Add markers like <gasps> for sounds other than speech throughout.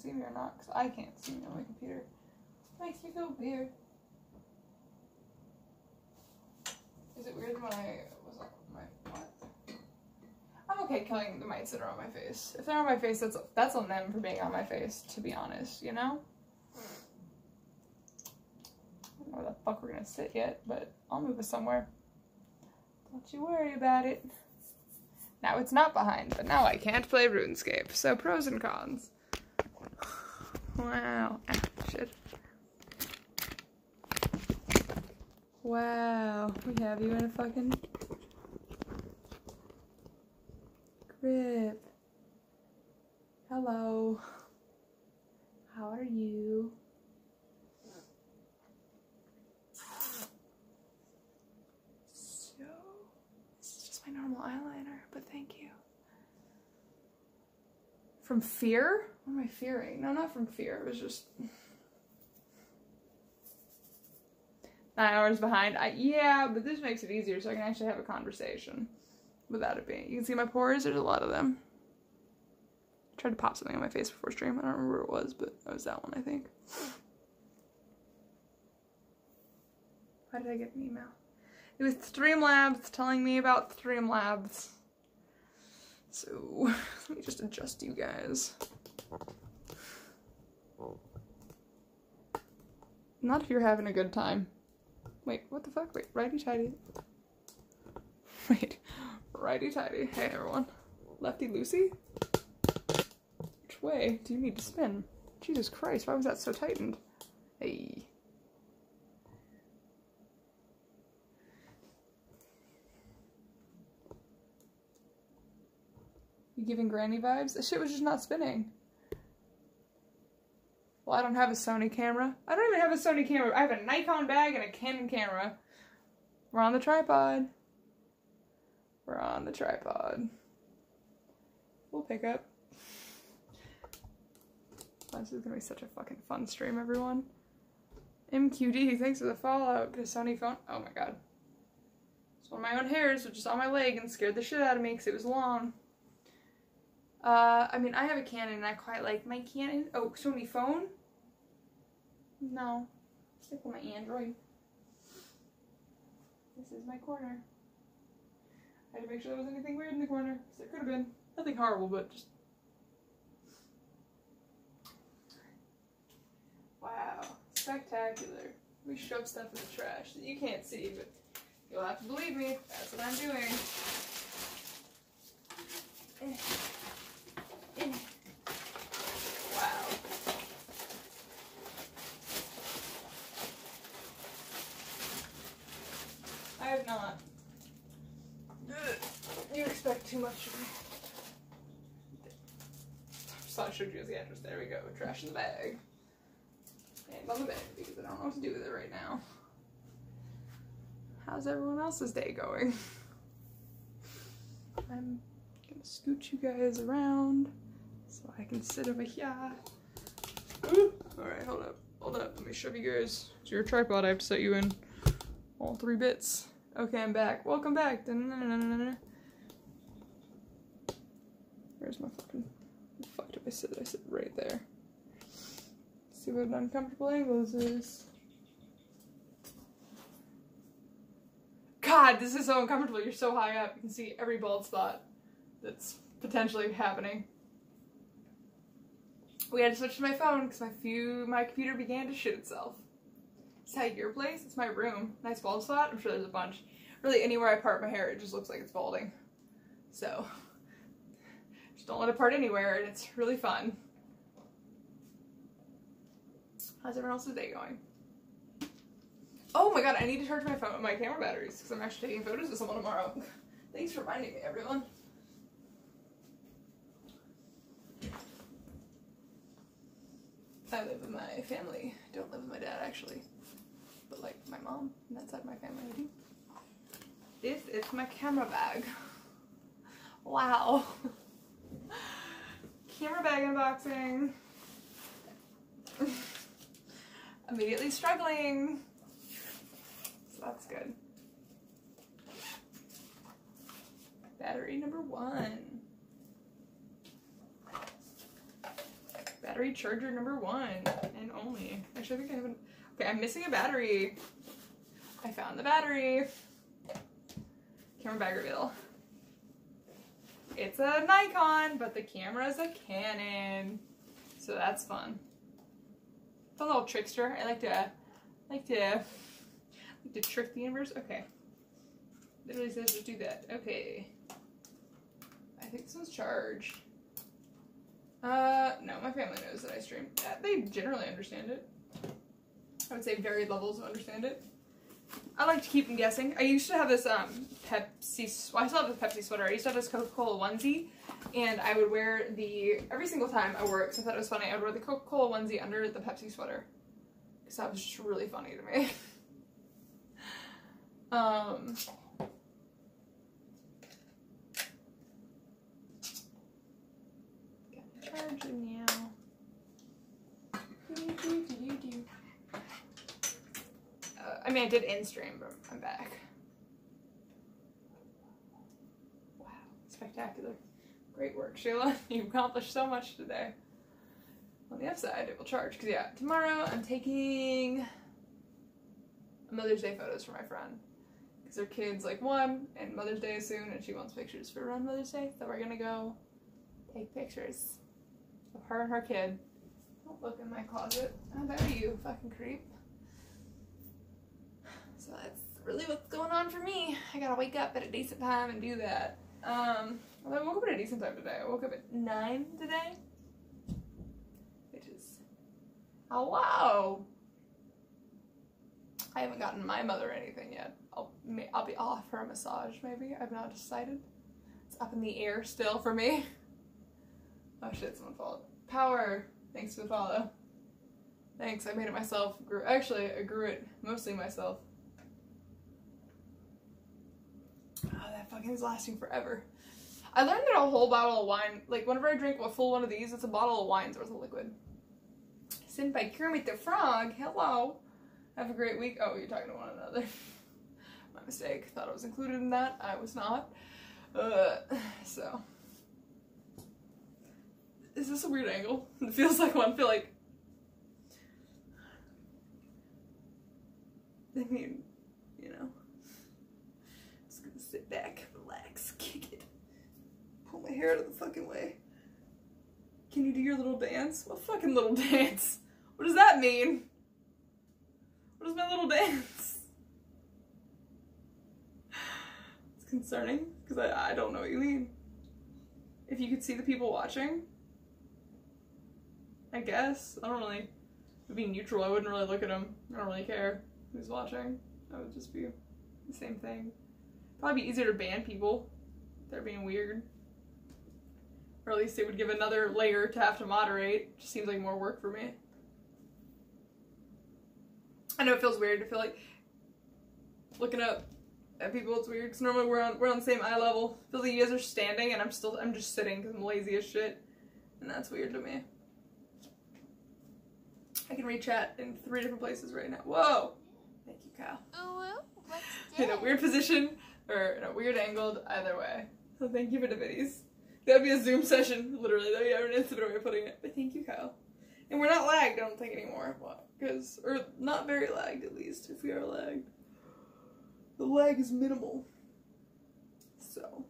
see me or not, because I can't see me on my computer. Makes me feel weird. Is it weird when I was like, my what? I'm okay killing the mites that are on my face. If they're on my face, that's that's on them for being on my face. To be honest, you know. I don't know where the fuck we're gonna sit yet, but I'll move us somewhere. Don't you worry about it. Now it's not behind, but now I can't play RuneScape. So pros and cons. Wow. Ah, shit. Wow. We have you in a fucking grip. Hello. How are you? So, this is just my normal eyeliner, but thank you. From fear? What am I fearing? No, not from fear. It was just nine hours behind. I, yeah, but this makes it easier so I can actually have a conversation without it being. You can see my pores. There's a lot of them. I tried to pop something on my face before stream. I don't remember what it was, but it was that one, I think. Why did I get an email? It was Streamlabs telling me about Streamlabs. So, <laughs> let me just adjust you guys. Not if you're having a good time. Wait, what the fuck? Wait, righty tighty. Wait, righty tighty. Hey everyone. Lefty loosey? Which way do you need to spin? Jesus Christ, why was that so tightened? Hey. You giving granny vibes? This shit was just not spinning. Well, I don't have a Sony camera. I don't even have a Sony camera. I have a Nikon bag and a Canon camera. We're on the tripod. We're on the tripod. We'll pick up. This is gonna be such a fucking fun stream, everyone. MQD, thanks for the follow. To Sony phone. Oh my god. It's one of my own hairs, which is on my leg and scared the shit out of me because it was long. Uh, I mean, I have a Canon and I quite like my Canon. Oh, Sony phone? No. Stick with my Android. This is my corner. I had to make sure there was anything weird in the corner, there could have been. Nothing horrible, but just... Wow. Spectacular. We shove stuff in the trash that you can't see, but you'll have to believe me. That's what I'm doing. Eh. Wow. I have not. You expect too much of me. Just thought I showed you the address. There we go. Trash in the bag. And on the bed because I don't know what to do with it right now. How's everyone else's day going? <laughs> I'm gonna scoot you guys around so I can sit over here. Alright, hold up. Hold up. Let me show you guys to your tripod. I have to set you in all three bits. Okay, I'm back. Welcome back. Where's my fucking... The fuck did I sit? I sit right there. see what an uncomfortable angle this is. God, this is so uncomfortable. You're so high up. You can see every bald spot that's potentially happening. We had to switch to my phone because my few my computer began to shit itself. Is that your place? It's my room. Nice bald spot? I'm sure there's a bunch. Really, anywhere I part my hair, it just looks like it's balding. So, <laughs> just don't let it part anywhere, and it's really fun. How's everyone else's day going? Oh my god, I need to charge my phone, my camera batteries, because I'm actually taking photos of someone tomorrow. <laughs> Thanks for reminding me, everyone. I live with my family. Don't live with my dad, actually. But, like, my mom and that side of my family, I do. This is my camera bag. Wow. <laughs> camera bag unboxing. <laughs> Immediately struggling. So that's good. Battery number one. Battery charger number one and only. Actually, I think I haven't. Okay, I'm missing a battery. I found the battery. Camera bag reveal. It's a Nikon, but the camera is a Canon. So that's fun. Fun little trickster. I like to like to like to trick the universe. Okay. Literally says to do that. Okay. I think this one's charged. Uh, no, my family knows that I stream. Uh, They generally understand it. I would say varied levels of understand it. I like to keep them guessing. I used to have this um Pepsi. Well, I still have this Pepsi sweater. I used to have this Coca Cola onesie, and I would wear the every single time I wore it because I thought it was funny. I would wear the Coca Cola onesie under the Pepsi sweater because that was just really funny to me. <laughs> um. Do, do. Uh, I mean, I did in stream, but I'm back. Wow, spectacular. Great work, Sheila. <laughs> You accomplished so much today. On the upside, it will charge. Because, yeah, tomorrow I'm taking Mother's Day photos for my friend. Because her kid's like one, and Mother's Day is soon, and she wants pictures for around Mother's Day. So we're going to go take pictures her and her kid. Don't look in my closet. How about you, fucking creep? So that's really what's going on for me. I gotta wake up at a decent time and do that. Um, well, I woke up at a decent time today. I woke up at 9 today. Which is. Hello! I haven't gotten my mother anything yet. I'll, I'll be off for a massage, maybe. I've not decided. It's up in the air still for me. <laughs> Oh shit, someone followed. Power! Thanks for the follow. Thanks, I made it myself. Grew, actually, I grew it mostly myself. Oh, that fucking is lasting forever. I learned that a whole bottle of wine, like whenever I drink a full one of these, it's a bottle of wine's worth of liquid. Sent by Kermit the Frog. Hello. Have a great week. Oh, you're talking to one another. <laughs> My mistake. Thought I was included in that. I was not. Uh, <sighs> so. Is this a weird angle? <laughs> It feels like one. I feel like. <laughs> I mean, you know. Just gonna sit back, relax, <laughs> kick it. Pull my hair out of the fucking way. Can you do your little dance? What fucking little dance? What does that mean? What is my little dance? It's concerning because I, I don't know what you mean. If you could see the people watching, I guess. I don't really would be neutral. I wouldn't really look at them. I don't really care who's watching. I would just be the same thing. Probably be easier to ban people. They're being weird. Or at least it would give another layer to have to moderate. Just seems like more work for me. I know it feels weird to feel like looking up at people. It's weird because normally we're on we're on the same eye level. Feels like you guys are standing and I'm still I'm just sitting because I'm lazy as shit, and that's weird to me. I can read chat in three different places right now. Whoa! Thank you, Kyle. Ooh, what's <laughs> In a weird position or in a weird angled, either way. So thank you for the biddies. That'd be a Zoom session, literally. That'd be an instant way of putting it. But thank you, Kyle. And we're not lagged, I don't think anymore. Because, or not very lagged at least, if we are lagged. The lag is minimal. So.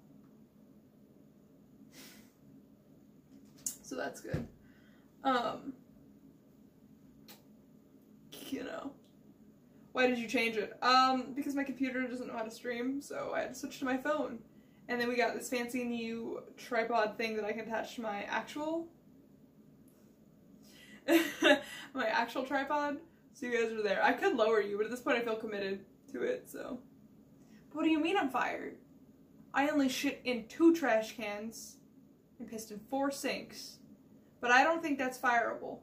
So that's good. Um. You know. Why did you change it? Um, because my computer doesn't know how to stream, so I had to switch to my phone. And then we got this fancy new tripod thing that I can attach to my actual <laughs> my actual tripod. So you guys are there. I could lower you, but at this point I feel committed to it, so. What do you mean I'm fired? I only shit in two trash cans and pissed in four sinks. But I don't think that's fireable.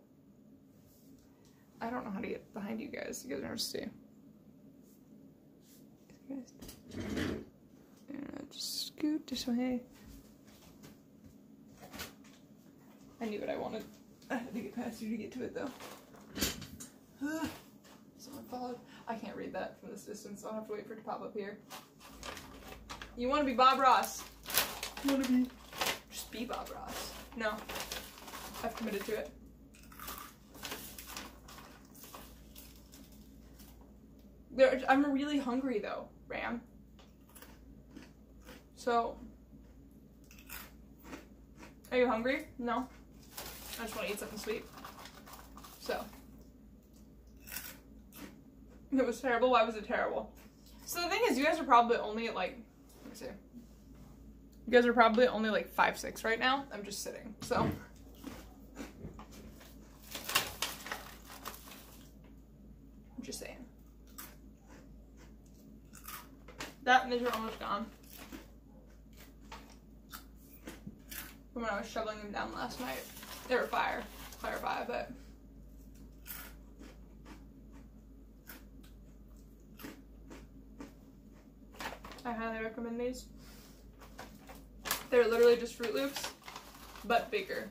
I don't know how to get behind you guys. You guys are gonna see. Guys- Yeah, just scoot this way. I knew what I wanted. I had to get past you to get to it though. <sighs> Someone followed. I can't read that from this distance, so I'll have to wait for it to pop up here. You want to be Bob Ross? You want to be? Just be Bob Ross. No, I've committed to it. They're, I'm really hungry though, Ram. So, are you hungry? No. I just want to eat something sweet. So, it was terrible. Why was it terrible? So the thing is, you guys are probably only at like, let me see. You guys are probably only like five six right now. I'm just sitting. So. I'm just saying. That these are almost gone. From when I was shoveling them down last night. They were fire. Clarify, but. I highly recommend these. They're literally just Fruit Loops, but bigger.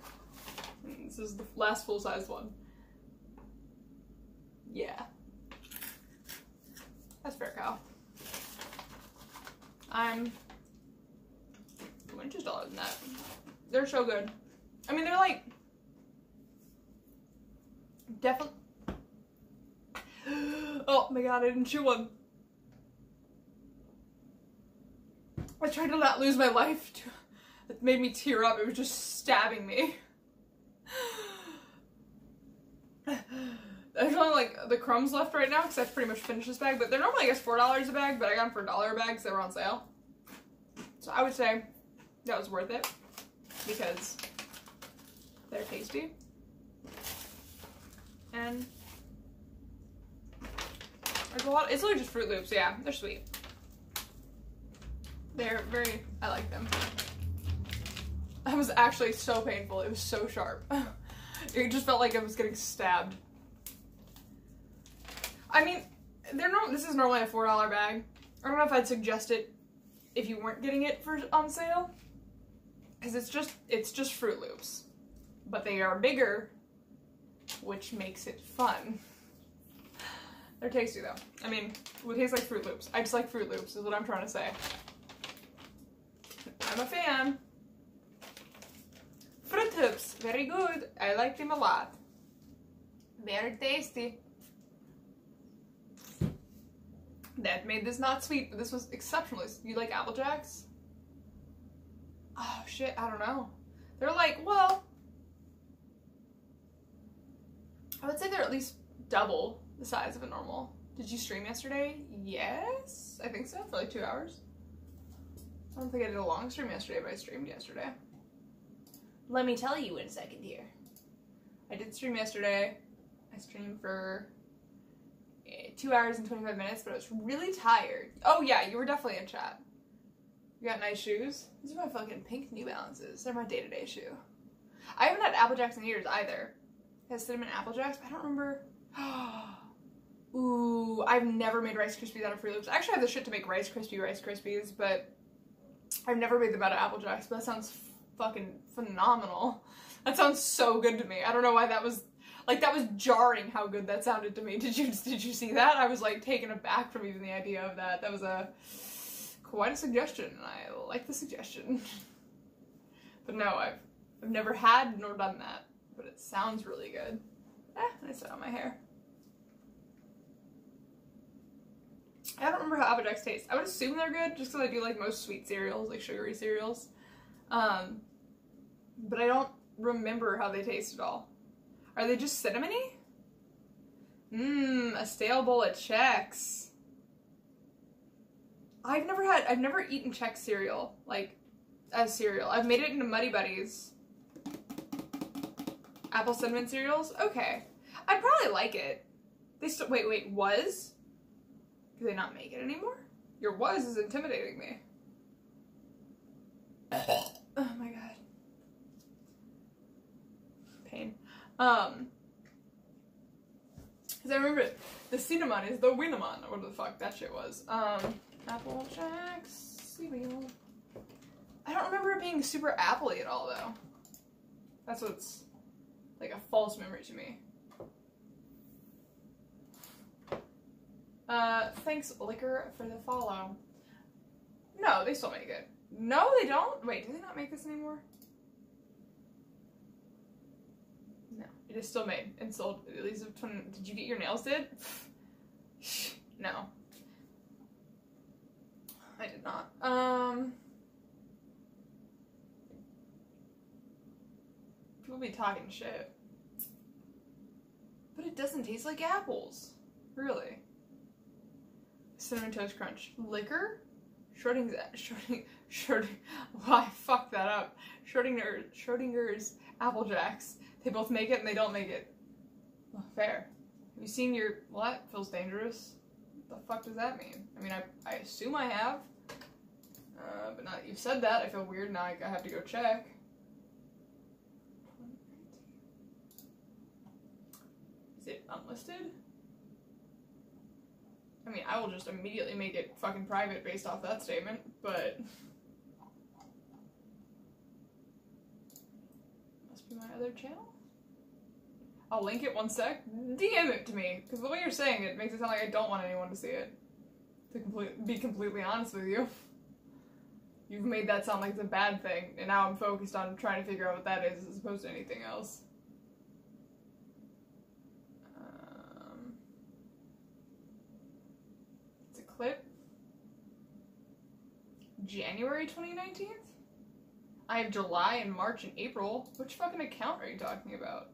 This is the last full size one. Yeah. That's fair, cow. I'm inches taller than that. They're so good. I mean, they're like definitely. <gasps> Oh my god, I didn't chew one. I tried to not lose my life. It made me tear up. It was just stabbing me. There's only like the crumbs left right now because I've pretty much finished this bag. But they're normally I guess four dollars a bag, but I got them for a dollar a bag because they were on sale. So I would say that was worth it because they're tasty and there's a lot. It's really just Fruit Loops. Yeah, they're sweet. They're very. I like them. That was actually so painful. It was so sharp. <laughs> it just felt like I was getting stabbed. I mean, they're no. This is normally a four dollar bag. I don't know if I'd suggest it if you weren't getting it for on sale, because it's just it's just Fruit Loops, but they are bigger, which makes it fun. They're tasty though. I mean, it tastes like Fruit Loops. I just like Fruit Loops, is what I'm trying to say. I'm a fan. Fruit Loops, very good. I like them a lot. Very tasty. That made this not sweet, but this was exceptionally. You like Apple Jacks? Oh shit, I don't know. They're like, well, I would say they're at least double the size of a normal. Did you stream yesterday? Yes, I think so, for like two hours. I don't think I did a long stream yesterday, but I streamed yesterday. Let me tell you in a second here. I did stream yesterday. I streamed for two hours and 25 minutes, but I was really tired. Oh, yeah, you were definitely in chat. You got nice shoes? These are my fucking pink New Balances. They're my day to day shoe. I haven't had Apple Jacks in years either. Has cinnamon Apple Jacks? I don't remember. <gasps> Ooh, I've never made Rice Krispies out of Fruit Loops. I actually have the shit to make Rice Krispie Rice Krispies, but I've never made them out of Apple Jacks, but that sounds fucking phenomenal. That sounds so good to me. I don't know why that was like that was jarring how good that sounded to me. Did you did you see that? I was like taken aback from even the idea of that. That was a quite a suggestion. I like the suggestion. <laughs> but no, I've I've never had nor done that. But it sounds really good. Eh, I set on my hair. I don't remember how Apple Jacks taste. I would assume they're good just because I do like most sweet cereals, like sugary cereals. Um, but I don't remember how they taste at all. Are they just cinnamony? Mmm, a stale bowl of Chex. I've never had, I've never eaten Chex cereal, like, as cereal. I've made it into Muddy Buddies. Apple cinnamon cereals? Okay. I'd probably like it. They still, wait, wait, was? Do they not make it anymore? Your was is intimidating me. <laughs> oh my god. Pain. Um. Because I remember the cinnamon is the Winamon, or whatever the fuck that shit was. Um, Apple Jacks cereal. I don't remember it being super appley at all, though. That's what's like a false memory to me. Uh, thanks, Liquor, for the follow. No, they still make it. No, they don't? Wait, do they not make this anymore? No, it is still made and sold. At least, did you get your nails did? <sighs> No. I did not. Um. People be talking shit. But it doesn't taste like apples. Really. Cinnamon Toast Crunch. Liquor? Schrodinger's, <laughs> Schroding, Schroding, <laughs> why, fuck that up. Schrodinger, Schrodinger's Apple Jacks. They both make it and they don't make it. Well, fair. Have you seen your, well that feels dangerous. What the fuck does that mean? I mean, I, I assume I have. Uh, but now that you've said that, I feel weird. Now I have to go check. Is it unlisted? I mean, I will just immediately make it fucking private based off that statement, but. Be my other channel? I'll link it one sec. DM it to me, because the way you're saying it makes it sound like I don't want anyone to see it. To complete, be completely honest with you. You've made that sound like it's a bad thing, and now I'm focused on trying to figure out what that is as opposed to anything else. Um, it's a clip. January 2019? I have July and March and April. Which fucking account are you talking about?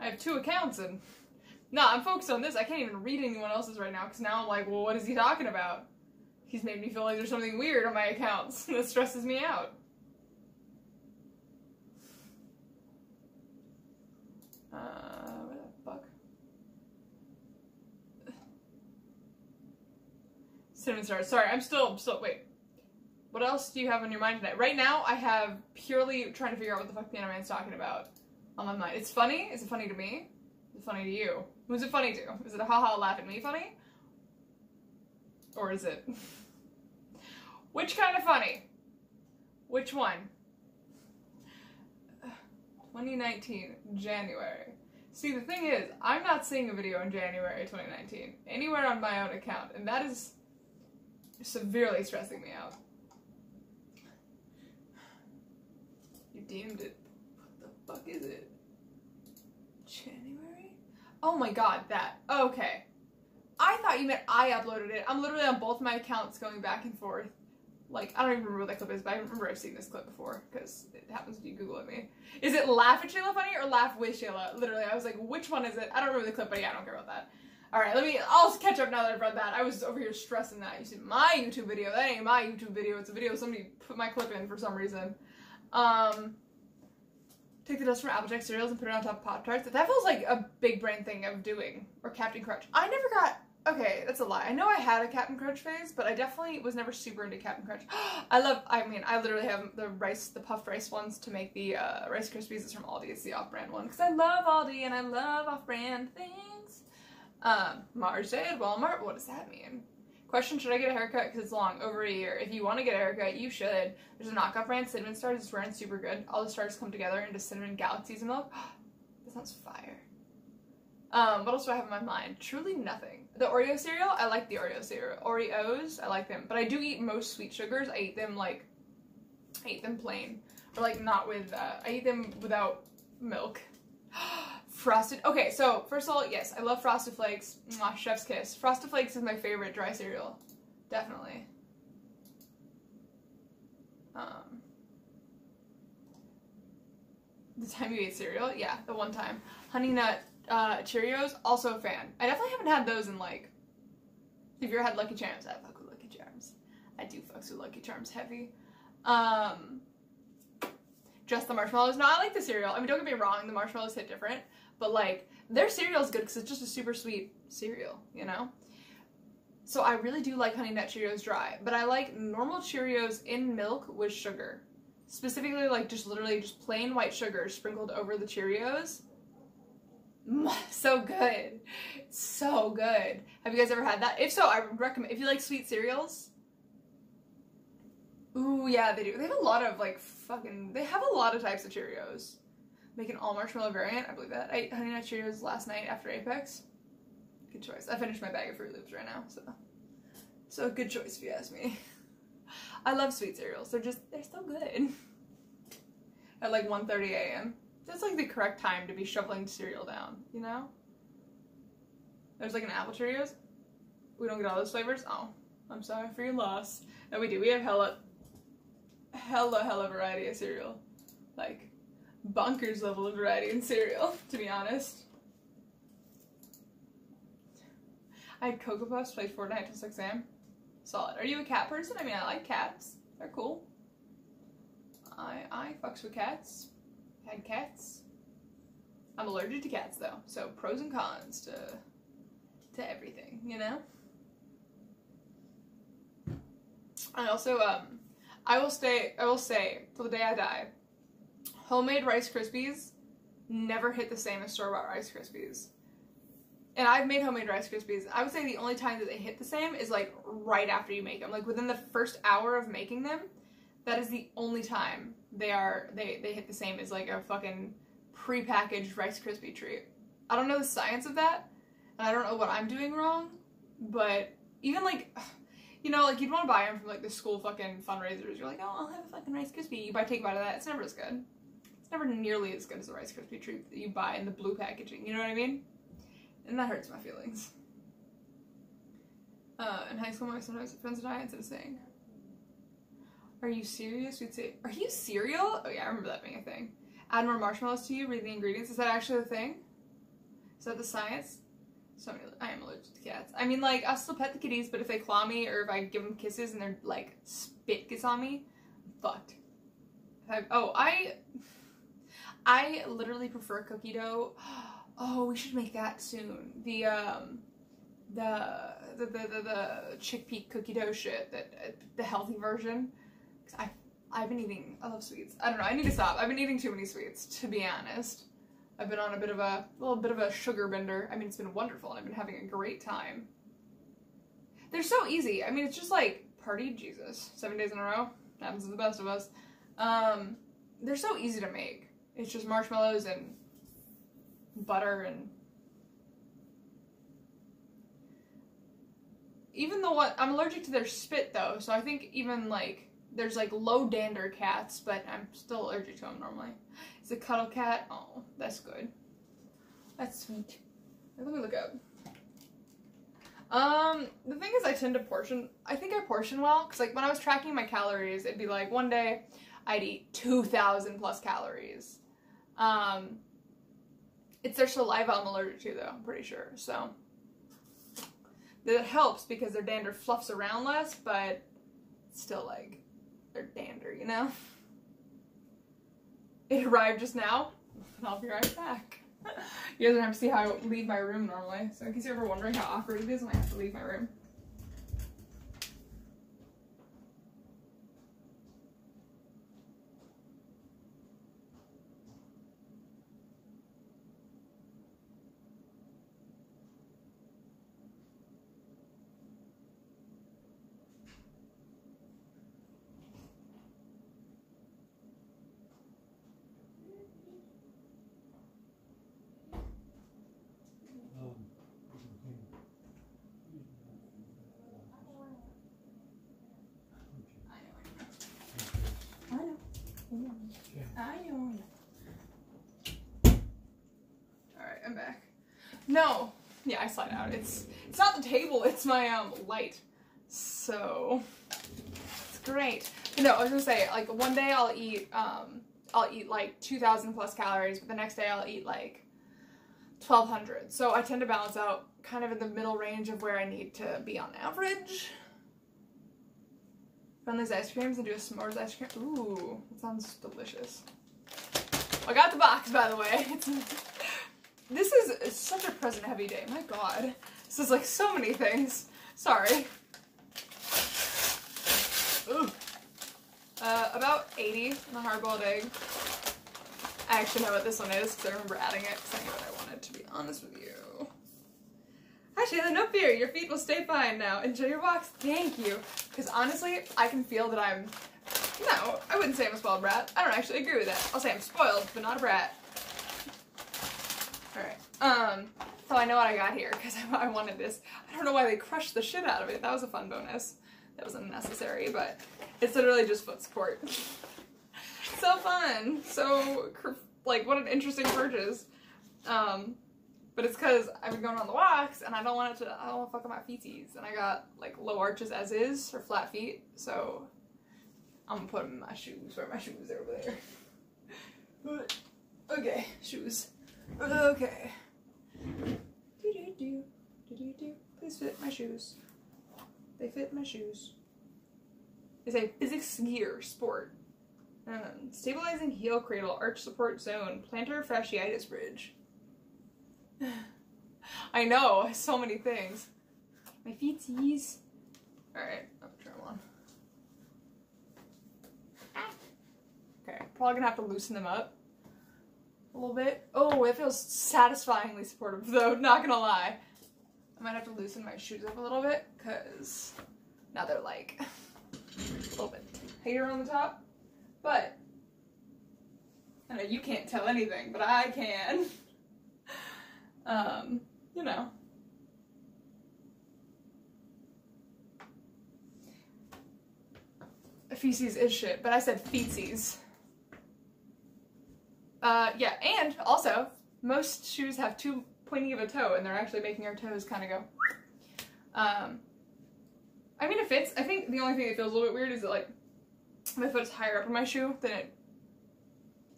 I have two accounts and. No, I'm focused on this. I can't even read anyone else's right now because now I'm like, well, what is he talking about? He's made me feel like there's something weird on my accounts <laughs> that stresses me out. Uh, what the fuck? <sighs> Cinnamon stars. Sorry, I'm still, still, wait. What else do you have on your mind tonight? Right now, I have purely trying to figure out what the fuck Piano Man's talking about on my mind. It's funny. Is it funny to me? Is it funny to you? Who's it funny to? Is it a haha laugh at me funny? Or is it... <laughs> Which kind of funny? Which one? <sighs> 2019, January. See, the thing is, I'm not seeing a video in January 2019 anywhere on my own account, and that is severely stressing me out. You deemed it. What the fuck is it? January? Oh my god, that. Okay. I thought you meant I uploaded it. I'm literally on both my accounts going back and forth like I don't even remember what that clip is, but I remember I've seen this clip before because it happens when you Google at me. Is it laugh at Shayla funny or laugh with Shayla? Literally, I was like, which one is it? I don't remember the clip, but yeah, I don't care about that. All right, let me. I'll catch up now that I've read that. I was over here stressing that. You see my YouTube video. That ain't my YouTube video. It's a video somebody put my clip in for some reason. Um, take the dust from Applejack cereals and put it on top of Pop Tarts. That feels like a big brain thing of doing. Or Captain Crunch. I never got Okay, that's a lie. I know I had a Captain Crunch phase, but I definitely was never super into Captain Crunch. <gasps> I love, I mean, I literally have the rice, the puffed rice ones to make the uh, Rice Krispies. It's from Aldi. It's the off-brand one because I love Aldi and I love off-brand things. Um, Mars at Walmart. What does that mean? Question, should I get a haircut? Because it's long, over a year. If you want to get a haircut, you should. There's a knockoff brand, Cinnamon Stars. It's wearing super good. All the stars come together into cinnamon galaxies of milk. <gasps> that sounds fire. Um, what else do I have in my mind? Truly nothing. The Oreo cereal, I like the Oreo cereal. Oreos, I like them. But I do eat most sweet sugars. I eat them like, I eat them plain. Or like not with, uh, I eat them without milk. <gasps> Frosted, okay, so first of all, yes, I love Frosted Flakes. Mwah, chef's kiss. Frosted Flakes is my favorite dry cereal. Definitely. Um, the time you ate cereal? Yeah, the one time. Honey Nut uh, Cheerios, also a fan. I definitely haven't had those in like. If you ever had Lucky Charms, I fuck with Lucky Charms. I do fucks with Lucky Charms heavy. Um, just the marshmallows. No, I like the cereal. I mean, don't get me wrong, the marshmallows hit different, but like their cereal is good because it's just a super sweet cereal, you know. So I really do like Honey Nut Cheerios dry, but I like normal Cheerios in milk with sugar. Specifically, like just literally just plain white sugar sprinkled over the Cheerios <laughs> so good. So good. Have you guys ever had that? If so, I would recommend, if you like sweet cereals. Ooh, yeah, they do. They have a lot of, like, fucking, they have a lot of types of Cheerios. Make an all marshmallow variant. I believe that. I ate Honey Nut Cheerios last night after Apex. Good choice. I finished my bag of Fruit Loops right now, so. So, good choice if you ask me. <laughs> I love sweet cereals. They're just, they're so good. <laughs> At like 1.30 a.m. That's like the correct time to be shoveling cereal down, you know? There's like an apple Cheerios. We don't get all those flavors? Oh, I'm sorry for your loss. No, we do. We have hella, hella, hella variety of cereal. Like, bonkers level of variety in cereal, to be honest. I had Cocoa Puffs, played Fortnite till 6 a.m. Solid. Are you a cat person? I mean, I like cats. They're cool. I I fucks with cats. Had cats. I'm allergic to cats though, so pros and cons to to everything, you know. And also, um, I will stay. I will say till the day I die. Homemade Rice Krispies never hit the same as store bought Rice Krispies. And I've made homemade Rice Krispies. I would say the only time that they hit the same is like right after you make them, like within the first hour of making them. That is the only time they are they they hit the same as like a fucking prepackaged Rice Krispie treat. I don't know the science of that, and I don't know what I'm doing wrong, but even like, <sighs> you know, like you'd want to buy them from like the school fucking fundraisers. You're like, oh, I'll have a fucking Rice Krispie. You buy take a bite of that. It's never as good. It's never nearly as good as a Rice Krispie treat that you buy in the blue packaging. You know what I mean? And that hurts my feelings. Uh, in high school, my sometimes friends and I instead of saying, "Are you serious?" We'd say, "Are you cereal?" Oh yeah, I remember that being a thing add more marshmallows to you, read the ingredients. Is that actually a thing? Is that the science? So I am allergic to cats. I mean, like, I'll still pet the kitties, but if they claw me or if I give them kisses and they're like spit gets on me, I'm fucked. I, oh, I, I literally prefer cookie dough. <gasps> Oh, we should make that soon. The um, the the the the, the chickpea cookie dough shit that uh, the healthy version. Cause I I've been eating, I love sweets. I don't know, I need to stop. I've been eating too many sweets, to be honest. I've been on a bit of a, little bit of a sugar bender. I mean, it's been wonderful and I've been having a great time. They're so easy. I mean, it's just like party Jesus. Seven days in a row. Happens to the best of us. Um, they're so easy to make. It's just marshmallows and butter and even the one I'm allergic to their spit though, so I think even like there's like low dander cats, but I'm still allergic to them normally. It's a cuddle cat. Oh, that's good. That's sweet. Let me look up. Um, the thing is, I tend to portion. I think I portion well because, like, when I was tracking my calories, it'd be like one day I'd eat two thousand plus calories. Um, it's their saliva I'm allergic to, though. I'm pretty sure. So that helps because their dander fluffs around less, but still like their dander, you know? It arrived just now, and I'll be right back. <laughs> you guys don't have to see how I leave my room normally, so in case you're ever wondering how awkward it is when I have to leave my room. Alright, I'm back. No. Yeah, I slide out. It's it's not the table, it's my um light. So it's great. But no, I was gonna say, like one day I'll eat um I'll eat like two thousand plus calories, but the next day I'll eat like twelve hundred. So I tend to balance out kind of in the middle range of where I need to be on average. Run these ice creams and do a s'mores ice cream. Ooh, that sounds delicious. I got the box, by the way. <laughs> this is such a present heavy day. My god. This is like so many things. Sorry. Ooh. Uh, about 80 in the hard-boiled egg. I actually know what this one is because I remember adding it because I knew what I wanted, to be honest with you. Shayla, no fear, your feet will stay fine now. Enjoy your walks. Thank you. Because honestly, I can feel that I'm, no, I wouldn't say I'm a spoiled brat. I don't actually agree with that. I'll say I'm spoiled, but not a brat. Alright, um, so I know what I got here because <laughs> I, I wanted this. I don't know why they crushed the shit out of it. That was a fun bonus. That was unnecessary, but it's literally just foot support. <laughs> so fun. So, like, what an interesting purchase. Um, But it's because I've been going on the walks and I don't want it to, I don't want to fuck up my feeties. And I got like low arches as is or flat feet. So I'm gonna put them in my shoes. Where my shoes? They're over there. Okay, shoes. Okay. Do do do. Do do do. Please fit my shoes. They fit my shoes. It's a Physix Gear Sport. Um, stabilizing heel cradle, arch support zone, plantar fasciitis bridge. <laughs> I know, so many things. My feeties. Alright, I'm gonna turn them on. Okay, probably gonna have to loosen them up a little bit. Oh, it feels satisfyingly supportive though, <laughs> not gonna lie. I might have to loosen my shoes up a little bit because now they're like <laughs> a little bit tighter on the top. But I know you can't tell anything, but I can. Um, you know. Feces is shit, but I said feces. Uh, yeah, and also, most shoes have too pointy of a toe, and they're actually making our toes kind of go. Um, I mean, it fits. I think the only thing that feels a little bit weird is that, like, my foot is higher up in my shoe than it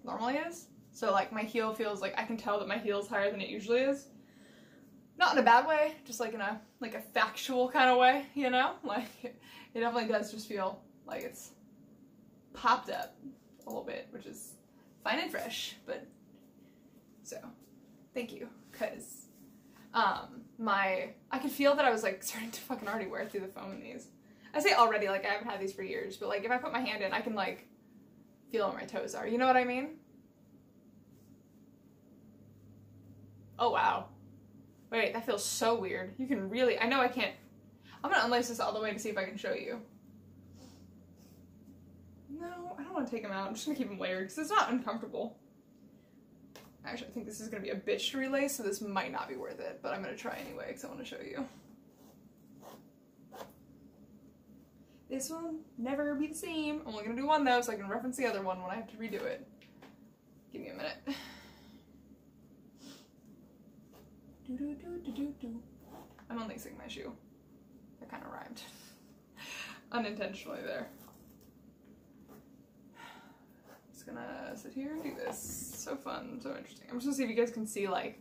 normally is. So, like, my heel feels like I can tell that my heel is higher than it usually is. Not in a bad way, just like in a like a factual kind of way, you know? <laughs> Like, it definitely does just feel like it's popped up a little bit, which is fine and fresh, but so thank you, cause um my I could feel that I was like <laughs> starting to fucking already wear through the foam in these. I say already, like I haven't had these for years, but like if I put my hand in, I can like feel where my toes are. You know what I mean? Oh wow. Wait, that feels so weird. You can really, I know I can't, I'm gonna unlace this all the way to see if I can show you. No, I don't want to take them out. I'm just gonna keep them layered because it's not uncomfortable. Actually, I think this is gonna be a bitch to relay, so this might not be worth it, but I'm gonna try anyway because I want to show you. This one never be the same. I'm only gonna do one though, so I can reference the other one when I have to redo it. Give me a minute. Do, do, do, do, do, do. I'm unlacing my shoe. That kind of rhymed. <laughs> Unintentionally there. Just gonna sit here and do this. So fun, so interesting. I'm just gonna see if you guys can see like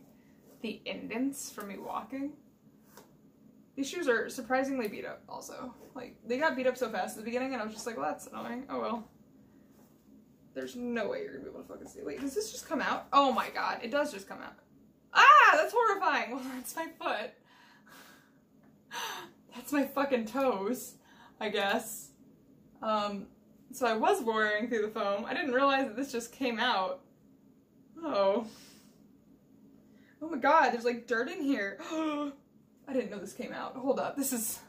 the indents from me walking. These shoes are surprisingly beat up also. Like they got beat up so fast at the beginning and I was just like, well that's annoying. Oh well. There's no way you're gonna be able to fucking see. Wait, does this just come out? Oh my god, it does just come out. Ah, that's horrifying. <laughs> Well, that's my foot. <gasps> That's my fucking toes, I guess. Um, so I was boring through the foam. I didn't realize that this just came out. Oh. Oh my god, there's like dirt in here. <gasps> I didn't know this came out. Hold up, this is...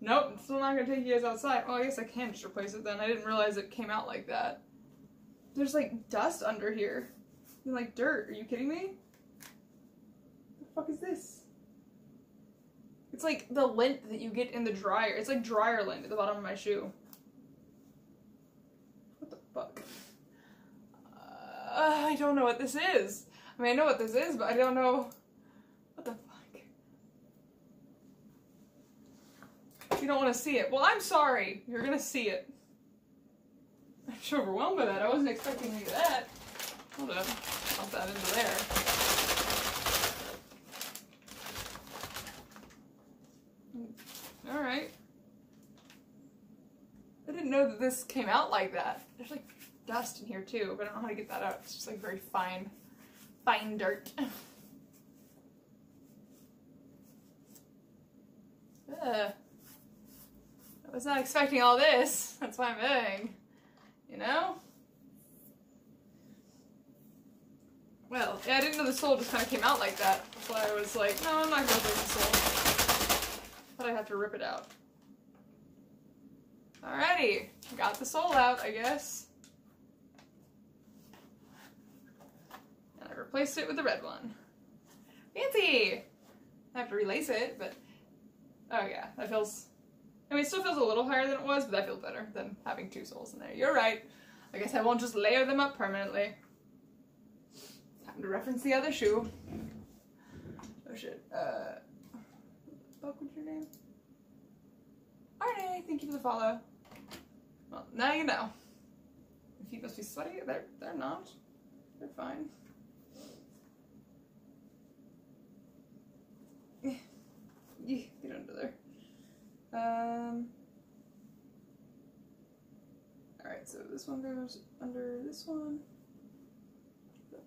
Nope, I'm still not gonna take you guys outside. Well, I guess I can just replace it then. I didn't realize it came out like that. There's like dust under here like dirt. Are you kidding me? The fuck is this? It's like the lint that you get in the dryer. It's like dryer lint at the bottom of my shoe. What the fuck? Uh, I don't know what this is. I mean, I know what this is, but I don't know. What the fuck? You don't want to see it. Well, I'm sorry. You're gonna see it. I'm so overwhelmed by that. I wasn't expecting any of that. Hold up. Pop that into there. Alright. I didn't know that this came out like that. There's like dust in here too, but I don't know how to get that out. It's just like very fine, fine dirt. <laughs> Ugh. I was not expecting all this. That's why I'm moving. You know? Well, yeah, I didn't know the sole just kind of came out like that. So I was like, no, I'm not going to break the sole. But I have to rip it out. Alrighty, got the sole out, I guess. And I replaced it with the red one. Fancy! I have to relace it, but... Oh yeah, that feels... I mean, it still feels a little higher than it was, but that feels better than having two soles in there. You're right. I guess I won't just layer them up permanently to reference the other shoe. Oh shit. Uh, fuck your name? Alright, thank you for the follow. Well, now you know. If you must be sweaty. They're they're not. They're fine. <laughs> Yeah, get under there. Um. Alright, so this one goes under this one.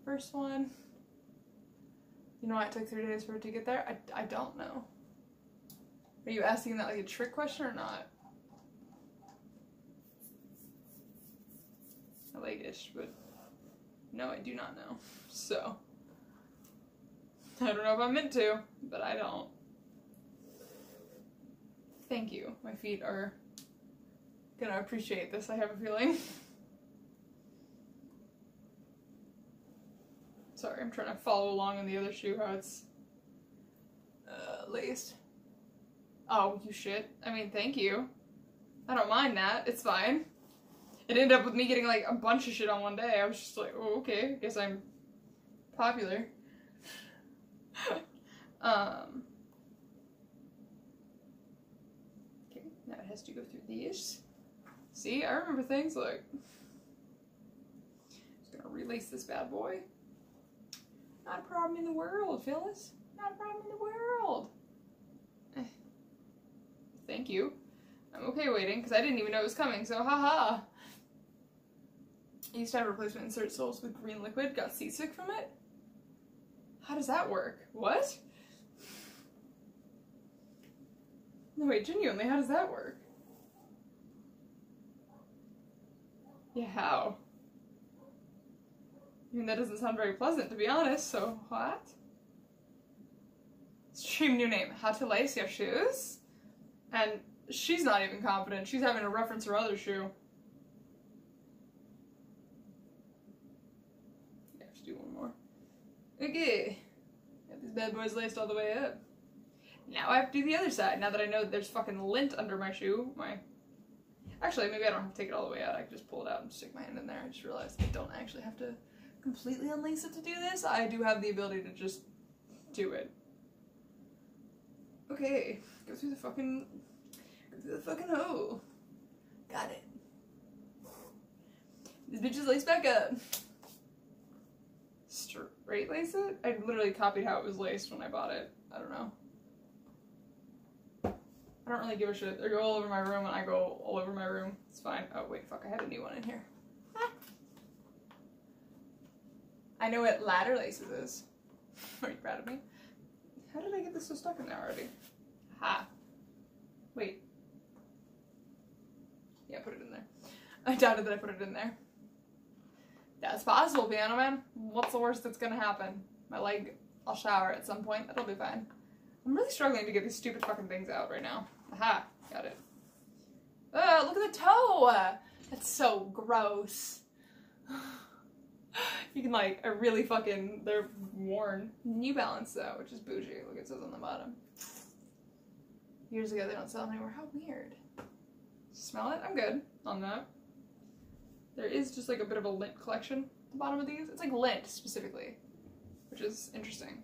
First one. You know why it took three days for it to get there? I, I don't know. Are you asking that like a trick question or not? I like ish, but no, I do not know. <laughs> So. I don't know if I'm meant to, but I don't. Thank you. My feet are gonna appreciate this, I have a feeling. <laughs> Sorry, I'm trying to follow along in the other shoe how it's uh, laced. Oh, you shit. I mean, thank you. I don't mind that. It's fine. It ended up with me getting like a bunch of shit on one day. I was just like, oh, okay. Guess I'm popular. <laughs> um. Okay, now it has to go through these. See, I remember things like. Just gonna release this bad boy. Not a problem in the world, Phyllis. Not a problem in the world. Eh. Thank you. I'm okay waiting because I didn't even know it was coming, so haha. I used to have replacement insert soles with green liquid, got seasick from it. How does that work? What? No, wait, genuinely, how does that work? Yeah, how? I mean, that doesn't sound very pleasant, to be honest, so what? Stream new name, How to Lace Your Shoes? And she's not even confident. She's having to reference her other shoe. Yeah, just do one more. Okay. Got these bad boys laced all the way up. Now I have to do the other side, now that I know that there's fucking lint under my shoe. My Actually, maybe I don't have to take it all the way out. I can just pull it out and stick my hand in there. I just realized I don't actually have to completely unlace it to do this. I do have the ability to just do it. Okay, go through the fucking, go through the fucking hole. Got it. This bitch is laced back up. Straight lace it? I literally copied how it was laced when I bought it. I don't know. I don't really give a shit. They go all over my room and I go all over my room. It's fine. Oh wait, fuck, I had a new one in here. I know what ladder laces is. <laughs> Are you proud of me? How did I get this so stuck in there already? Ha. Wait. Yeah, put it in there. <laughs> I doubted that I put it in there. That's possible, Piano Man. What's the worst that's gonna happen? My leg, I'll shower at some point. That'll be fine. I'm really struggling to get these stupid fucking things out right now. Aha, got it. Oh, look at the toe! That's so gross. <sighs> <laughs> you can like, I really fucking, they're worn. New Balance though, which is bougie. Look, it says on the bottom. Years ago, they don't sell them anymore. How weird. Smell it? I'm good on that. There is just like a bit of a lint collection at the bottom of these. It's like lint specifically, which is interesting.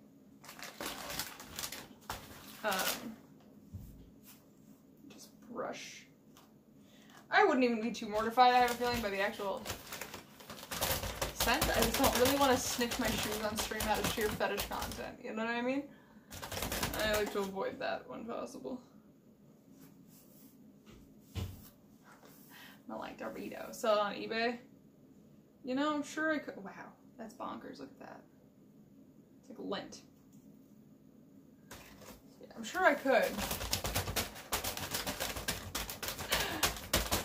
Um, just brush. I wouldn't even be too mortified, I have a feeling, by the actual I just don't really want to sniff my shoes on stream out of sheer fetish content, you know what I mean? I like to avoid that when possible. <laughs> I like Dorito. Sell it on eBay? You know, I'm sure I could. Wow, that's bonkers. Look at that. It's like lint. I'm sure I could. <laughs>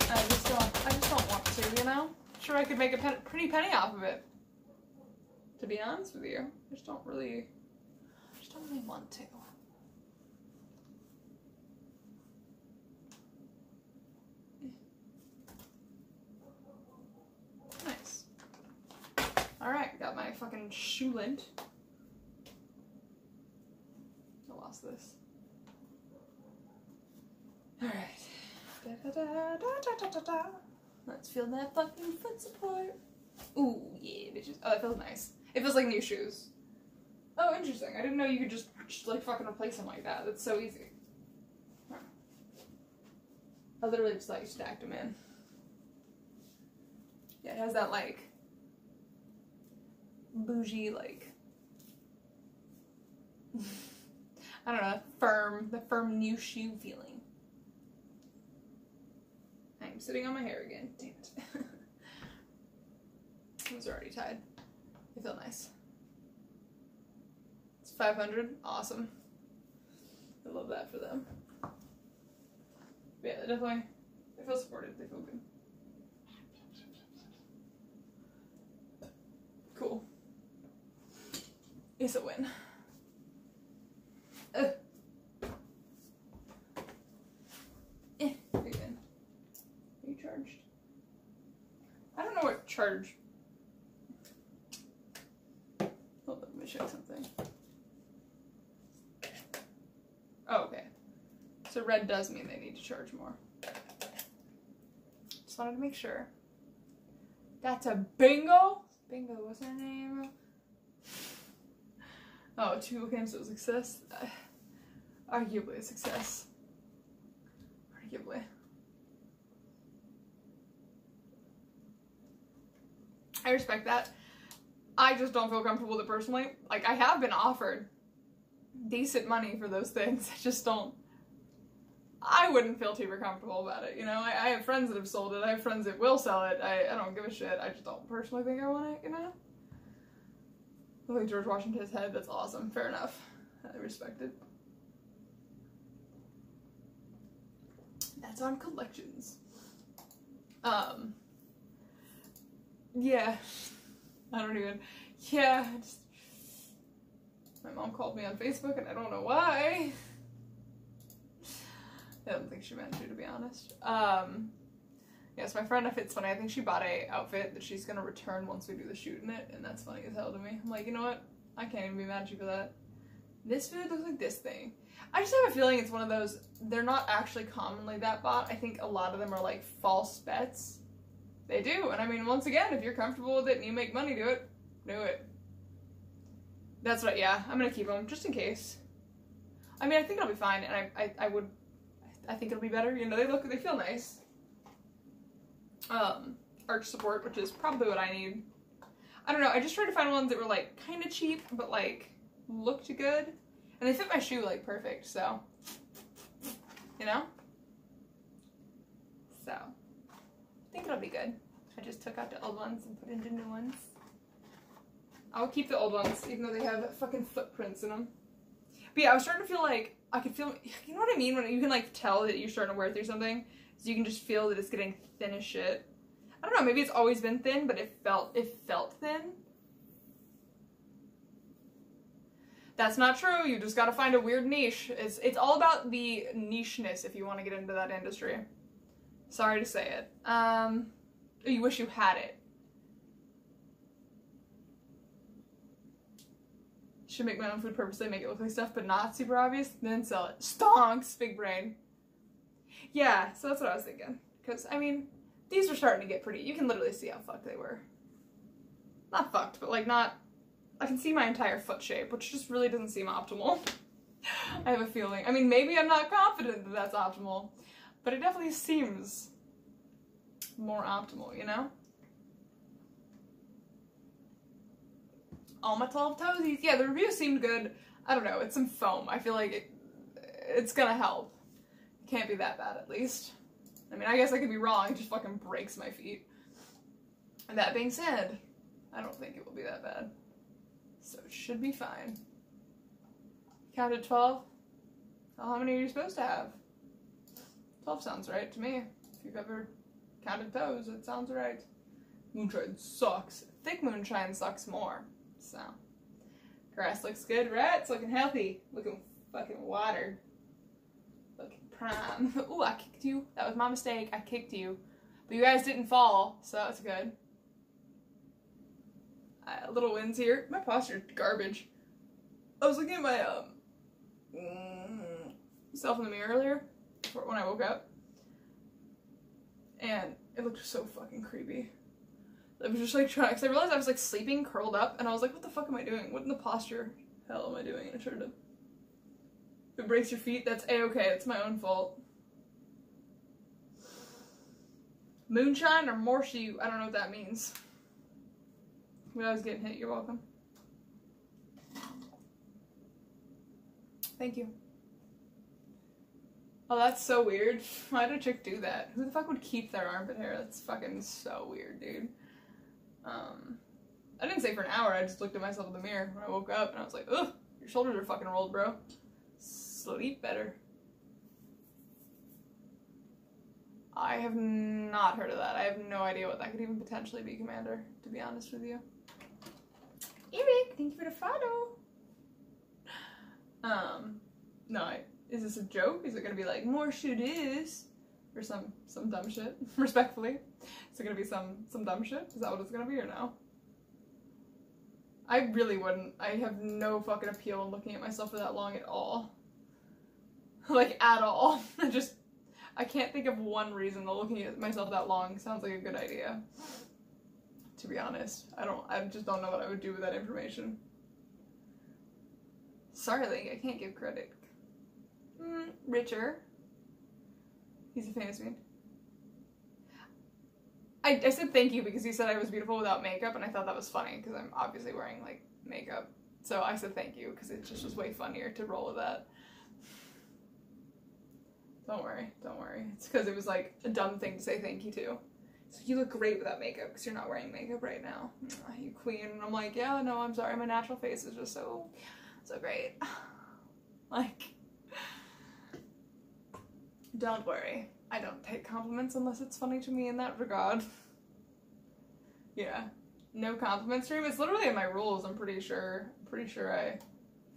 I just don't. I just don't want to. You know. Sure I could make a pen, pretty penny off of it. To be honest with you, I just don't really. I just don't really want to. Nice. Alright, got my fucking shoe lint. I lost this. Alright. Da, da, da, Let's feel that fucking foot support. Ooh, yeah, bitches. Oh, it feels nice. It feels like new shoes. Oh, interesting. I didn't know you could just, just like fucking replace them like that. That's so easy. I literally just like stacked them in. Yeah, it has that like bougie like <laughs> I don't know, firm, the firm new shoe feeling. I'm sitting on my hair again. Damn it. <laughs> Those are already tied. They feel nice. It's 500. Awesome. I love that for them. But yeah, they definitely, they feel supported. They feel good. Cool. It's a win. Uh. Eh, you're good. Are you charged? I don't know what charge. Hold on, let me check something. Oh, okay. So red does mean they need to charge more. Just wanted to make sure. That's a bingo? Bingo, what's her name? Oh, two games, a success? <sighs> Arguably a success. Arguably. I respect that. I just don't feel comfortable with it personally. Like, I have been offered decent money for those things. <laughs> I just don't. I wouldn't feel super comfortable about it, you know? I, I have friends that have sold it. I have friends that will sell it. I, I don't give a shit. I just don't personally think I want it, you know? Like George Washington's head, that's awesome. Fair enough. I respect it. That's on collections. Um. Yeah. I don't even. Yeah. Just, my mom called me on Facebook and I don't know why. I don't think she meant to, to be honest. Um. Yes, my friend, if it's funny, I think she bought a outfit that she's gonna return once we do the shoot in it, and that's funny as hell to me. I'm like, you know what? I can't even be mad at you for that. This food looks like this thing. I just have a feeling it's one of those, they're not actually commonly that bought. I think a lot of them are like false bets. They do, and I mean, once again, if you're comfortable with it and you make money do it, do it. That's what, yeah, I'm gonna keep them, just in case. I mean, I think it'll be fine, and I, I, I would, I think it'll be better. You know, they look, they feel nice um, arch support, which is probably what I need. I don't know, I just tried to find ones that were like kind of cheap, but like looked good. And they fit my shoe like perfect, so, you know? So, think it'll be good. I just took out the old ones and put in the new ones. I'll keep the old ones, even though they have fucking footprints in them. But yeah, I was starting to feel like, I could feel, you know what I mean? When you can like tell that you're starting to wear through something? So you can just feel that it's getting thin as shit. I don't know, maybe it's always been thin, but it felt it felt thin. That's not true. You just gotta find a weird niche. It's it's all about the nicheness if you want to get into that industry. Sorry to say it. Um, you wish you had it. Should make my own food purposely, make it look like stuff, but not super obvious, then sell it. Stonks, big brain. Yeah, so that's what I was thinking. Because, I mean, these are starting to get pretty. You can literally see how fucked they were. Not fucked, but like not. I can see my entire foot shape, which just really doesn't seem optimal. <laughs> I have a feeling. I mean, maybe I'm not confident that that's optimal, but it definitely seems more optimal, you know? All my 12 toesies. Yeah, the review seemed good. I don't know, it's some foam. I feel like it, it's gonna help. It can't be that bad, at least. I mean, I guess I could be wrong. It just fucking breaks my feet. And that being said, I don't think it will be that bad. So it should be fine. Counted 12? Well, how many are you supposed to have? 12 sounds right to me. If you've ever counted toes, it sounds right. Moonshine sucks. Thick moonshine sucks more. So, grass looks good, right? It's looking healthy. Looking fucking watered Looking prime. <laughs> Ooh, I kicked you. That was my mistake. I kicked you. But you guys didn't fall, so that's good. Uh, little wins here. My posture's garbage. I was looking at my um self in the mirror earlier when I woke up, and it looked so fucking creepy. I was just like trying, because I realized I was like sleeping curled up, and I was like, what the fuck am I doing? What in the posture hell am I doing? And I tried to. If it breaks your feet, that's a okay. It's my own fault. Moonshine or Morshu? I don't know what that means. When I was getting hit, you're welcome. Thank you. Oh, that's so weird. <laughs> Why did a chick do that? Who the fuck would keep their armpit hair? That's fucking so weird, dude. Um, I didn't say for an hour. I just looked at myself in the mirror when I woke up and I was like, ugh, your shoulders are fucking rolled, bro. Sleep better. I have not heard of that. I have no idea what that could even potentially be, Commander, to be honest with you. Eric, thank you for the follow. Um, no, I, is this a joke? Is it gonna be like more shit is, or some some dumb shit? <laughs> Respectfully, is it gonna be some some dumb shit? Is that what it's gonna be or no? I really wouldn't. I have no fucking appeal in looking at myself for that long at all. <laughs> like at all. <laughs> I just I can't think of one reason that looking at myself that long sounds like a good idea. To be honest, I don't. I just don't know what I would do with that information. Sorry, I can't give credit. Mm, Richer. He's a famous man. I, I said thank you because you said I was beautiful without makeup, and I thought that was funny because I'm obviously wearing like makeup. So I said thank you because it just was way funnier to roll with that. Don't worry, don't worry. It's because it was like a dumb thing to say thank you to. So you look great without makeup because you're not wearing makeup right now. You queen. And I'm like, yeah, no, I'm sorry. My natural face is just so, so great. <sighs> like, don't worry. I don't take compliments unless it's funny to me in that regard. yeah. No compliment stream. It's literally in my rules, I'm pretty sure. I'm pretty sure I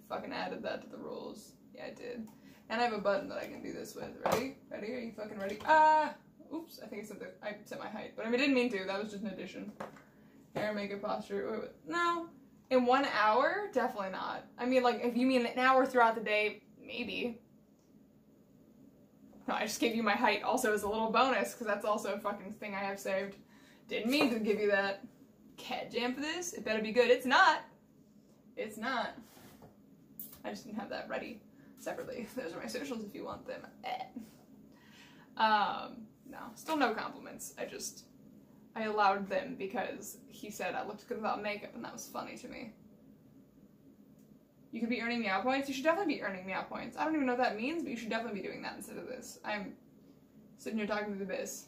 fucking added that to the rules. Yeah, I did. And I have a button that I can do this with. Ready? Ready? Are you fucking ready? Ah! Oops, I think I set, the, I set my height. But I didn't mean to. That was just an addition. Hair, makeup, posture. Wait, wait. No. In one hour? Definitely not. I mean, like, if you mean an hour throughout the day, maybe. No, I just gave you my height also as a little bonus, because that's also a fucking thing I have saved. Didn't mean to give you that. Cat jam for this? It better be good. It's not. It's not. I just didn't have that ready separately. <laughs> Those are my socials if you want them. Eh. Um, no, still no compliments. I just, I allowed them because he said I looked good without makeup and that was funny to me. You could be earning meow points. You should definitely be earning meow points. I don't even know what that means, but you should definitely be doing that instead of this. I'm sitting here talking to the biz.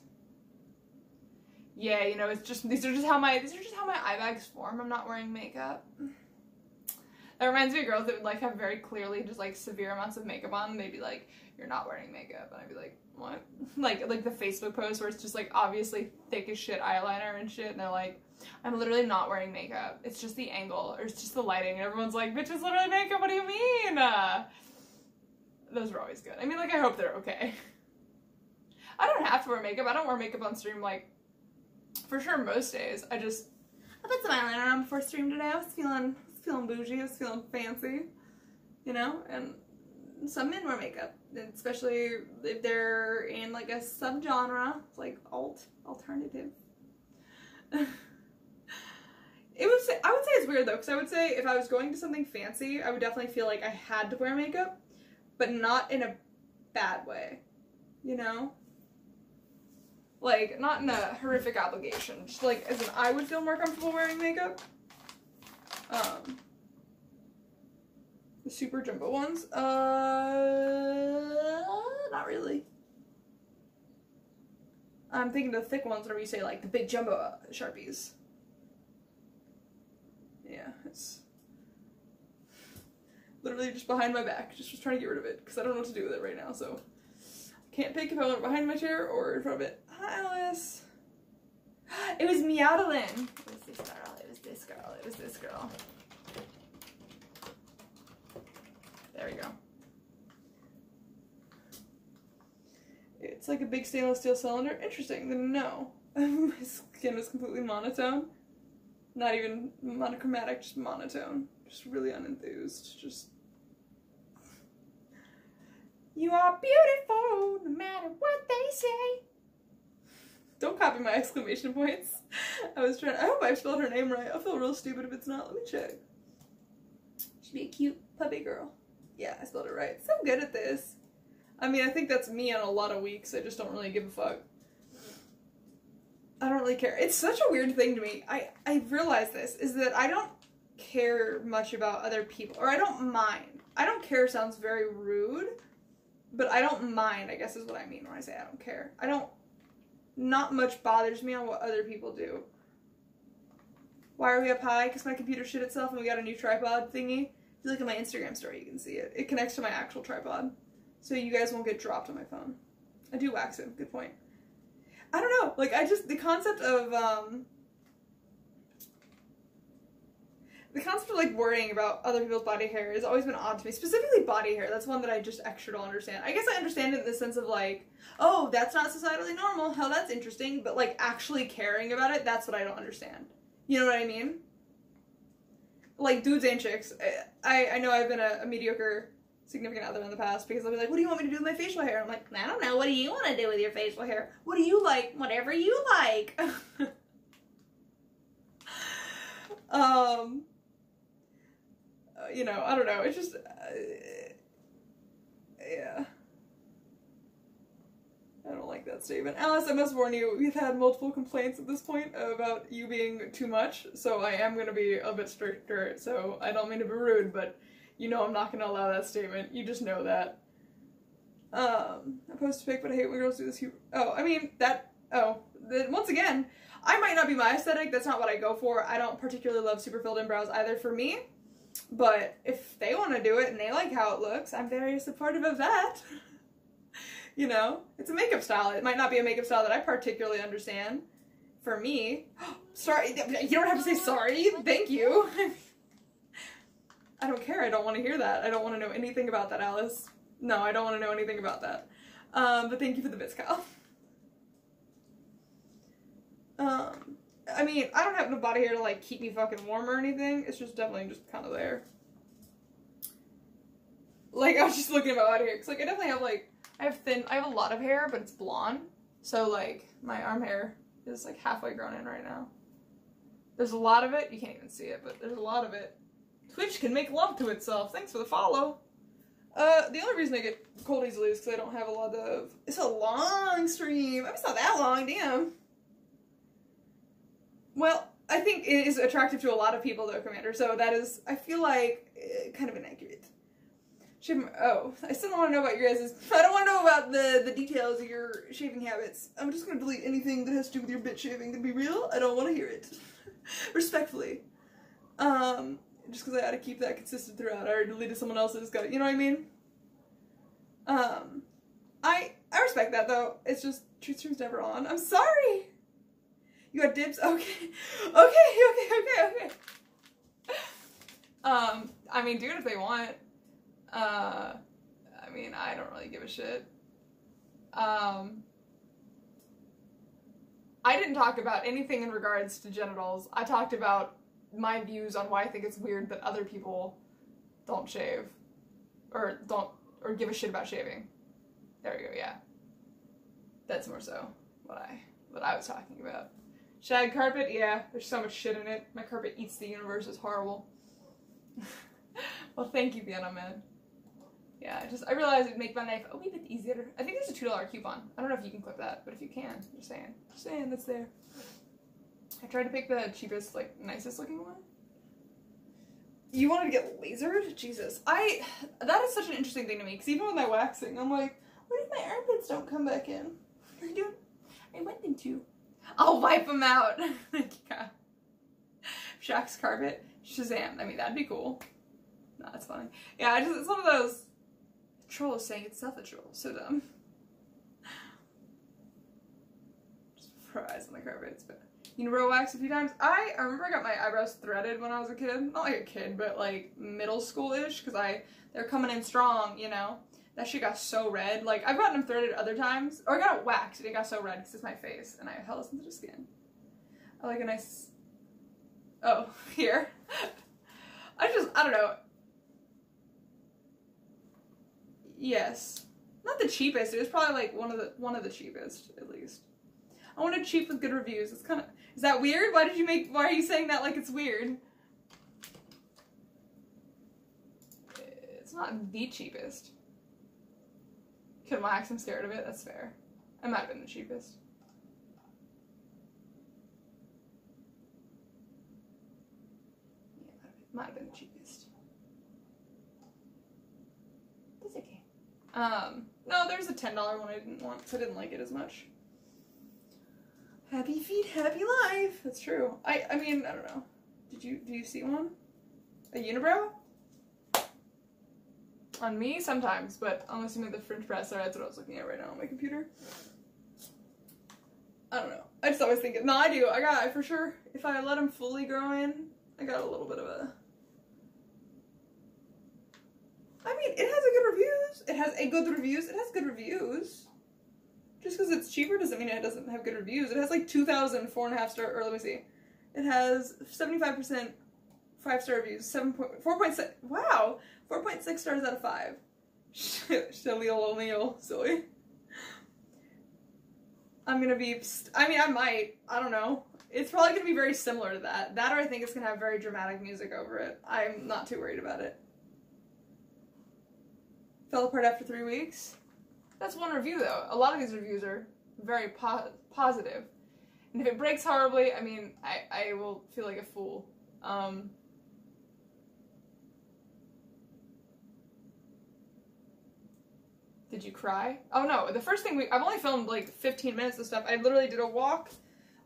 Yeah, you know, it's just these are just how my these are just how my eye bags form. I'm not wearing makeup. That reminds me of girls that would like have very clearly just like severe amounts of makeup on. They'd be like, "You're not wearing makeup," and I'd be like, "What?" Like like the Facebook post where it's just like obviously thick as shit eyeliner and shit, and they're like, "I'm literally not wearing makeup. It's just the angle or it's just the lighting," and everyone's like, "Bitch, it's literally makeup. What do you mean?" Uh, those are always good. I mean, like I hope they're okay. I don't have to wear makeup. I don't wear makeup on stream like for sure most days. I just I put some eyeliner on before stream today. I was feeling feeling bougie, I was feeling fancy, you know, and some men wear makeup, especially if they're in like a subgenre, like alt, alternative. <laughs> it say, I would say it's weird though, because I would say if I was going to something fancy, I would definitely feel like I had to wear makeup, but not in a bad way, you know? Like, not in a horrific obligation, just like as in I would feel more comfortable wearing makeup. Um, the super jumbo ones? Uh, not really. I'm thinking the thick ones where you say like the big jumbo Sharpies. Yeah, it's literally just behind my back. Just was trying to get rid of it because I don't know what to do with it right now, so I can't pick if I want it behind my chair or in front of it. Hi, Alice. <gasps> It was Meowdalin. It was this girl. It was this girl. It was this girl. There we go. It's like a big stainless steel cylinder. Interesting. Then no. <laughs> My skin is completely monotone. Not even monochromatic, just monotone. Just really unenthused. Just. You are beautiful no matter what they say. Don't copy my exclamation points. I was trying. I hope I spelled her name right. I'll feel real stupid if it's not. Let me check. She'd be a cute puppy girl. Yeah, I spelled it right. So good at this. I mean, I think that's me on a lot of weeks. I just don't really give a fuck. I don't really care. It's such a weird thing to me. I I realize this is that I don't care much about other people or I don't mind. I don't care sounds very rude, but I don't mind, I guess is what I mean when I say I don't care. I don't not much bothers me on what other people do. Why are we up high? Because my computer shit itself and we got a new tripod thingy. You look at my Instagram story, you can see it. It connects to my actual tripod. So you guys won't get dropped on my phone. I do wax it. Good point. I don't know. Like, I just, the concept of, um, the concept of like worrying about other people's body hair has always been odd to me. Specifically body hair. That's one that I just extra don't understand. I guess I understand it in the sense of like, oh, that's not societally normal. Hell, that's interesting. But like actually caring about it, that's what I don't understand. You know what I mean? Like dudes and chicks. I I know I've been a, a mediocre significant other in the past because I'll be like, "What do you want me to do with my facial hair?" I'm like, "I don't know. What do you want to do with your facial hair? What do you like? Whatever you like." <laughs> um, uh, you know, I don't know. It's just, uh, yeah. I don't like that statement. Alice, I must warn you, we've had multiple complaints at this point about you being too much, so I am going to be a bit stricter, so I don't mean to be rude, but you know I'm not going to allow that statement. You just know that. Um, I post a pic, but I hate when girls do this. Oh, I mean, that, oh, the, once again, I might not be my aesthetic, that's not what I go for. I don't particularly love super filled in brows either for me, but if they want to do it and they like how it looks, I'm very supportive of that. <laughs> you know, it's a makeup style. It might not be a makeup style that I particularly understand. For me, <gasps> sorry, you don't have to say sorry. Thank you. <laughs> I don't care. I don't want to hear that. I don't want to know anything about that, Alice. No, I don't want to know anything about that. Um, but thank you for the bits, <laughs> Kyle. Um, I mean, I don't have enough body hair to like keep me fucking warm or anything. It's just definitely just kind of there. Like I was just looking at my body hair because like I definitely have like I have thin I have a lot of hair but it's blonde. So like my arm hair is like halfway grown in right now. There's a lot of it. You can't even see it, but there's a lot of it. Twitch can make love to itself. Thanks for the follow. Uh, the only reason I get cold easily is because I don't have a lot of. It's a long stream. It's not that long. Damn. Well, I think it is attractive to a lot of people, though, Commander. So that is, I feel like, uh, kind of inaccurate. Shaving, oh, I still don't want to know about your guys' I don't want to know about the, the details of your shaving habits. I'm just going to delete anything that has to do with your bit shaving. To be real, I don't want to hear it. <laughs> Respectfully. Um, just because I had to keep that consistent throughout. I already deleted someone else's, got you know what I mean? Um, I, I respect that, though. It's just, truth stream's never on. I'm sorry! You got dibs? Okay. <laughs> Okay, okay, okay, okay. Um, I mean, do it if they want. Uh, I mean, I don't really give a shit. Um, I didn't talk about anything in regards to genitals. I talked about my views on why I think it's weird that other people don't shave or don't or give a shit about shaving. There we go. Yeah, that's more so what I what I was talking about. Shag carpet, yeah, there's so much shit in it. My carpet eats the universe, it's horrible. <laughs> well, thank you, Piano Man. Yeah, just, I realized it'd make my life a wee bit easier. I think there's a $2 coupon. I don't know if you can clip that, but if you can, just saying. Just saying, that's there. I tried to pick the cheapest, like, nicest looking one. You wanted to get lasered? Jesus. I, that is such an interesting thing to me, because even with my waxing, I'm like, what if my armpits don't come back in? <laughs> I don't, I want them to. I'll wipe them out. <laughs> yeah. Shaq's carpet. Shazam. I mean, that'd be cool. No, that's funny. Yeah, I just, it's one of those trolls saying itself a troll. So dumb. Just fries on the carpets, but unibrow wax a few times. I, I remember I got my eyebrows threaded when I was a kid. Not like a kid, but like middle school-ish, because I, they're coming in strong, you know? That shit got so red. Like, I've gotten them threaded other times. Or I got it waxed and it got so red because it's my face. And I have hella sensitive skin. I like a nice... Oh, <laughs> here. I just, I don't know. Yes. Not the cheapest. It was probably like one of the one of the cheapest, at least. I wanted cheap with good reviews. It's kind of... Is that weird? Why did you make... Why are you saying that like it's weird? It's not the cheapest. Could wax, I'm scared of it. That's fair. It might have been the cheapest. Yeah, it might have been the cheapest. That's okay. Um, no, there's a ten dollar one I didn't want, so I didn't like it as much. Happy feet, happy life. That's true. I I mean I don't know. Did you do you see one? A unibrow? On me, sometimes, but I'm assuming the French press, that's what I was looking at right now on my computer. I don't know. I just always think, it, no, I do. I got, I for sure, if I let them fully grow in, I got a little bit of a. I mean, it has a good reviews. It has a good reviews. It has good reviews. Just because it's cheaper doesn't mean it doesn't have good reviews. It has like 2,000 four and a half star, or let me see. It has 75% five star reviews, 7 point, 4.6, wow, 4.6 stars out of 5. <laughs> Shaquille O'Neal, silly. I'm gonna be, I mean, I might, I don't know. It's probably gonna be very similar to that. That or I think it's gonna have very dramatic music over it. I'm not too worried about it. Fell apart after three weeks. That's one review though. A lot of these reviews are very po positive. And if it breaks horribly, I mean, I, I will feel like a fool. Um, Did you cry? Oh no, the first thing we I've only filmed like 15 minutes of stuff. I literally did a walk,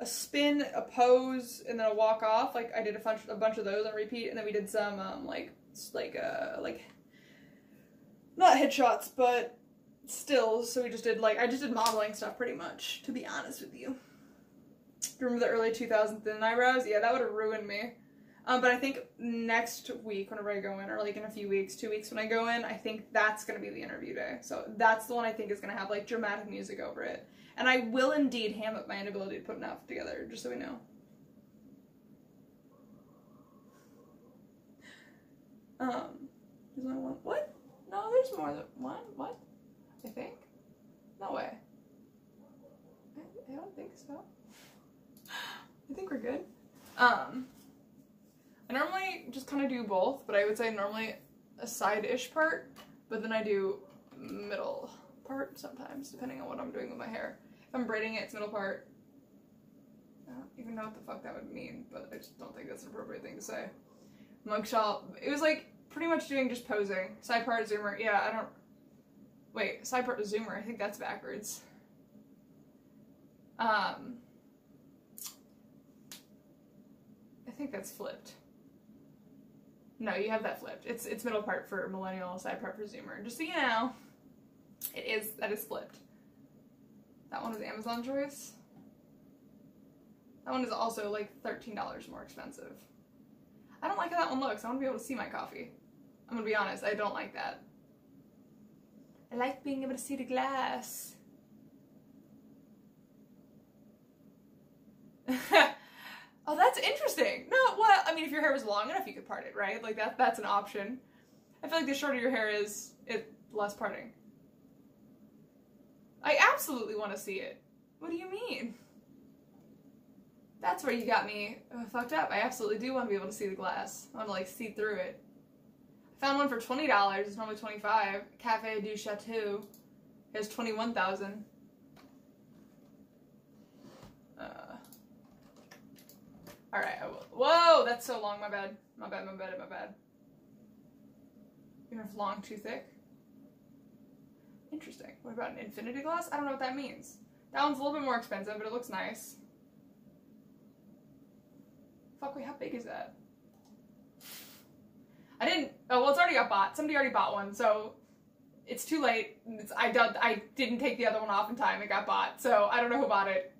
a spin, a pose, and then a walk off. Like I did a bunch a bunch of those on repeat, and then we did some um like like uh like not headshots, but stills. So we just did like I just did modeling stuff pretty much, to be honest with you. Remember the early 2000s thin eyebrows? Yeah, that would have ruined me. Um, but I think next week, whenever I go in, or like in a few weeks, two weeks when I go in, I think that's gonna be the interview day. So that's the one I think is gonna have like dramatic music over it. And I will indeed ham up my inability to put an outfit together, just so we know. Um, there's only one. What? There's more than one. What? I think. No way. I, I don't think so. <gasps> I think we're good. Um. I normally just kind of do both, but I would say normally a side-ish part, but then I do middle part sometimes, depending on what I'm doing with my hair. If I'm braiding it, it's middle part. I don't even know what the fuck that would mean, but I just don't think that's an appropriate thing to say. Mugshot, it was like pretty much doing just posing. Side part, zoomer, yeah, I don't, wait, side part, zoomer, I think that's backwards. Um, I think that's flipped. No, you have that flipped. It's it's middle part for millennial, side part for zoomer. Just so you know, it is that is flipped. That one is Amazon choice. That one is also like thirteen dollars more expensive. I don't like how that one looks. I want to be able to see my coffee. I'm gonna be honest. I don't like that. I like being able to see the glass. <laughs> Oh, that's interesting. No, well, I mean, if your hair was long enough, you could part it, right? Like that. That's an option. I feel like the shorter your hair is, it less parting. I absolutely want to see it. What do you mean? That's where you got me uh, fucked up. I absolutely do want to be able to see the glass. I want to like see through it. Found one for twenty dollars. It's normally twenty five. Cafe du Chateau. Has twenty one thousand. Uh, All right, I will. Whoa, that's so long. My bad. My bad. My bad. My bad. Even if long, too thick. Interesting. What about an infinity glass? I don't know what that means. That one's a little bit more expensive, but it looks nice. Fuck, wait, how big is that? I didn't. Oh well, it's already got bought. Somebody already bought one, so it's too late. It's, I did. I didn't take the other one off in time. It got bought, so I don't know who bought it.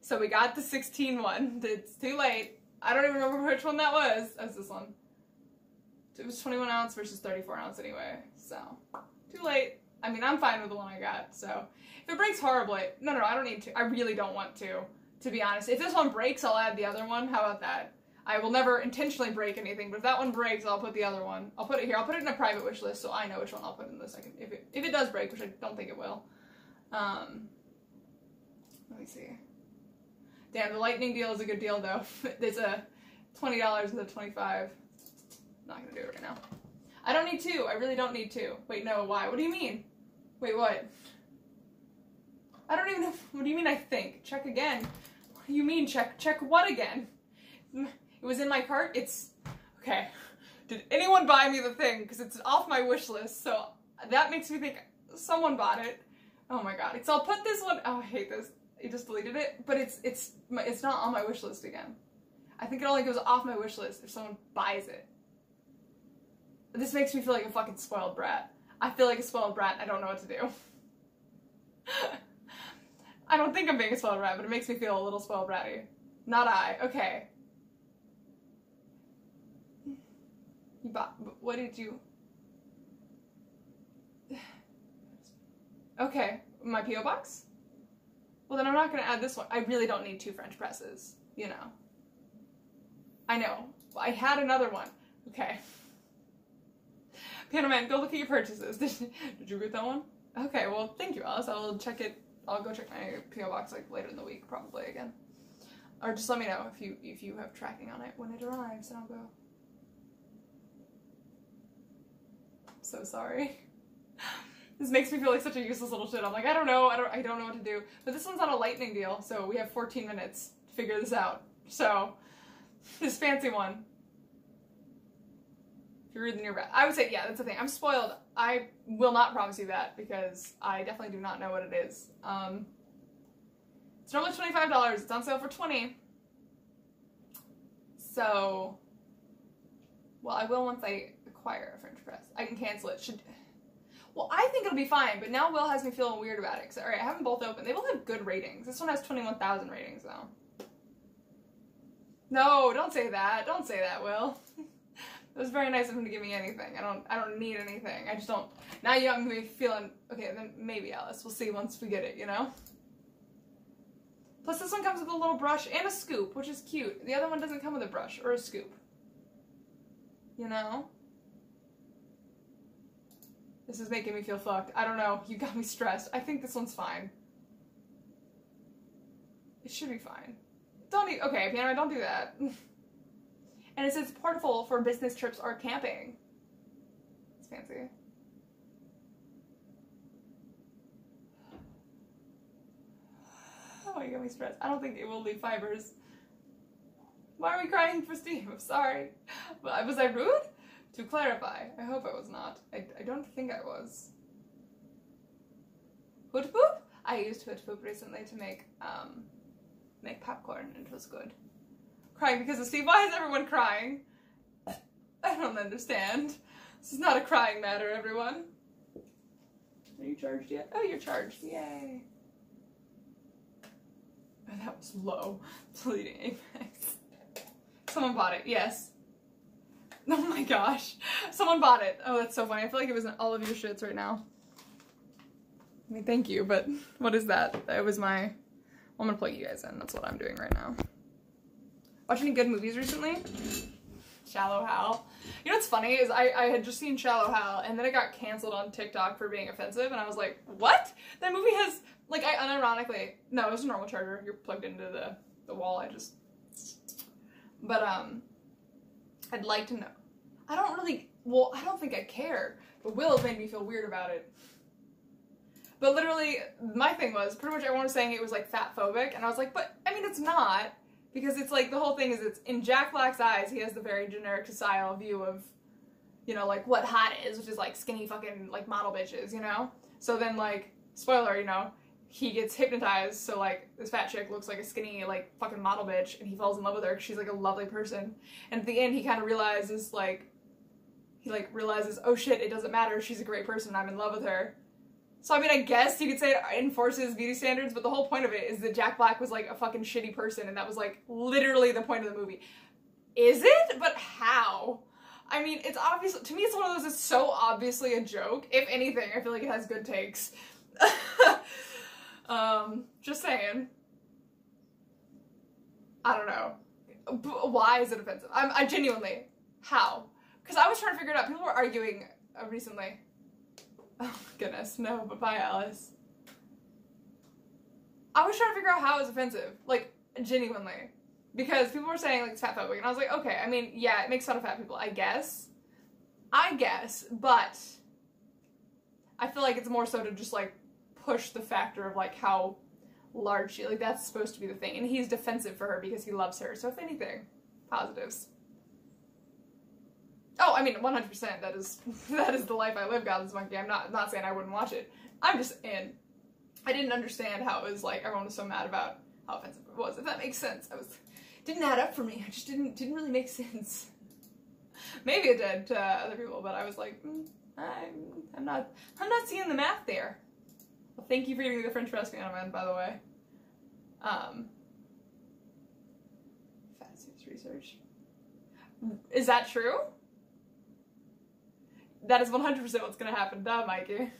So we got the 16 one. <laughs> It's too late. I don't even remember which one that was. Was this one. It was 21 ounce versus 34 ounce anyway. So, too late. I mean, I'm fine with the one I got. So, if it breaks horribly, no, no, I don't need to. I really don't want to, to be honest. If this one breaks, I'll add the other one. How about that? I will never intentionally break anything, but if that one breaks, I'll put the other one. I'll put it here. I'll put it in a private wish list so I know which one I'll put in the second. If it, if it does break, which I don't think it will. Um, let me see. Damn, the lightning deal is a good deal though. <laughs> it's a twenty dollars and a twenty-five. Not gonna do it right now. I don't need two. I really don't need two. Wait, no, why? What do you mean? Wait, what? I don't even know. <laughs> What do you mean I think? Check again. What do you mean check? Check what again? It was in my cart. It's okay. Did anyone buy me the thing? Because it's off my wish list. So that makes me think someone bought it. Oh my god. So I'll put this one. Oh, I hate this. He just deleted it. But it's it's it's not on my wish list again. I think it only goes off my wish list if someone buys it. This makes me feel like a fucking spoiled brat. I feel like a spoiled brat. I don't know what to do. <laughs> I don't think I'm being a spoiled brat, but it makes me feel a little spoiled bratty. Not I. Okay. Bought. What did you? Okay, my PO box. Well, then I'm not gonna add this one. I really don't need two French presses. You know. I know. I had another one. Okay. Piano Man, go look at your purchases. Did, <laughs> did you get that one? Okay, well, thank you, Alice. I'll check it. I'll go check my PO box like later in the week, probably again. Or just let me know if you if you have tracking on it when it arrives, and I'll go. So sorry. <laughs> this makes me feel like such a useless little shit. I'm like, I don't know, I don't, I don't know what to do. But this one's on a lightning deal, so we have 14 minutes to figure this out. So, this fancy one. If you're reading your breath, I would say, yeah, that's the thing. I'm spoiled. I will not promise you that because I definitely do not know what it is. Um, it's normally $25. It's on sale for 20 So, well, I will once I acquire a French press. I can cancel it. Should well, I think it'll be fine, but now Will has me feeling weird about it. all right, I have them both open. They both have good ratings. This one has 21,000 ratings, though. No, don't say that. Don't say that, Will. <laughs> it was very nice of him to give me anything. I don't. I don't need anything. I just don't. Now you got me feeling. Okay, then maybe Alice. We'll see once we get it. You know. Plus, this one comes with a little brush and a scoop, which is cute. The other one doesn't come with a brush or a scoop. You know. This is making me feel fucked. I don't know. You got me stressed. I think this one's fine. It should be fine. Don't eat. Okay, piano, don't do that. <laughs> and it says portable for business trips or camping. It's fancy. <sighs> Oh, you got me stressed. I don't think it will leave fibers. Why are we crying for Steve? I'm sorry. Was I rude? To clarify, I hope I was not. I, I don't think I was. Hood poop? I used hood poop recently to make um make popcorn and it was good. Crying because of Steve. Why is everyone crying? I don't understand. This is not a crying matter, everyone. Are you charged yet? Oh, you're charged. Yay. Oh, that was low. <laughs> Deleting Apex. Someone bought it. Yes. <laughs> Oh my gosh. Someone bought it. Oh, that's so funny. I feel like it was in all of your shits right now. I mean, thank you, but <laughs> what is that? It was my... I'm gonna plug you guys in. That's what I'm doing right now. Watch any good movies recently? Shallow Hal. You know what's funny is I, I had just seen Shallow Hal and then it got canceled on TikTok for being offensive and I was like, what? That movie has, like, I unironically, no, it was a normal charger. You're plugged into the, the wall. I just, but, um, I'd like to know. I don't really, well, I don't think I care, but Will made me feel weird about it. But literally, my thing was pretty much everyone was saying it was like fat phobic, and I was like, but I mean, it's not because it's like the whole thing is it's in Jack Black's eyes, he has the very generic style view of, you know, like what hot is, which is like skinny fucking like model bitches, you know. So then like spoiler, you know, he gets hypnotized, so like this fat chick looks like a skinny like fucking model bitch, and he falls in love with her because she's like a lovely person. And at the end, he kind of realizes like he like realizes, oh shit, it doesn't matter. She's a great person. I'm in love with her. So I mean, I guess you could say it enforces beauty standards, but the whole point of it is that Jack Black was like a fucking shitty person, and that was like literally the point of the movie. Is it? But how? I mean, it's obvious. To me, it's one of those. It's so obviously a joke. If anything, I feel like it has good takes. <laughs> um, just saying. I don't know. Why is it offensive? I'm, I genuinely. How? Because I was trying to figure it out. People were arguing uh, recently. <laughs> Oh goodness, no, but bye, Alice. I was trying to figure out how it was offensive. Like, genuinely. Because people were saying, like, it's fat phobic. And I was like, okay, I mean, yeah, it makes fun of fat people, I guess. I guess, but I feel like it's more so to just like push the factor of like how large she like that's supposed to be the thing. And he's defensive for her because he loves her. So if anything, positives. Oh, I mean, 100%. That is <laughs> that is the life I live, God's Monkey. I'm not not saying I wouldn't watch it. I'm just in. I didn't understand how it was like everyone was so mad about how offensive it was. If that makes sense, I was didn't add up for me. I just didn't didn't really make <laughs> sense. Maybe it did to other people, but I was like, mm, I'm I'm not I'm not seeing the math there. Well, thank you for giving me the French press man, by the way. Um, research. Is that true? That is 100% what's gonna happen, duh, Mikey.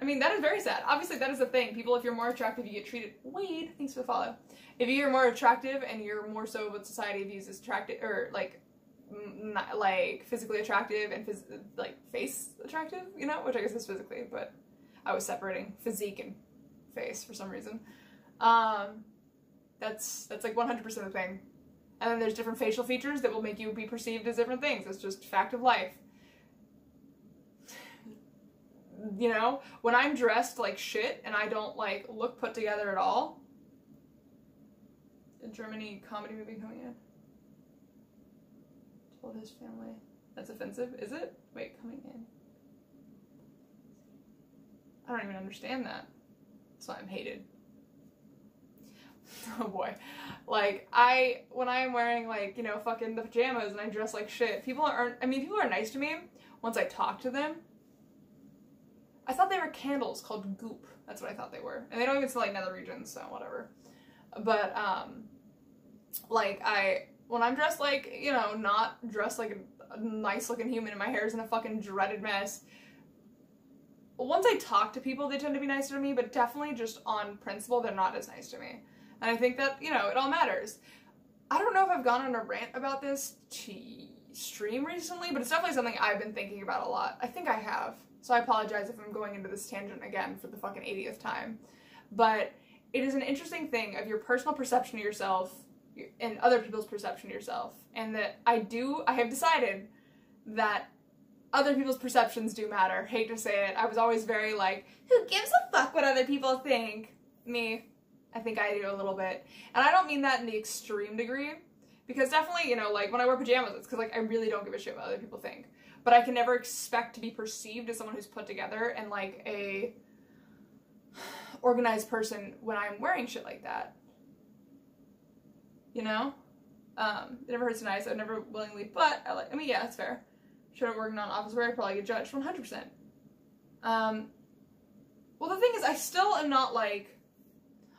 I mean, that is very sad. Obviously, that is a thing. People, if you're more attractive, you get treated. Wade, thanks for the follow. If you're more attractive and you're more so what society views as attractive, or like, not, like physically attractive and phys- like face attractive, you know, which I guess is physically, but I was separating physique and face for some reason. Um, that's that's like 100% the thing. And then there's different facial features that will make you be perceived as different things. It's just fact of life. You know, when I'm dressed like shit and I don't like look put together at all. A Germany comedy movie coming in. Told his family. That's offensive, is it? Wait, coming in. I don't even understand that. That's why I'm hated. <laughs> oh boy. Like I when I'm wearing like, you know, fucking the pajamas and I dress like shit, people aren't I mean people are nice to me once I talk to them. I thought they were candles called goop. That's what I thought they were. And they don't even sell like nether regions, so whatever. But um like I when I'm dressed like, you know, not dressed like a, nice looking human and my hair's in a fucking dreaded mess. Once I talk to people, they tend to be nicer to me, but definitely just on principle, they're not as nice to me. And I think that, you know, it all matters. I don't know if I've gone on a rant about this stream recently, but it's definitely something I've been thinking about a lot. I think I have. So I apologize if I'm going into this tangent again for the fucking 80th time. But it is an interesting thing of your personal perception of yourself and other people's perception of yourself. And that I do, I have decided that other people's perceptions do matter. Hate to say it. I was always very like, who gives a fuck what other people think? Me. I think I do a little bit. And I don't mean that in the extreme degree. Because definitely, you know, like when I wear pajamas, it's because like I really don't give a shit what other people think. But I can never expect to be perceived as someone who's put together and like a <sighs> organized person when I'm wearing shit like that. You know? Um, it never hurts to nice. Would never willingly, but I like. I mean, yeah, that's fair. Should have worked on office where I probably get judged 100%. Um, well, the thing is, I still am not like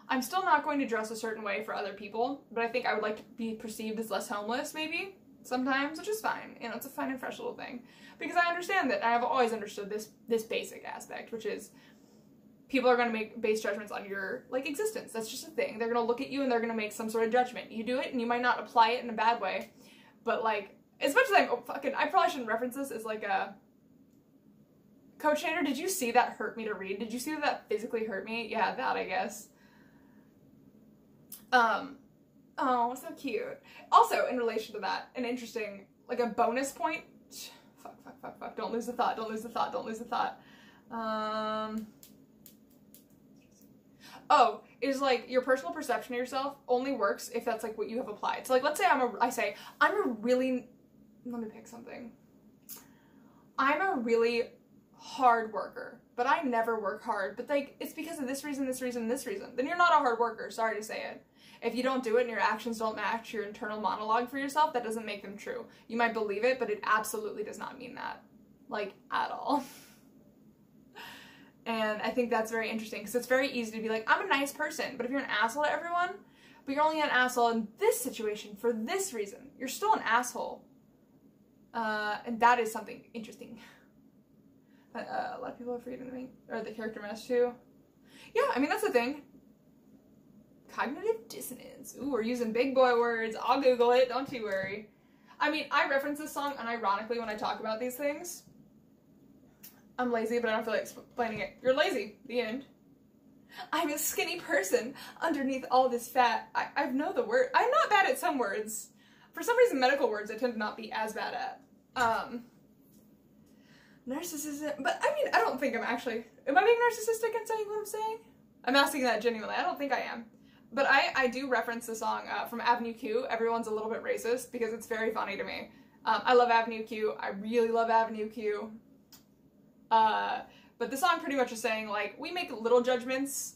I'm still not going to dress a certain way for other people, but I think I would like to be perceived as less homeless, maybe sometimes, which is fine. You know, it's a fun and fresh little thing because I understand that. I've always understood this this basic aspect, which is people are going to make base judgments on your like existence. That's just a thing. They're going to look at you and they're going to make some sort of judgment. You do it, and you might not apply it in a bad way, but like as much as I'm oh, fucking, I probably shouldn't reference this as like a. Coach Hater, did you see that hurt me to read? Did you see that, that physically hurt me? Yeah, that I guess. Um, oh, so cute. Also, in relation to that, an interesting, like a bonus point. Fuck, fuck, fuck, fuck. Don't lose the thought. Don't lose the thought. Don't lose the thought. Um. Oh, is like your personal perception of yourself only works if that's like what you have applied. So like, let's say I'm a, I say I'm a really, let me pick something. I'm a really hard worker, but I never work hard. But like, it's because of this reason, this reason, this reason. Then you're not a hard worker. Sorry to say it. If you don't do it and your actions don't match your internal monologue for yourself, that doesn't make them true. You might believe it, but it absolutely does not mean that. Like, at all. <laughs> and I think that's very interesting because it's very easy to be like, I'm a nice person, but if you're an asshole to everyone, but you're only an asshole in this situation for this reason, you're still an asshole. Uh, and that is something interesting. <laughs> Uh, a lot of people are forgetting the main, or the character mesh too. Yeah, I mean, that's the thing cognitive dissonance. Ooh, we're using big boy words. I'll Google it, don't you worry. I mean, I reference this song unironically when I talk about these things. I'm lazy, but I don't feel like explaining it. You're lazy. The end. I'm a skinny person underneath all this fat. I, I know the word. I'm not bad at some words. For some reason, medical words I tend to not be as bad at. Um, narcissism, but I mean, I don't think I'm actually. Am I being narcissistic in saying what I'm saying? I'm asking that genuinely. I don't think I am. But I, I do reference the song uh, from Avenue Q, Everyone's a Little Bit Racist, because it's very funny to me. Um, I love Avenue Q. I really love Avenue Q. Uh, but the song pretty much is saying, like, we make little judgments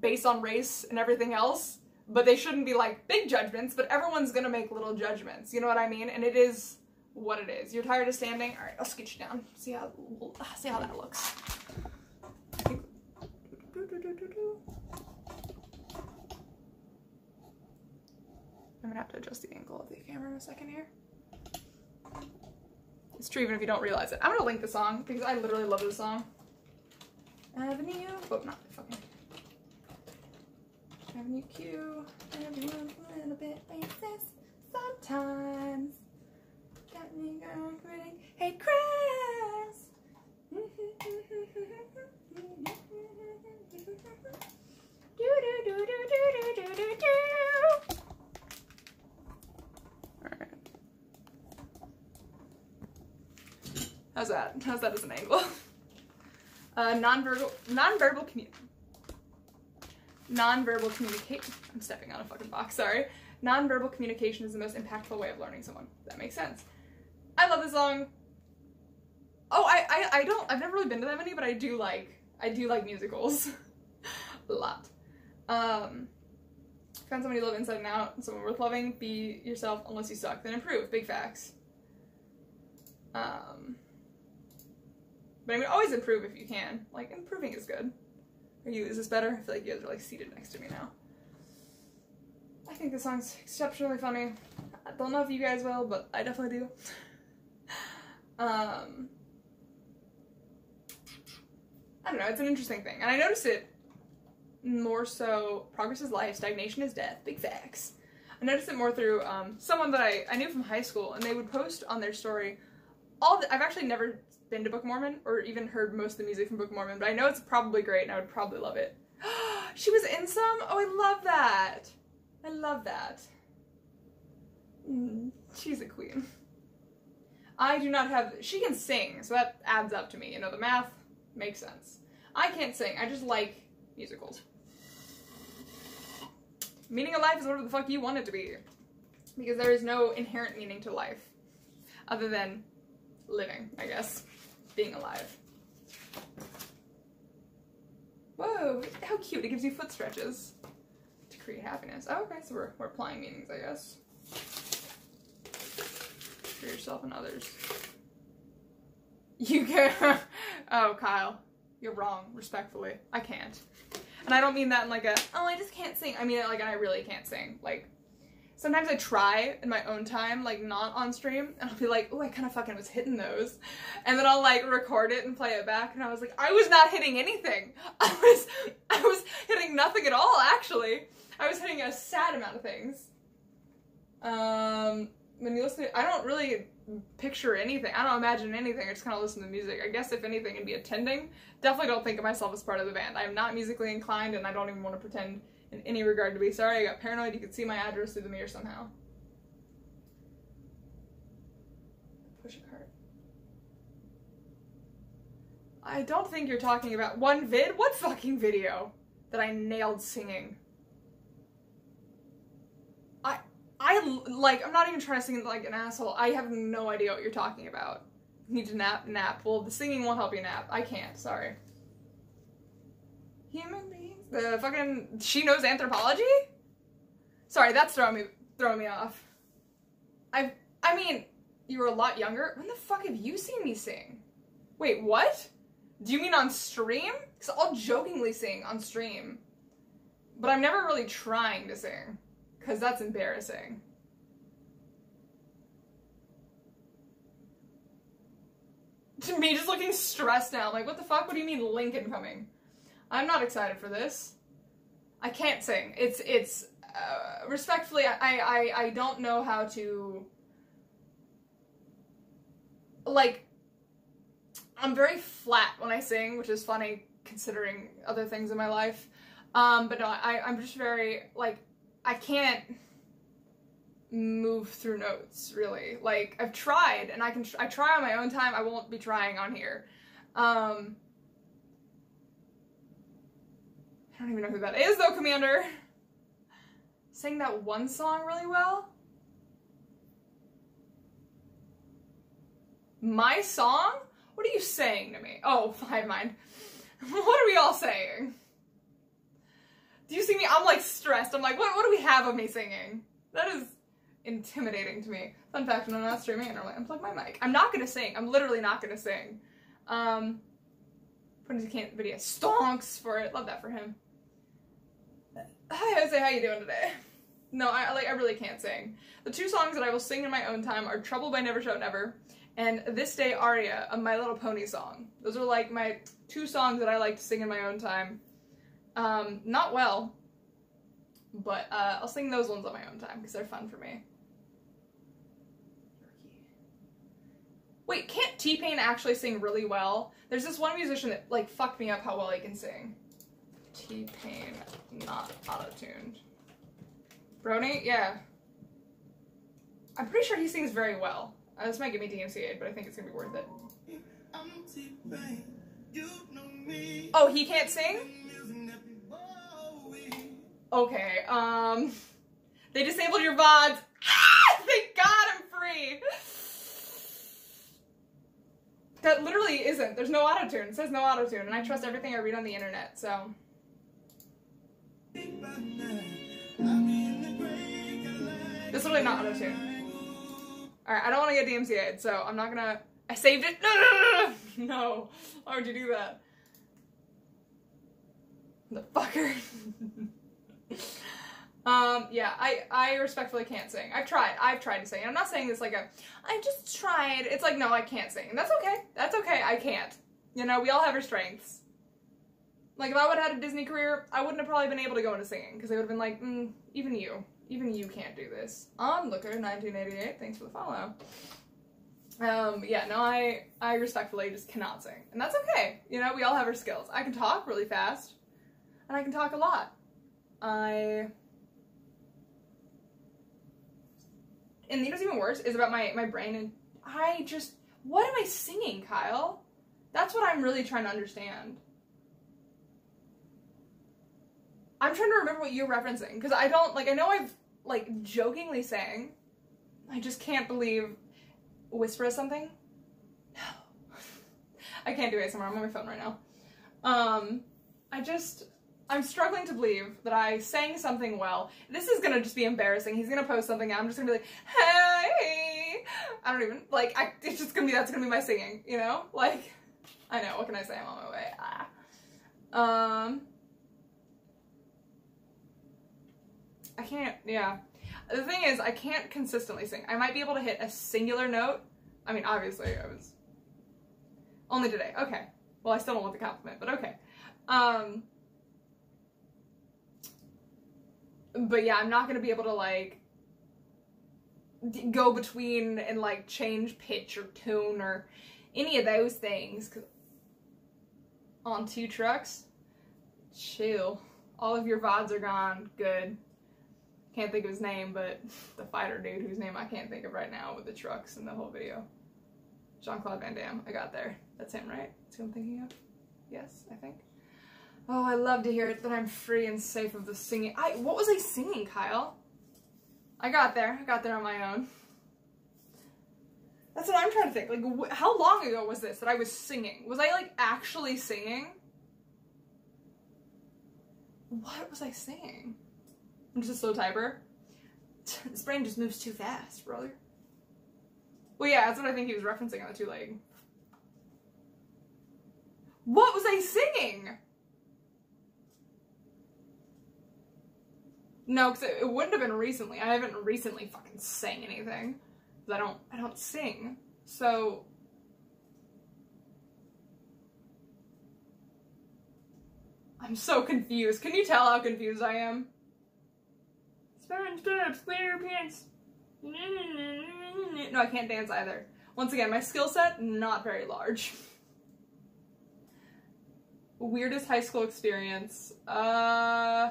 based on race and everything else, but they shouldn't be like big judgments, but everyone's gonna make little judgments. You know what I mean? And it is what it is. You're tired of standing? Alright, I'll scooch you down. See how see how that looks. I'm gonna have to adjust the angle of the camera in a second here. It's true even if you don't realize it. I'm gonna link the song because I literally love this song. Avenue, oh not fucking. Avenue Q, everyone's a little bit racist sometimes. Got me girl quitting. Hey Chris! <laughs> do do do do do do do do How's that? How's that as an angle? <laughs> Uh, nonverbal, nonverbal communication nonverbal communication. I'm stepping on a fucking box, sorry. Nonverbal communication is the most impactful way of learning someone. That makes sense. I love this song. Oh, I, I, I don't, I've never really been to that many, but I do like, I do like musicals. <laughs> a lot. Um, find somebody to love inside and out, someone worth loving, be yourself unless you suck, then improve. Big facts. Um, but I mean, always improve if you can. Like, improving is good. Are you, is this better? I feel like you guys are like seated next to me now. I think this song's exceptionally funny. I don't know if you guys will, but I definitely do. <laughs> um, I don't know, it's an interesting thing. And I noticed it more so, progress is life, stagnation is death, big facts. I noticed it more through um, someone that I, I knew from high school, and they would post on their story all the, I've actually never been to Book Mormon or even heard most of the music from Book Mormon, but I know it's probably great and I would probably love it. <gasps> she was in some? Oh, I love that. I love that. Mm, she's a queen. I do not have, she can sing, so that adds up to me. You know, the math makes sense. I can't sing, I just like musicals. Meaning of life is whatever the fuck you want it to be. Because there is no inherent meaning to life. Other than living, I guess being alive. Whoa, how cute. It gives you foot stretches to create happiness. Oh, okay, so we're, we're applying meanings, I guess. For yourself and others. You can. <laughs> oh, Kyle, you're wrong, respectfully. I can't. And I don't mean that in like a, oh, I just can't sing. I mean it like, I really can't sing. Like, sometimes I try in my own time, like not on stream, and I'll be like, oh, I kind of fucking was hitting those. And then I'll like record it and play it back, and I was like, I was not hitting anything. <laughs> I was, I was hitting nothing at all, actually. I was hitting a sad amount of things. Um, when you listen to, I don't really picture anything. I don't imagine anything. I just kind of listen to music. I guess if anything, it'd be attending. Definitely don't think of myself as part of the band. I am not musically inclined, and I don't even want to pretend in any regard to be. Sorry, I got paranoid. You could see my address through the mirror somehow. Push a cart. I don't think you're talking about one vid. What fucking video that I nailed singing? I I like I'm not even trying to sing like an asshole. I have no idea what you're talking about. Need to nap nap. Well, the singing won't help you nap. I can't. Sorry. Human being the fucking she knows anthropology? Sorry, that's throwing me throwing me off. I I mean, you were a lot younger. When the fuck have you seen me sing? Wait, what? Do you mean on stream? Because I'll jokingly sing on stream. But I'm never really trying to sing. Because that's embarrassing. To me just looking stressed now. Like, what the fuck? What do you mean Lincoln coming? I'm not excited for this. I can't sing. It's it's uh, respectfully, I, I I don't know how to like. I'm very flat when I sing, which is funny considering other things in my life. Um, but no, I I'm just very like I can't move through notes really. Like I've tried and I can I try on my own time. I won't be trying on here. Um I don't even know who that is though, Commander. Sang that one song really well. My song? What are you saying to me? Oh, <laughs> hive mind. what are we all saying? Do you see me? I'm like stressed. I'm like, what, what do we have of me singing? That is intimidating to me. Fun fact, when I'm not streaming, I normally unplug my mic. I'm not gonna sing. I'm literally not gonna sing. Um, put into can't video. Stonks for it. Love that for him. Hi Jose, how you doing today? No, I like I really can't sing. The two songs that I will sing in my own time are Trouble by Never Shout Never and This Day Aria, a My Little Pony song. Those are like my two songs that I like to sing in my own time. Um, not well, but uh, I'll sing those ones on my own time because they're fun for me. Wait, can't T-Pain actually sing really well? There's this one musician that like fucked me up how well he can sing. T-Pain, not auto-tuned. Brony? Yeah. I'm pretty sure he sings very well. Uh, this might get me DMCA, but I think it's gonna be worth it. Oh, he can't sing? Okay, um... <laughs> They disabled your VODs. Ah! Thank God I'm free! That literally isn't. There's no auto-tune. It says no auto-tune, and I trust everything I read on the internet, so... This is really not auto-tune. Alright, I don't want to get DMCA'd, so I'm not gonna... I saved it? <laughs> No, no, no, no! No. Why would you do that? The fucker. <laughs> um, yeah, I, I respectfully can't sing. I've tried. I've tried to sing. I'm not saying this like a, I just tried. It's like, no, I can't sing. And that's okay. That's okay. I can't. You know, we all have our strengths. Like, if I would have had a Disney career, I wouldn't have probably been able to go into singing, because they would have been like, mm, even you. Even you can't do this. Onlooker, 1988, thanks for the follow. Um, yeah, no, I, I respectfully just cannot sing. And that's okay. You know, we all have our skills. I can talk really fast, and I can talk a lot. I... And you know what's even worse is about my, my brain, and I just... What am I singing, Kyle? That's what I'm really trying to understand. I'm trying to remember what you're referencing, because I don't, like, I know I've like jokingly saying, I just can't believe whisper is something. No. <laughs> I can't do ASMR, I'm on my phone right now. Um, I just, I'm struggling to believe that I sang something well. This is gonna just be embarrassing. He's gonna post something and I'm just gonna be like, hey! I don't even, like, I, it's just gonna be, that's gonna be my singing, you know? Like, I know, what can I say? I'm on my way. Ah. Um, I can't, yeah. The thing is, I can't consistently sing. I might be able to hit a singular note. I mean, obviously, I was... Only today. Okay. Well, I still don't want the compliment, but okay. Um... But yeah, I'm not gonna be able to, like, go between and, like, change pitch or tune or any of those things. On two trucks? Chill. All of your VODs are gone. Good can't think of his name, but <laughs> the fighter dude whose name I can't think of right now with the trucks and the whole video. Jean-Claude Van Damme. I got there. That's him, right? That's who I'm thinking of? Yes, I think. Oh, I love to hear it that I'm free and safe of the singing. I What was I singing, Kyle? I got there. I got there on my own. That's what I'm trying to think. Like, how long ago was this that I was singing? Was I, like, actually singing? What was I singing? I'm just a slow typer. <laughs> this brain just moves too fast, brother. Well, yeah, that's what I think he was referencing on the two leg. What was I singing? No, because it, it, wouldn't have been recently. I haven't recently fucking sang anything. I don't, I don't sing. So... I'm so confused. Can you tell how confused I am? SpongeBob SquarePants. No, I can't dance either. Once again, my skill set, not very large. Weirdest high school experience. Uh...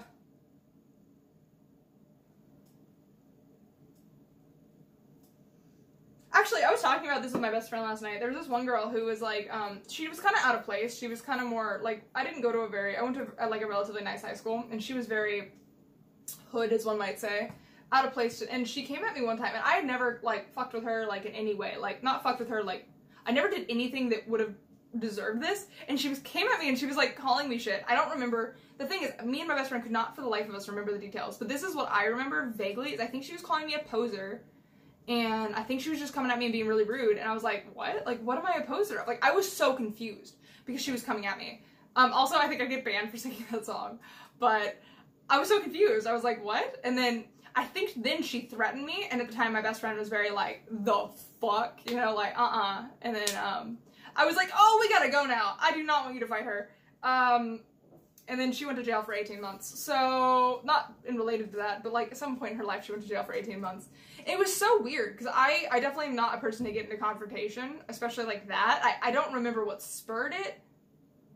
Actually, I was talking about this with my best friend last night. There was this one girl who was like, um, she was kind of out of place. She was kind of more like, I didn't go to a very, I went to a, like a relatively nice high school, and she was very hood, as one might say, out of place. And she came at me one time, and I had never like fucked with her like in any way, like not fucked with her, like I never did anything that would have deserved this. And she was came at me and she was like calling me shit. I don't remember. The thing is, me and my best friend could not for the life of us remember the details. But this is what I remember vaguely. Is I think she was calling me a poser and I think she was just coming at me and being really rude. And I was like, what? Like, what am I a poser of? Like, I was so confused because she was coming at me. Um, also, I think I get banned for singing that song, but I was so confused. I was like, what? And then I think then she threatened me, and at the time my best friend was very like, the fuck, you know, like, uh-uh. And then um, I was like, oh, we gotta go now. I do not want you to fight her. Um, and then she went to jail for 18 months. So, not in related to that, but like at some point in her life, she went to jail for 18 months. It was so weird because I, I definitely am not a person to get into confrontation, especially like that. I, I don't remember what spurred it.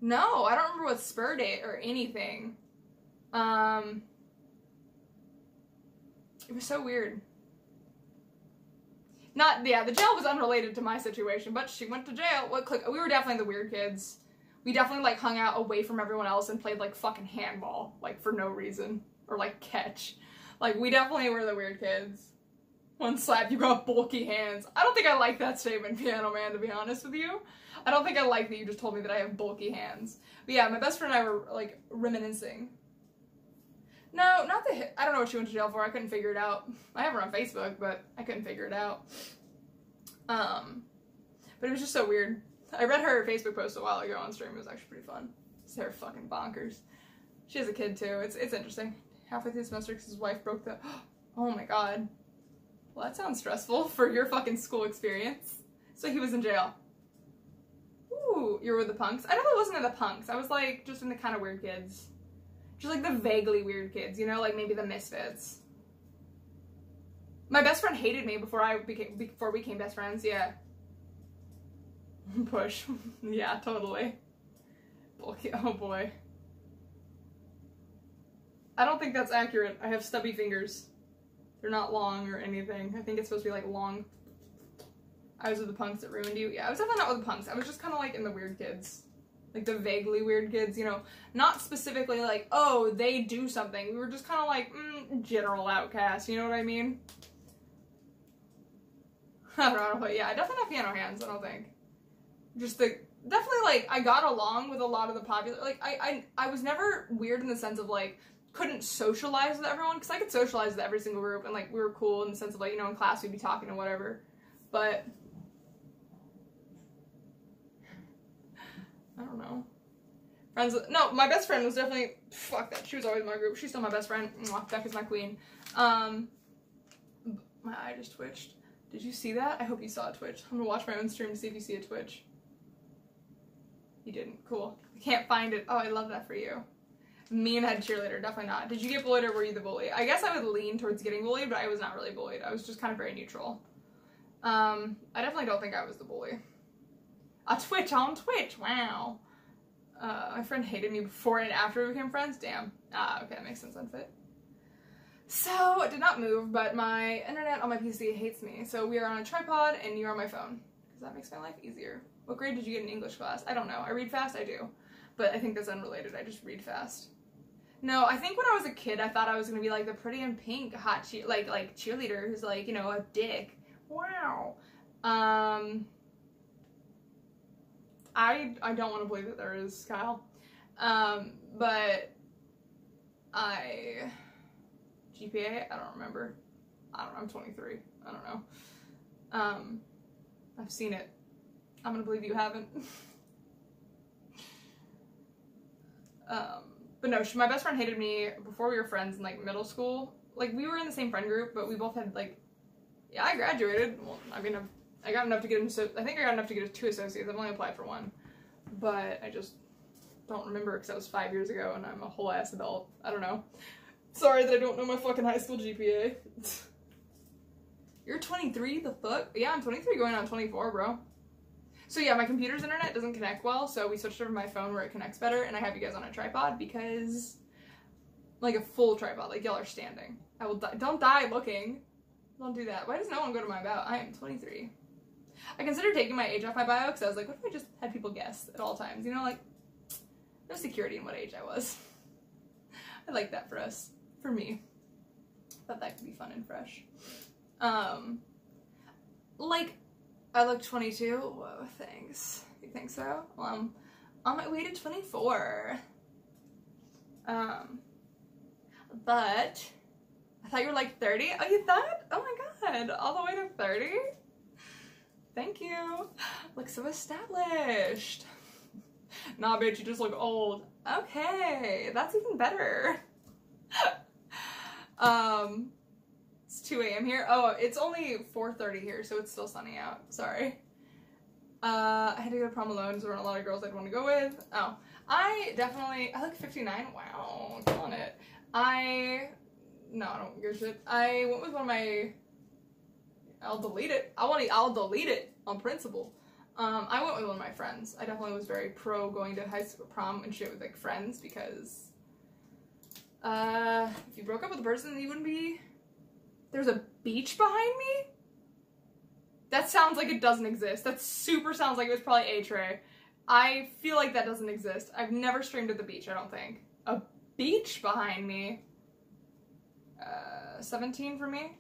No, I don't remember what spurred it or anything. Um, it was so weird. Not, yeah, the jail was unrelated to my situation, but she went to jail. What click? We were definitely the weird kids. We definitely like hung out away from everyone else and played like fucking handball, like for no reason. Or like catch. Like we definitely were the weird kids. One slap, you got bulky hands. I don't think I like that statement, <laughs> Piano Man, to be honest with you. I don't think I like that you just told me that I have bulky hands. But yeah, my best friend and I were like reminiscing. No, not the I don't know what she went to jail for. I couldn't figure it out. I have her on Facebook, but I couldn't figure it out. Um, but it was just so weird. I read her Facebook post a while ago on stream. It was actually pretty fun. They're fucking bonkers. She has a kid too. It's it's interesting. Halfway through the semester, his wife broke the. <gasps> Oh my god. Well, that sounds stressful <laughs> for your fucking school experience. So he was in jail. Ooh, you were with the punks? I know I wasn't in the punks. I was like just in the kind of weird kids. Just like the vaguely weird kids, you know, like maybe the misfits. My best friend hated me before I became before we became best friends. Yeah. <laughs> Push. <laughs> yeah, totally. Bulky. <laughs> Oh boy. I don't think that's accurate. I have stubby fingers. They're not long or anything. I think it's supposed to be like long. I was with the punks that ruined you. Yeah, I was definitely not with the punks. I was just kind of like in the weird kids like the vaguely weird kids, you know, not specifically like, oh, they do something. We were just kind of like, mm, general outcast, you know what I mean? <laughs> I don't know, but yeah, I definitely have piano hands, I don't think. Just the, definitely like, I got along with a lot of the popular, like, I, I, I was never weird in the sense of like, couldn't socialize with everyone, because I could socialize with every single group, and like, we were cool in the sense of like, you know, in class we'd be talking or whatever, but I don't know. Friends, no, my best friend was definitely, fuck that, she was always my group. She's still my best friend. Mwah, is my queen. Um, my eye just twitched. Did you see that? I hope you saw a twitch. I'm gonna watch my own stream to see if you see a twitch. You didn't. Cool. I can't find it. Oh, I love that for you. Me and head cheerleader, definitely not. Did you get bullied or were you the bully? I guess I would lean towards getting bullied, but I was not really bullied. I was just kind of very neutral. Um, I definitely don't think I was the bully. A Twitch on Twitch. Wow. Uh, my friend hated me before and after we became friends. Damn. Ah, okay, that makes sense. Unfit. So, I did not move, but my internet on my PC hates me. So we are on a tripod and you're on my phone. Because that makes my life easier. What grade did you get in English class? I don't know. I read fast? I do. But I think that's unrelated. I just read fast. No, I think when I was a kid, I thought I was gonna be like the pretty and pink hot cheer, like like cheerleader who's like you know a dick. Wow. Um, I I don't want to believe that there is Kyle, um, but I GPA I don't remember. I don't know. I'm 23. I don't know. Um, I've seen it. I'm gonna believe you haven't. <laughs> um, but no, she, my best friend hated me before we were friends in like middle school. Like we were in the same friend group, but we both had like, yeah, I graduated. Well, I mean, I've I got enough to get into, I think I got enough to get two associates. I've only applied for one. But I just don't remember because that was five years ago and I'm a whole ass adult. I don't know. Sorry that I don't know my fucking high school GPA. <laughs> You're 23? The fuck? Yeah, I'm 23 going on 24, bro. So yeah, my computer's internet doesn't connect well, so we switched over to my phone where it connects better, and I have you guys on a tripod because, like a full tripod, like y'all are standing. I will die. Don't die looking. Don't do that. Why does no one go to my about? I am 23. I considered taking my age off my bio because I was like, what if I just had people guess at all times? You know, like, no security in what age I was. <laughs> I like that for us. For me. Thought that could be fun and fresh. Um, like, I look 22. Whoa, thanks. You think so? Well, I'm on my way to 24. Um, but I thought you were like 30. Oh, you thought? Oh my god, all the way to 30? Thank you. <gasps> Look so established. <laughs> Nah, bitch, you just look old. Okay, that's even better. <laughs> um, it's 2 a.m. here. Oh, it's only 4.30 here, so it's still sunny out. Sorry. Uh, I had to go to prom alone, so there weren't a lot of girls I'd want to go with. Oh, I definitely, I look 59. Wow, killing it. I, no, I don't give a shit. I went with one of my, I'll delete it. I want to, I'll delete it on principle. Um, I went with one of my friends. I definitely was very pro going to high school prom and shit with like friends because, uh, if you broke up with a person, you wouldn't be, there's a beach behind me? That sounds like it doesn't exist. That super sounds like it was probably A-Tray. I feel like that doesn't exist. I've never streamed at the beach, I don't think. A beach behind me? Uh, 17 for me?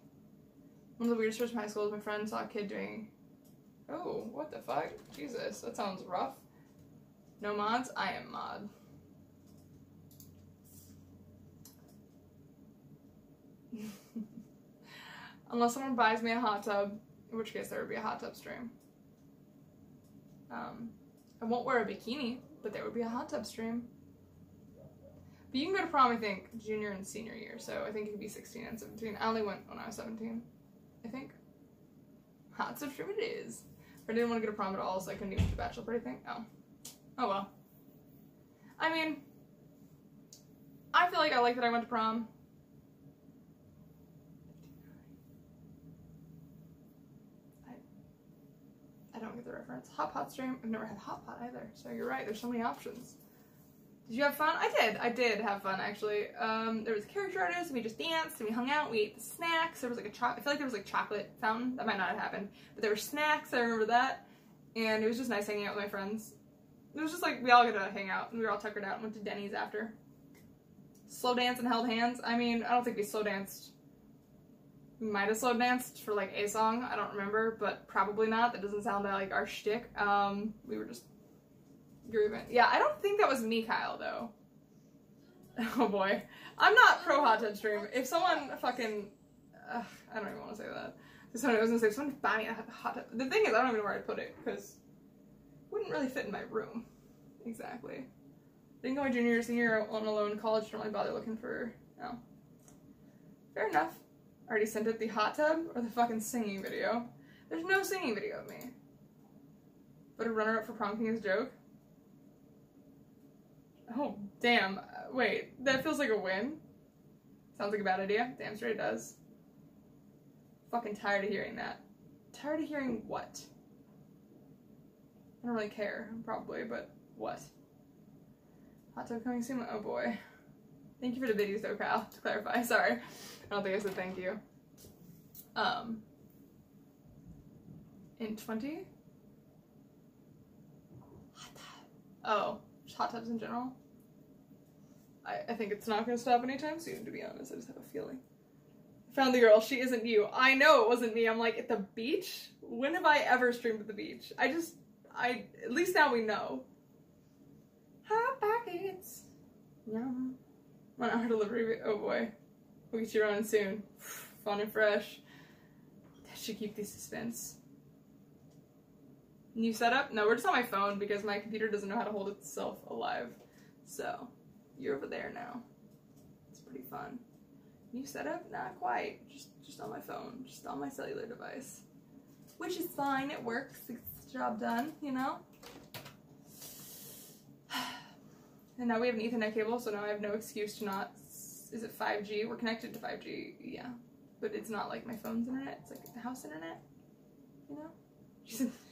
One of the weirdest stories from high school is my friend saw a kid doing... Oh, what the fuck? Jesus, that sounds rough. No mods? I am mod. <laughs> Unless someone buys me a hot tub, in which case there would be a hot tub stream. Um, I won't wear a bikini, but there would be a hot tub stream. But you can go to prom, I think, junior and senior year, so I think you could be 16 and 17. I only went when I was 17, I think. Hot tub stream it is. I didn't want to go to prom at all, so I couldn't even do the bachelor party thing. Oh. Oh well. I mean, I feel like I like that I went to prom. I don't get the reference. Hot pot stream. I've never had hot pot either. So you're right. There's so many options. Did you have fun? I did. I did have fun actually. Um, there was a character artist, and we just danced and we hung out. We ate the snacks. There was like a cho- I feel like there was like chocolate fountain. That might not have happened, but there were snacks. I remember that, and it was just nice hanging out with my friends. It was just like we all got to hang out, and we were all tuckered out and went to Denny's after. Slow dance and held hands. I mean, I don't think we slow danced we might have slow danced for like a song, I don't remember, but probably not. That doesn't sound like our shtick. Um, we were just Yeah, I don't think that was me, Kyle, though. <laughs> Oh boy. I'm not pro hot tub stream. If someone fucking, I don't even want to say that. Someone, I was gonna say, someone buy me a hot tub. The thing is, I don't even know where I'd put it, because it wouldn't really fit in my room. Exactly. Didn't go my junior or senior on alone in college, don't really bother looking for, no. Fair enough. Already sent it the hot tub or the fucking singing video. There's no singing video of me. But a runner up for prom king is joke. Oh, damn. Uh, wait, that feels like a win. Sounds like a bad idea. Damn straight it does. Fucking tired of hearing that. Tired of hearing what? I don't really care, probably, but what? Hot tub coming soon? Oh boy. Thank you for the videos though, Kyle, <laughs> to clarify. Sorry. I don't think I said thank you. Um, in 20? Hot tub. Oh, just hot tubs in general? I, I think it's not going to stop anytime soon, to be honest. I just have a feeling. Found the girl. She isn't you. I know it wasn't me. I'm like, at the beach? When have I ever streamed at the beach? I just, I, at least now we know. Hot pockets. Yum. On our delivery, oh boy. We'll get you running soon. <sighs> Fun and fresh. That should keep the suspense. New setup? No, we're just on my phone because my computer doesn't know how to hold itself alive. So, you're over there now. It's pretty fun. New setup? Not quite. Just just on my phone. Just on my cellular device. Which is fine. It works. It's job done, you know? <sighs> And now we have an ethernet cable, so now I have no excuse to not is it 5G? We're connected to 5G, yeah. But it's not like my phone's internet, it's like the house internet, you know? <laughs> <laughs>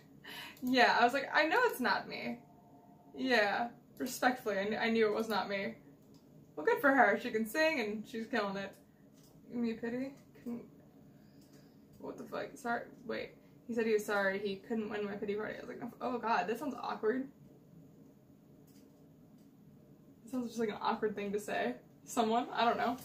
yeah, I was like, I know it's not me. Yeah, respectfully, I, kn I knew it was not me. Well, good for her. She can sing and she's killing it. Give me a pity. What the fuck? Sorry. Wait. He said he was sorry he couldn't win my pity party. I was like, oh god, this sounds awkward. That sounds just like an awkward thing to say. Someone, I don't know.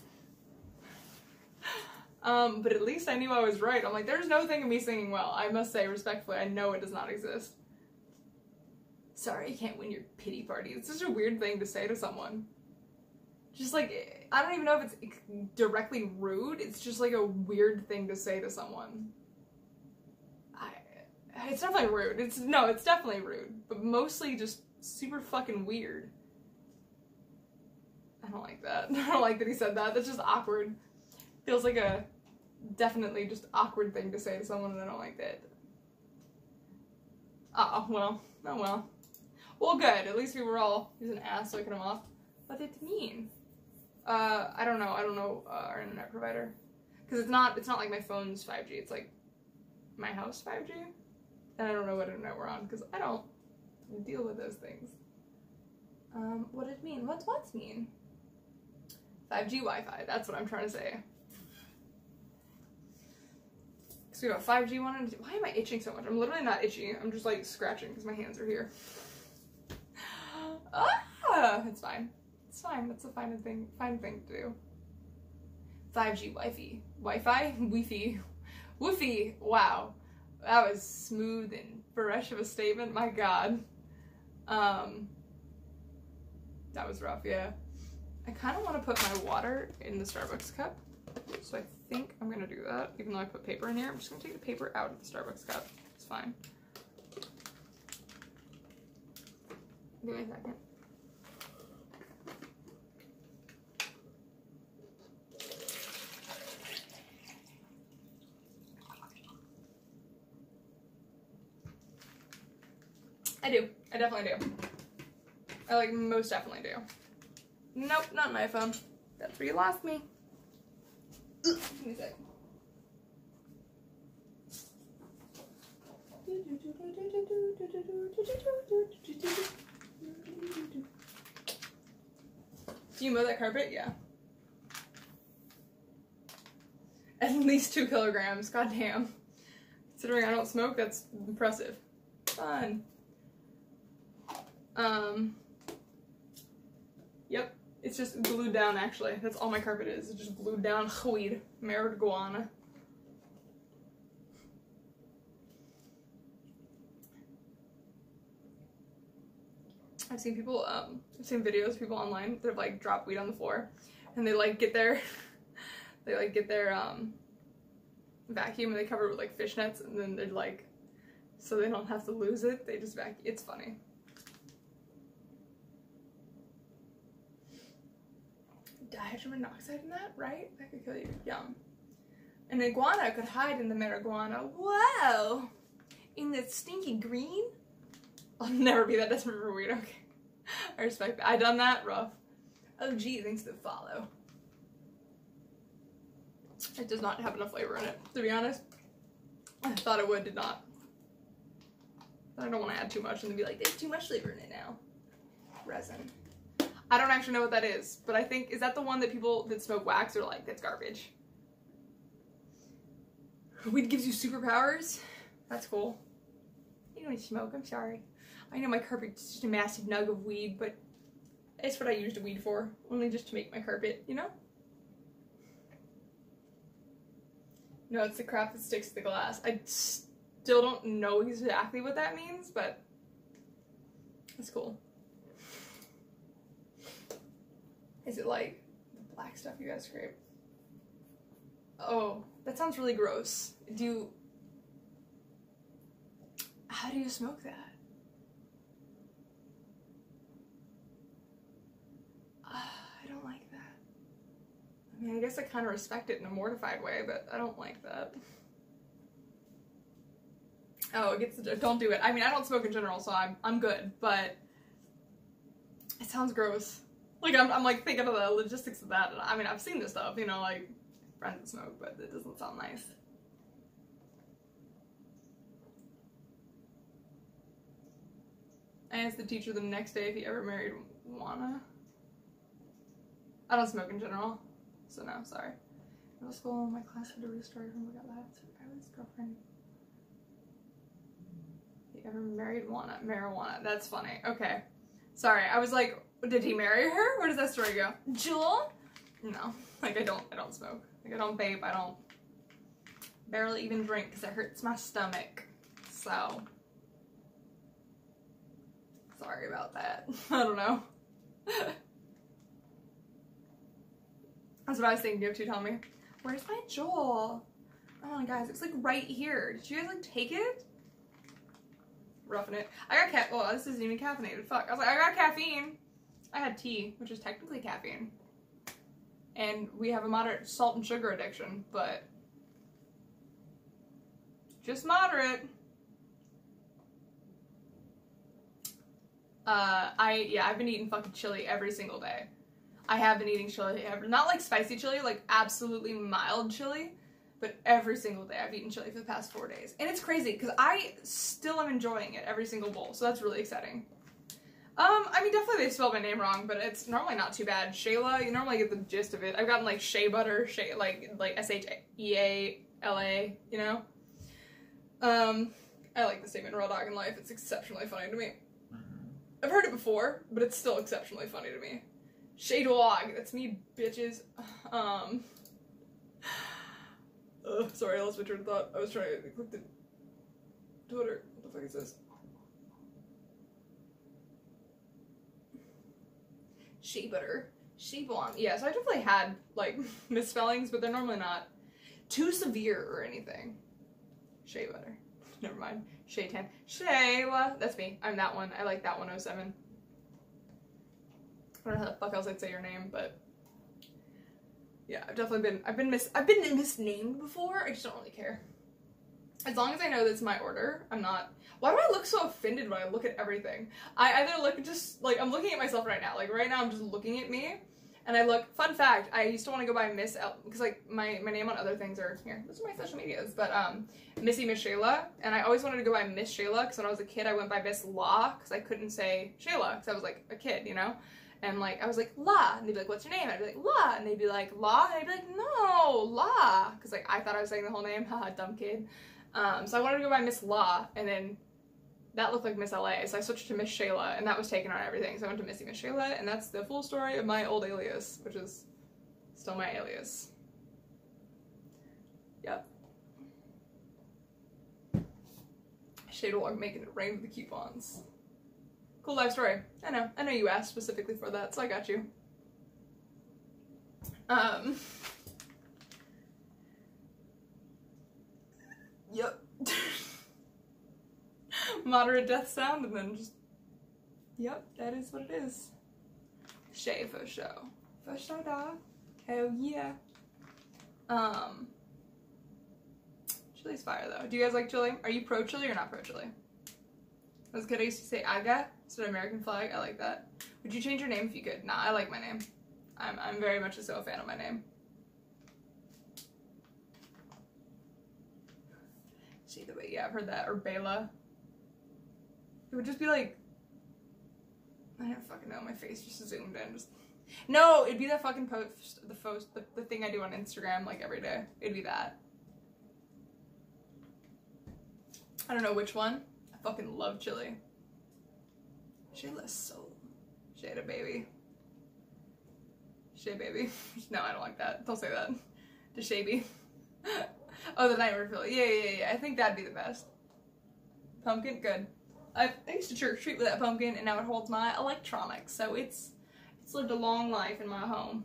Um, but at least I knew I was right. I'm like, there's no thing of me singing well. I must say, respectfully, I know it does not exist. Sorry, I can't win your pity party. It's such a weird thing to say to someone. Just like, I don't even know if it's directly rude. It's just like a weird thing to say to someone. I, it's definitely rude. It's no, it's definitely rude, but mostly just super fucking weird. I don't like that. <laughs> I don't like that he said that. That's just awkward. Feels like a definitely just awkward thing to say to someone, and I don't like that. Oh, well. Oh, well. Well, good. At least we were all, he's an ass, so I cut him off. What did it mean? Uh, I don't know. I don't know uh, our internet provider. Because it's not, it's not like my phone's 5G. It's like my house 5G. And I don't know what internet we're on, because I don't deal with those things. Um, what did it mean? What's what's mean? 5G Wi-Fi. That's what I'm trying to say. So we got 5G one and why am I itching so much? I'm literally not itchy. I'm just like scratching because my hands are here. <gasps> ah, it's fine. It's fine. That's a fine thing. Fine thing to do. 5G Wi-Fi. Wi-Fi? Wi-Fi. Woofy. Wow. That was smooth and fresh of a statement. My God. Um, that was rough. Yeah. I kind of want to put my water in the Starbucks cup. So I think I'm gonna do that, even though I put paper in here. I'm just gonna take the paper out of the Starbucks cup. It's fine. Give me a second. I do. I definitely do. I like most definitely do. Nope, not my phone. That's where you lost me. Do you mow that carpet? Yeah. <laughs> At least two kilograms. God damn. Considering I don't smoke, that's impressive. Fun. Um. It's just glued down, actually. That's all my carpet is. It's just glued down weed. Marijuana. I've seen people, um, I've seen videos people online that have like dropped weed on the floor and they like get their, <laughs> they like get their, um, vacuum and they cover it with like fishnets and then they're like, so they don't have to lose it, they just vacuum. It's funny. Dihydrogen monoxide in that, right? That could kill you. Yum. An iguana could hide in the marijuana. Wow! In the stinky green? I'll <laughs> never be that desperate for weed, okay. I respect that. I done that, rough. Oh gee, things that follow. It does not have enough flavor in it, to be honest. I thought it would, did not. I don't want to add too much and then be like, there's too much flavor in it now. Resin. I don't actually know what that is, but I think, is that the one that people that smoke wax are like, that's garbage? Weed gives you superpowers? That's cool. You don't smoke, I'm sorry. I know my carpet's just a massive nug of weed, but it's what I used weed for. Only just to make my carpet, you know? No, it's the crap that sticks to the glass. I still don't know exactly what that means, but it's cool. Is it like the black stuff you guys scrape? Oh, that sounds really gross. Do you. How do you smoke that? Uh, I don't like that. I mean, I guess I kind of respect it in a mortified way, but I don't like that. Oh, it gets don't do it. I mean, I don't smoke in general, so I'm I'm good, but it sounds gross. Like I'm, I'm like thinking of the logistics of that. I mean, I've seen this stuff, you know, like friends that smoke, but it doesn't sound nice. I asked the teacher the next day if he ever married Juana. I don't smoke in general, so no, sorry. Middle school, my class had to restart and we got last. I was girlfriend. You ever married Juana? Marijuana. That's funny. Okay. Sorry. I was like, did he marry her? Where does that story go? Jewel? No. Like I don't I don't smoke. Like I don't vape. I don't barely even drink because it hurts my stomach. So sorry about that. <laughs> I don't know. <laughs> That's what I was thinking of too, tell me. Where's my Joel? Oh guys, it's like right here. Did you guys like take it? Roughing it. I got cat. Oh, this isn't even caffeinated. Fuck. I was like, I got caffeine. I had tea, which is technically caffeine and we have a moderate salt and sugar addiction, but just moderate. Uh, I, yeah, I've been eating fucking chili every single day. I have been eating chili ever, not like spicy chili, like absolutely mild chili, but every single day I've eaten chili for the past four days. And it's crazy because I still am enjoying it every single bowl, so that's really exciting. Um, I mean, definitely they spelled my name wrong, but it's normally not too bad. Shayla, you normally get the gist of it. I've gotten like Shea Butter, Shea, like like S H E A L A, you know. Um, I like the statement "Raw Dog in Life." It's exceptionally funny to me. I've heard it before, but it's still exceptionally funny to me. Shay Dog, that's me, bitches. Um. Ugh, <sighs> sorry, I lost my train of thought. I was trying to click the Twitter. What the fuck is this? Shea butter, shea balm. Yeah, so I definitely had like <laughs> misspellings, but they're normally not too severe or anything. Shea butter. <laughs> Never mind. Shea tan. Shayla. That's me. I'm that one. I like that 107. I don't know how the fuck else I'd say your name, but yeah, I've definitely been I've been mis I've been misnamed before. I just don't really care. As long as I know that's my order, I'm not why do I look so offended when I look at everything? I either look just like I'm looking at myself right now. Like right now, I'm just looking at me, and I look. Fun fact: I used to want to go by Miss L because like my my name on other things are here. Those are my social medias, but um, Missy Miss Shayla, and I always wanted to go by Miss Shayla because when I was a kid, I went by Miss Law because I couldn't say Shayla because I was like a kid, you know. And like I was like La, and they'd be like, "What's your name?" And I'd be like La, and they'd be like La, and I'd be like, "No, La," because like I thought I was saying the whole name. <laughs> Haha, dumb kid. Um, so I wanted to go by Miss Law, and then that looked like Miss LA, so I switched to Miss Shayla, and that was taken on everything. So I went to Missy Miss Shayla, and that's the full story of my old alias, which is still my alias. Yep. Shadowlog making it rain with the coupons. Cool life story. I know. I know you asked specifically for that, so I got you. Um. <laughs> Yep. <laughs> moderate death sound and then just yep that is what it is. Shay for show. For show dog hell yeah. Um chili's fire though. Do you guys like chili? Are you pro chili or not pro chili as kid I used to say aga instead of American flag. I like that. Would you change your name if you could? Nah I like my name. I'm, I'm very much so a fan of my name. See the way, yeah, I've heard that. Or Bela. It would just be like, I don't fucking know. My face just zoomed in. Just no, it'd be that fucking post, the post, the, the thing I do on Instagram like every day. It'd be that. I don't know which one. I fucking love chili. Shayla's so Shada baby. Shay baby. <laughs> no, I don't like that. Don't say that. To Shaby. <laughs> oh, the nightmare pill. Yeah, yeah, yeah. I think that'd be the best. Pumpkin, good. I, used to trick or treat with that pumpkin, and now it holds my electronics, so it's it's lived a long life in my home.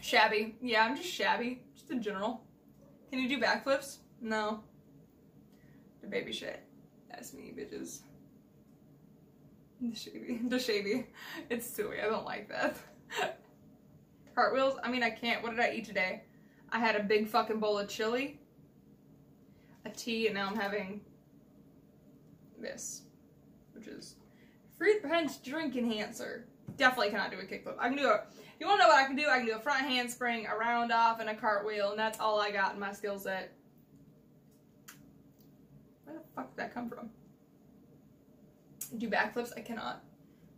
Shabby. Yeah, I'm just shabby, just in general. Can you do backflips? No. The baby shit. That's me, bitches. The shabby. <laughs> The shabby. It's silly. I don't like that. <laughs> Cartwheels? I mean, I can't. What did I eat today? I had a big fucking bowl of chili a tea, and now I'm having this, which is fruit punch drink enhancer. Definitely cannot do a kickflip. I can do a, you wanna know what I can do? I can do a front handspring, a round off, and a cartwheel, and that's all I got in my skill set. Where the fuck did that come from? Do backflips? I cannot.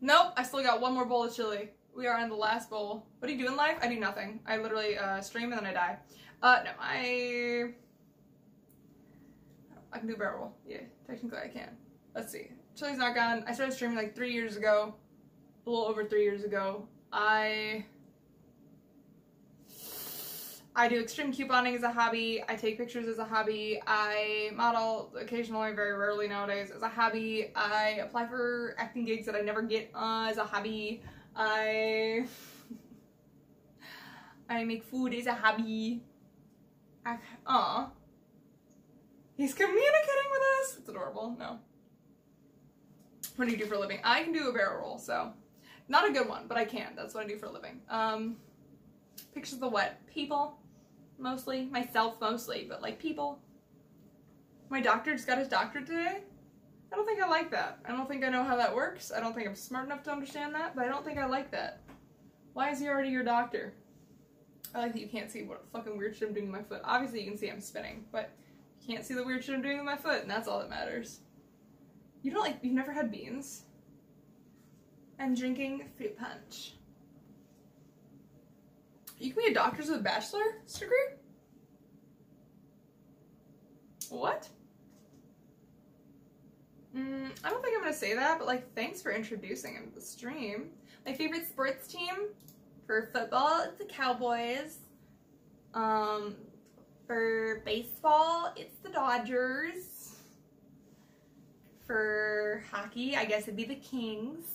Nope, I still got one more bowl of chili. We are in the last bowl. What do you do in life? I do nothing. I literally uh, stream and then I die. Uh, no, I I can do barrel roll. Yeah, technically I can. Let's see. Chili's not gone. I started streaming like three years ago, a little over three years ago. I I do extreme couponing as a hobby. I take pictures as a hobby. I model occasionally, very rarely nowadays, as a hobby. I apply for acting gigs that I never get uh, as a hobby. I <laughs> I make food as a hobby. Aw. He's communicating with us. It's adorable. No. What do you do for a living? I can do a barrel roll, so not a good one, but I can. That's what I do for a living. Um, pictures of what? People, mostly. Myself, mostly, but like people. My doctor just got his doctorate today. I don't think I like that. I don't think I know how that works. I don't think I'm smart enough to understand that, but I don't think I like that. Why is he already your doctor? I like that you can't see what fucking weird shit I'm doing with my foot. Obviously you can see I'm spinning, but can't see the weird shit I'm doing with my foot, and that's all that matters. You don't like, you've never had beans? I'm drinking fruit punch. You can be a doctor's with a bachelor's degree? What? Mm, I don't think I'm gonna say that, but like, thanks for introducing him to the stream. My favorite sports team for football, it's the Cowboys. Um, for baseball, it's the Dodgers. For hockey, I guess it'd be the Kings.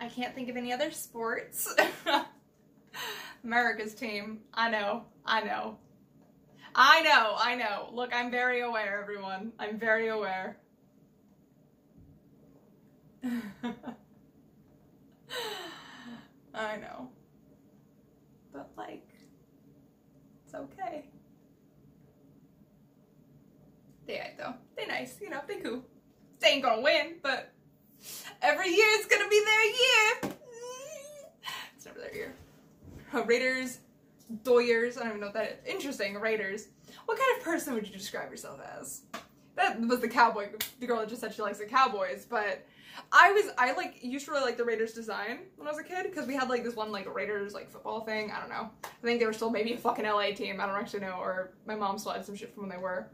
I can't think of any other sports. <laughs> America's team. I know. I know. I know. I know. Look, I'm very aware, everyone. I'm very aware. <laughs> I know. But like, okay. They ain't though. They nice, you know, they cool. They ain't gonna win, but every year it's gonna be their year. <laughs> It's never their year. Uh, Raiders, Doyers, I don't even know what that is. Interesting, Raiders. What kind of person would you describe yourself as? That was the cowboy, the girl that just said she likes the Cowboys, but I was I like used to really like the Raiders design when I was a kid because we had like this one like Raiders like football thing. I don't know. I think they were still maybe a fucking LA team. I don't actually know. Or my mom still had some shit from when they were.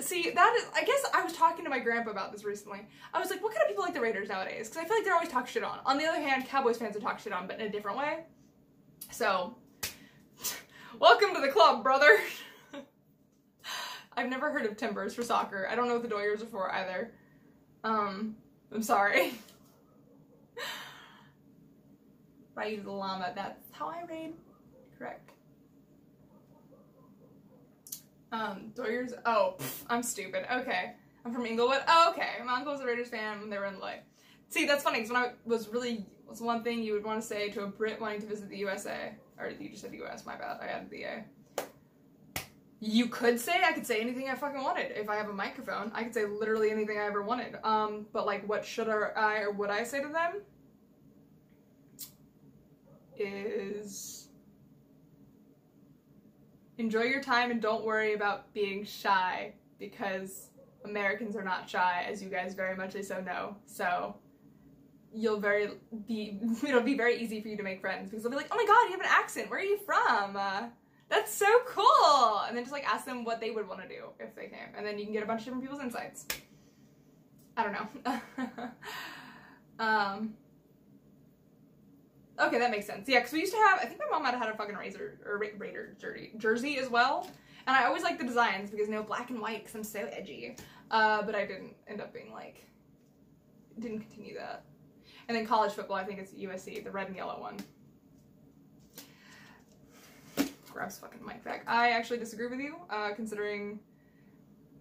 See, that is, I guess I was talking to my grandpa about this recently. I was like, what kind of people like the Raiders nowadays? Because I feel like they're always talk shit on. On the other hand, Cowboys fans are talk shit on, but in a different way. So, <laughs> welcome to the club, brother. <laughs> I've never heard of Timbers for soccer. I don't know what the Doyers are for either. Um, I'm sorry. <laughs> Ride the llama, that's how I read. Correct. Um, Doyers, oh, pff, I'm stupid. Okay. I'm from Inglewood. Oh, okay. My uncle was a Raiders fan when they were in LA. See, that's funny, because when I was really, was one thing you would want to say to a Brit wanting to visit the USA, or you just said US, my bad, I added the A. You could say, I could say anything I fucking wanted. If I have a microphone, I could say literally anything I ever wanted. Um, but like, what should I, or would I say to them? Is enjoy your time and don't worry about being shy because Americans are not shy, as you guys very much so know. So you'll very be <laughs> it'll be very easy for you to make friends because they'll be like, oh my god, you have an accent. Where are you from? Uh, that's so cool. And then just like ask them what they would want to do if they came, and then you can get a bunch of different people's insights. I don't know. <laughs> um. Okay, that makes sense. Yeah, because we used to have, I think my mom might have had a fucking Razor or Ra- Raider jersey, jersey as well. And I always liked the designs because, you know, black and white because I'm so edgy. Uh, but I didn't end up being like, didn't continue that. And then college football, I think it's USC, the red and yellow one. Grabs fucking mic back. I actually disagree with you, uh, considering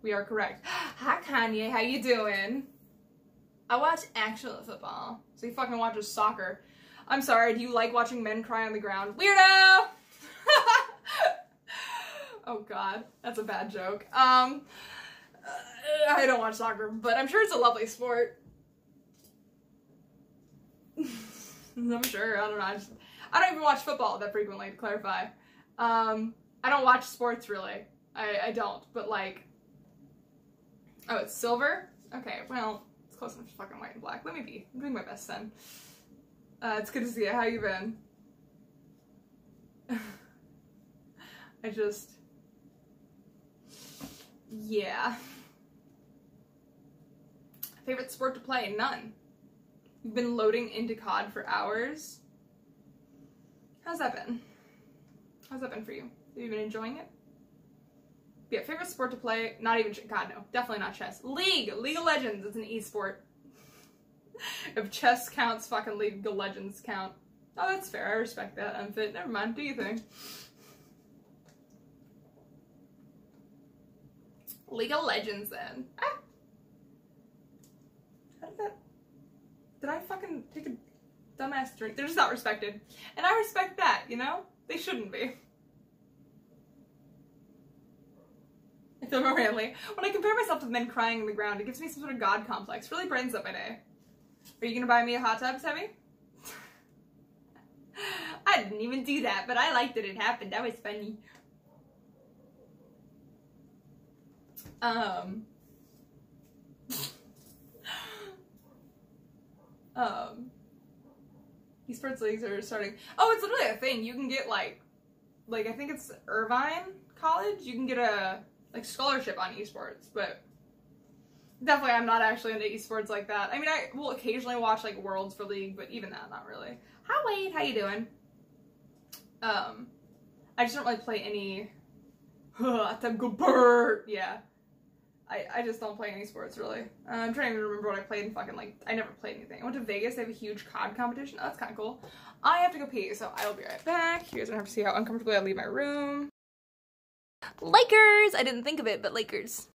we are correct. <gasps> Hi Kanye, how you doing? I watch actual football. So he fucking watches soccer. I'm sorry, do you like watching men cry on the ground? Weirdo! <laughs> oh god, that's a bad joke. Um, uh, I don't watch soccer, but I'm sure it's a lovely sport. <laughs> I'm sure, I don't know. I, just, I don't even watch football that frequently, to clarify. Um, I don't watch sports really. I, I don't, but like, oh, it's silver? Okay, well, it's close enough to fucking white and black. Let me be. I'm doing my best then. Uh, it's good to see you. How you been? <laughs> I just... Yeah. Favorite sport to play? None. You've been loading into COD for hours. How's that been? How's that been for you? Have you been enjoying it? Yeah, favorite sport to play? Not even God, no, definitely not chess. League, League of Legends It's an e-sport. <laughs> if chess counts, fucking League of Legends count. Oh, that's fair. I respect that. Unfit. Never mind. Do you think? League of Legends then. Ah. How did that? Did I fucking take a dumbass drink? They're just not respected, and I respect that. You know, they shouldn't be. More manly. When I compare myself to men crying in the ground, it gives me some sort of god complex. Really brightens up my day. Are you gonna buy me a hot tub, Sammy? <laughs> I didn't even do that, but I liked that it happened. That was funny. Um. <laughs> um. Esports leagues are starting. Oh, it's literally a thing. You can get like, like I think it's Irvine College. You can get a like scholarship on esports, but definitely I'm not actually into esports like that. I mean, I will occasionally watch like Worlds for League, but even that, not really. Hi Wade, how you doing? Um, I just don't really play any. <sighs> yeah. I, I just don't play any sports really. Uh, I'm trying to remember what I played in fucking like I never played anything. I went to Vegas. They have a huge COD competition. Oh, that's kind of cool. I have to go pee, so I will be right back. You guys don't have to see how uncomfortably I leave my room. Lakers! I didn't think of it, but Lakers.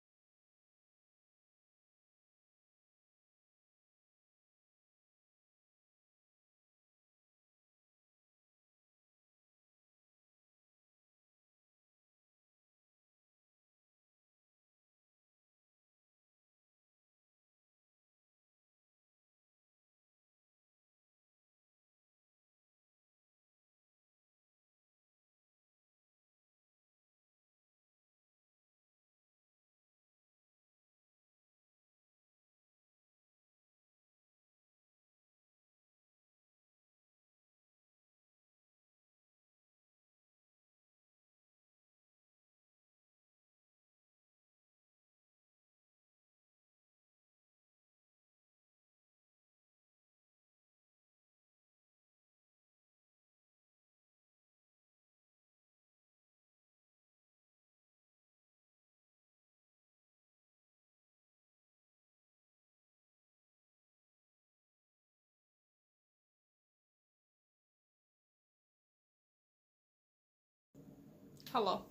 Hello.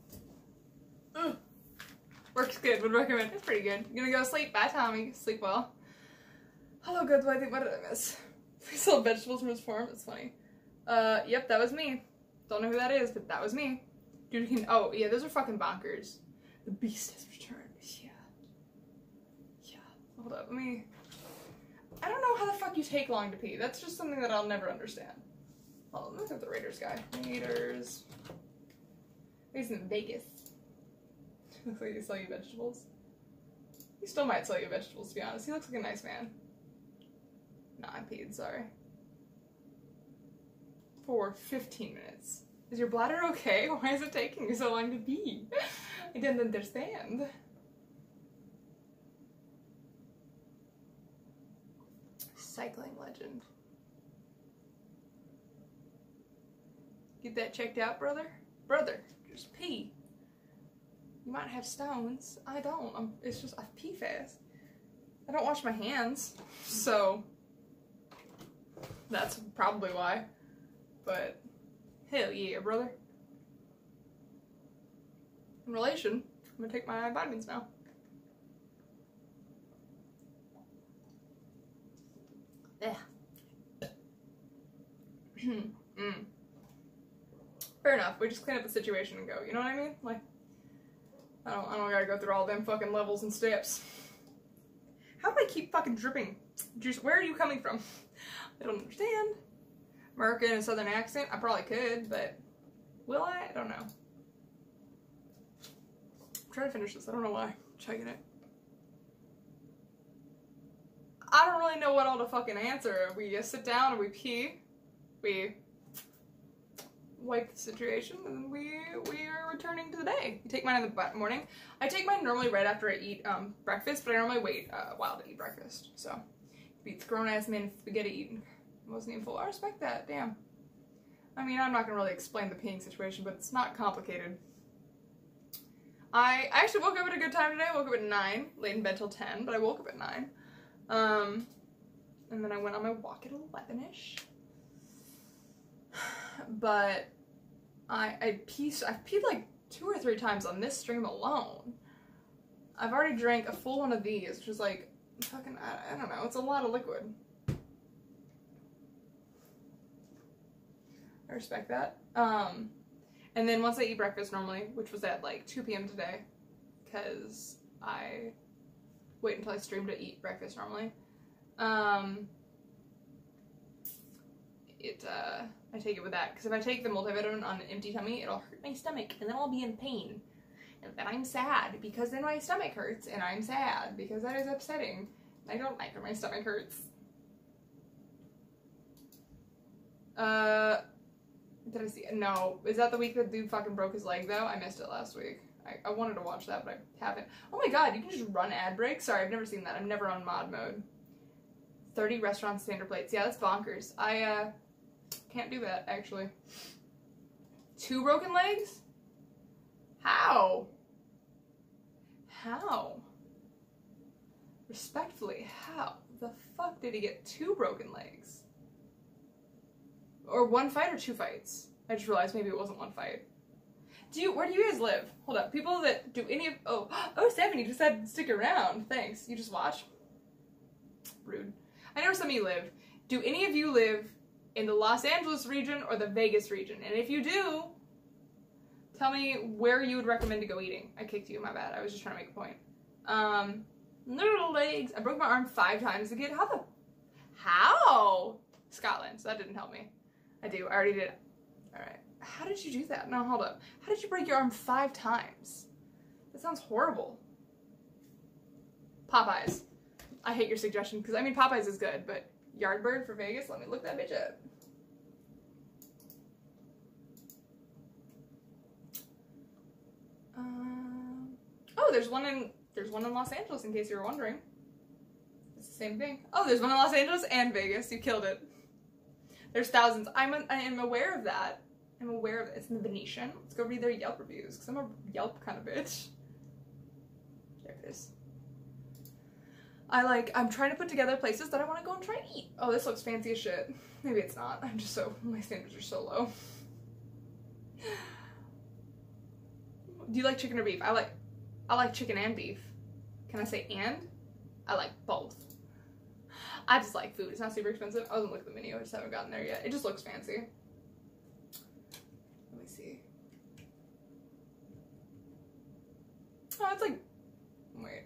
Mm. Works good. Would recommend. It's pretty good. gonna go sleep. Bye, Tommy. Sleep well. Hello, good. What, did I miss? <laughs> We sold vegetables from his farm. It's funny. Uh, yep, that was me. Don't know who that is, but that was me. Dude can. Oh, yeah, those are fucking bonkers. The beast has returned. Yeah. Yeah. Hold up. Let me. I don't know how the fuck you take long to pee. That's just something that I'll never understand. Hold on, look at the Raiders guy. Raiders. He's in Vegas. <laughs> looks like he sell you vegetables. He still might sell you vegetables, to be honest. He looks like a nice man. Nah, I peed, sorry. For 15 minutes. Is your bladder okay? <laughs> Why is it taking you so long to pee? <laughs> I didn't understand. Cycling legend. Get that checked out, brother? Brother. Just pee. You might have stones. I don't. I'm, it's just I pee fast. I don't wash my hands, so that's probably why. But hell yeah, brother. In relation, I'm gonna take my vitamins now. Yeah. <clears throat> mm fair enough. We just clean up the situation and go. You know what I mean? Like, I don't, I don't gotta go through all them fucking levels and steps. How do I keep fucking dripping juice? Where are you coming from? <laughs> I don't understand. American and Southern accent? I probably could, but will I? I don't know. I'm trying to finish this. I don't know why. I'm checking it. I don't really know what all to fucking answer. We sit down and we pee. We wipe the situation, and we we are returning to the day. You take mine in the morning. I take mine normally right after I eat um, breakfast, but I normally wait uh, a while to eat breakfast. So, beat grown ass man spaghetti eating. Wasn't even. I respect that. Damn. I mean, I'm not gonna really explain the peeing situation, but it's not complicated. I, I actually woke up at a good time today. I woke up at 9, laid in bed till 10, but I woke up at 9. Um, and then I went on my walk at 11ish. <sighs> But I, I peed, I've peed like two or three times on this stream alone. I've already drank a full one of these, which is like, fucking, I, I don't know, it's a lot of liquid. I respect that. Um, and then once I eat breakfast normally, which was at like 2 p.m. today, because I wait until I stream to eat breakfast normally. Um, it uh, I take it with that because if I take the multivitamin on an empty tummy, it'll hurt my stomach, and then I'll be in pain, and then I'm sad because then my stomach hurts, and I'm sad because that is upsetting. I don't like when my stomach hurts. Uh, did I see? No, is that the week that dude fucking broke his leg though? I missed it last week. I, I wanted to watch that, but I haven't. Oh my god, you can just run ad breaks? Sorry, I've never seen that. I'm never on mod mode. 30 restaurant standard plates. Yeah, that's bonkers. I, uh, can't do that, actually. Two broken legs? How? How? Respectfully, how the fuck did he get two broken legs? Or one fight or two fights? I just realized maybe it wasn't one fight. Do you, where do you guys live? Hold up. People that do any of, oh, <gasps> oh, Stephanie you just said stick around. Thanks. You just watch? Rude. I know where some of you live. Do any of you live in the Los Angeles region or the Vegas region? And if you do, tell me where you would recommend to go eating. I kicked you, my bad. I was just trying to make a point. Um, little legs. I broke my arm five times to get, how the, how? Scotland, so that didn't help me. I do, I already did. All right. How did you do that? No, hold up. How did you break your arm five times? That sounds horrible. Popeyes. I hate your suggestion because I mean Popeyes is good, but Yardbird for Vegas. Let me look that bitch up. Um, oh, there's one in there's one in Los Angeles. In case you were wondering, it's the same thing. Oh, there's one in Los Angeles and Vegas. You killed it. There's thousands. I'm I am aware of that. I'm aware of it. It's in the Venetian. Let's go read their Yelp reviews because I'm a Yelp kind of bitch. There it is. I like, I'm trying to put together places that I want to go and try and eat. Oh, this looks fancy as shit. Maybe it's not. I'm just so, my standards are so low. Do you like chicken or beef? I like, I like chicken and beef. Can I say and? I like both. I just like food. It's not super expensive. I wasn't looking at the menu. I just haven't gotten there yet. It just looks fancy. Let me see. Oh, it's like, wait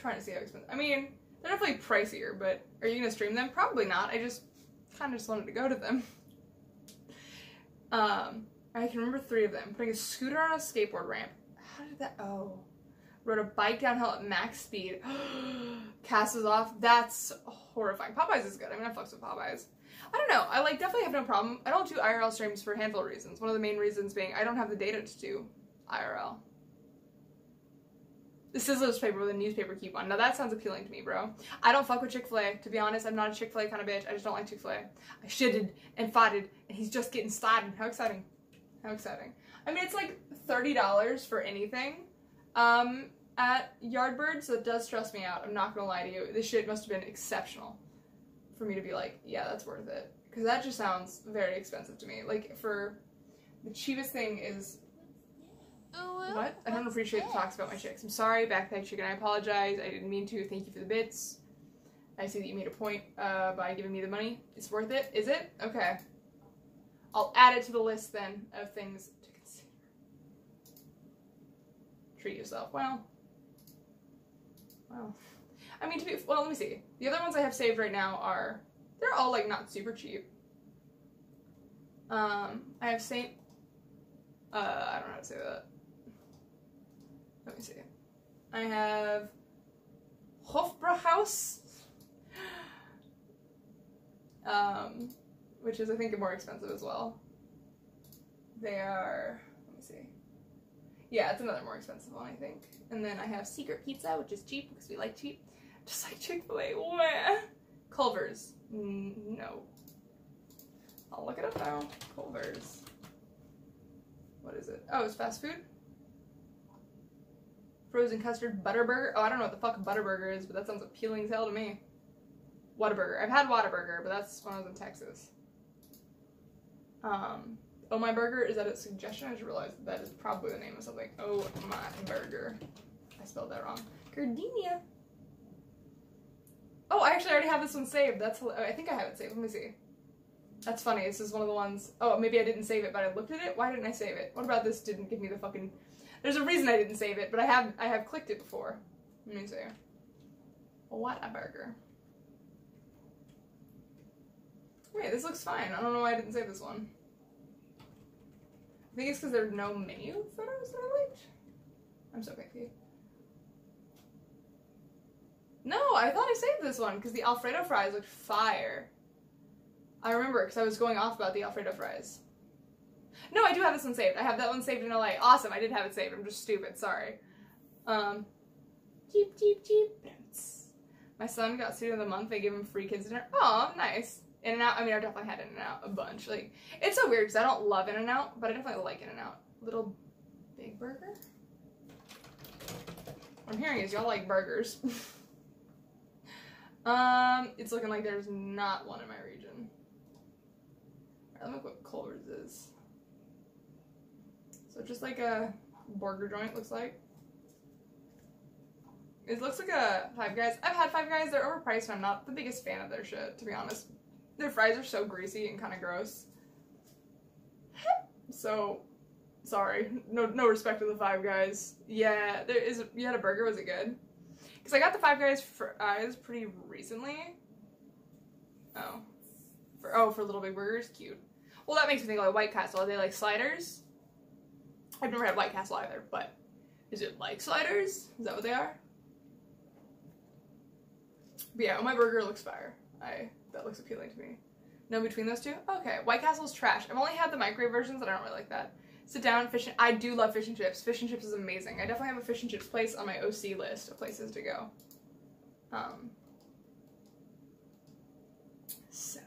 trying to see how expensive. I mean, they're definitely pricier, but are you gonna stream them? Probably not. I just kind of just wanted to go to them. Um, I can remember three of them. Putting a scooter on a skateboard ramp. How did that? Oh, rode a bike downhill at max speed. <gasps> Casts off. That's horrifying. Popeyes is good. I mean, I fucks with Popeyes. I don't know. I like definitely have no problem. I don't do IRL streams for a handful of reasons. One of the main reasons being I don't have the data to do IRL. The Sizzler's paper with a newspaper coupon. Now that sounds appealing to me, bro. I don't fuck with Chick-fil-A. To be honest, I'm not a Chick-fil-A kind of bitch. I just don't like Chick-fil-A. I shitted and farted, and he's just getting started. How exciting. How exciting. I mean, it's like $30 for anything um, at Yardbird, so it does stress me out. I'm not gonna lie to you. This shit must have been exceptional for me to be like, yeah, that's worth it. Because that just sounds very expensive to me. Like, for the cheapest thing is what? I don't appreciate the talks about my chicks. I'm sorry, Backpack Chicken. I apologize. I didn't mean to. Thank you for the bits. I see that you made a point uh, by giving me the money. It's worth it. Is it? Okay. I'll add it to the list then of things to consider. Treat yourself. Well. Well. I mean, to be well, let me see. The other ones I have saved right now are they're all like not super cheap. Um, I have Saint. Uh, I don't know how to say that. Let me see. I have Hofbrauhaus. <gasps> Um, which is I think more expensive as well. They are. Let me see. Yeah, it's another more expensive one, I think. And then I have Secret Pizza, which is cheap because we like cheap, <laughs> just like Chick Fil A. Wah. Culver's. No. I'll look it up now. Culver's. What is it? Oh, it's fast food. Frozen custard butterburger. Oh, I don't know what the fuck butterburger is, but that sounds appealing as hell to me. Whataburger. I've had Whataburger, but that's when I was in Texas. Um, oh my burger is that a suggestion? I just realized that, that is probably the name of something. Oh my burger. I spelled that wrong. Gardenia. Oh, I actually already have this one saved. That's I think I have it saved. Let me see. That's funny. This is one of the ones. Oh, maybe I didn't save it, but I looked at it. Why didn't I save it? What about this? Didn't give me the fucking. There's a reason I didn't save it, but I have I have clicked it before. Let me see. What a burger. Wait, this looks fine. I don't know why I didn't save this one. I think it's because there's no menu photos that I liked. I'm so picky. No, I thought I saved this one because the Alfredo fries looked fire. I remember because I was going off about the Alfredo fries. No, I do have this one saved. I have that one saved in LA. Awesome, I did have it saved. I'm just stupid. Sorry. Um, Jeep, Jeep, Jeep. My son got student of the month. They gave him free kids dinner. Oh, nice. In-N-Out. I mean, I definitely had In-N-Out a bunch. Like, it's so weird because I don't love In-N-Out, but I definitely like In-N-Out. Little Big Burger. What I'm hearing is y'all like burgers. <laughs> um, it's looking like there's not one in my region. Right, let me look what Culver's is. So just like a burger joint looks like. It looks like a Five Guys. I've had Five Guys. They're overpriced. I'm not the biggest fan of their shit, to be honest. Their fries are so greasy and kind of gross. <laughs> so, sorry. No, no respect to the Five Guys. Yeah, there is. You had a burger. Was it good? Because I got the Five Guys fries pretty recently. Oh, for oh for Little Big Burgers, cute. Well, that makes me think like White Castle. Are they like sliders? I've never had White Castle either, but is it like sliders? Is that what they are? But yeah, oh my burger looks fire. I that looks appealing to me. No between those two? Okay. White Castle's trash. I've only had the microwave versions and I don't really like that. Sit down, fish and I do love fish and chips. Fish and chips is amazing. I definitely have a fish and chips place on my OC list of places to go. Um so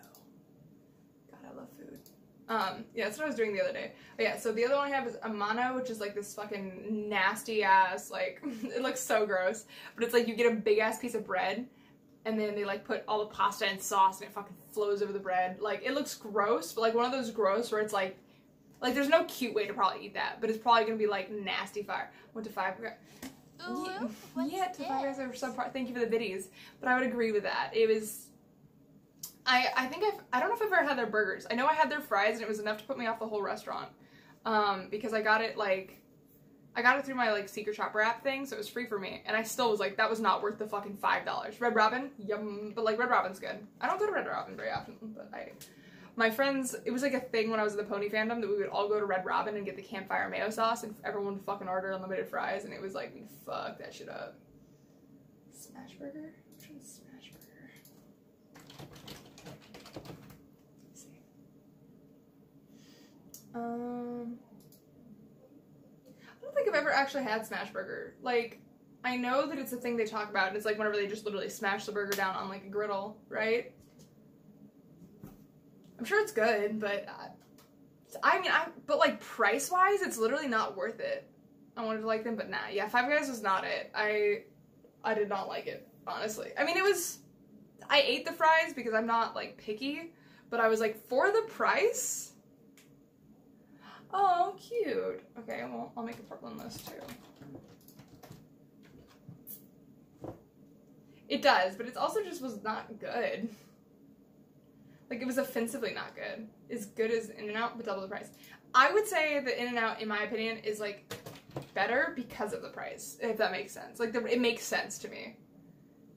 God, I love food. Um, yeah, that's what I was doing the other day. But yeah, so the other one I have is Amano, which is like this fucking nasty ass, like, <laughs> it looks so gross. But it's like you get a big ass piece of bread and then they like put all the pasta and sauce and it fucking flows over the bread. Like it looks gross, but like one of those gross where it's like like there's no cute way to probably eat that, but it's probably gonna be like nasty fire. Went to five Ooh, yeah, yeah to five guys over subpar. Thank you for the biddies. But I would agree with that. It was I I think I've I don't know if I've ever had their burgers. I know I had their fries and it was enough to put me off the whole restaurant. Um, because I got it like I got it through my like secret shopper app thing, so it was free for me. And I still was like, that was not worth the fucking five dollars. Red Robin, yum. But like Red Robin's good. I don't go to Red Robin very often, but I my friends, it was like a thing when I was in the pony fandom that we would all go to Red Robin and get the campfire mayo sauce, and everyone would fucking order unlimited fries, and it was like we fuck that shit up. Smash burger, which one's smash burger? Let's see. Um I don't think I've ever actually had smash burger. Like, I know that it's a thing they talk about. And it's like whenever they just literally smash the burger down on like a griddle, right? I'm sure it's good, but uh, I mean, I but like price wise, it's literally not worth it. I wanted to like them, but nah, yeah, Five Guys was not it. I I did not like it honestly. I mean, it was. I ate the fries because I'm not like picky, but I was like for the price Oh, cute. Okay, well, I'll make a Portland list too. It does, but it also just was not good. Like, it was offensively not good. As good as In-N-Out, but double the price. I would say that In-N-Out, in my opinion, is, like, better because of the price, if that makes sense. Like, the, it makes sense to me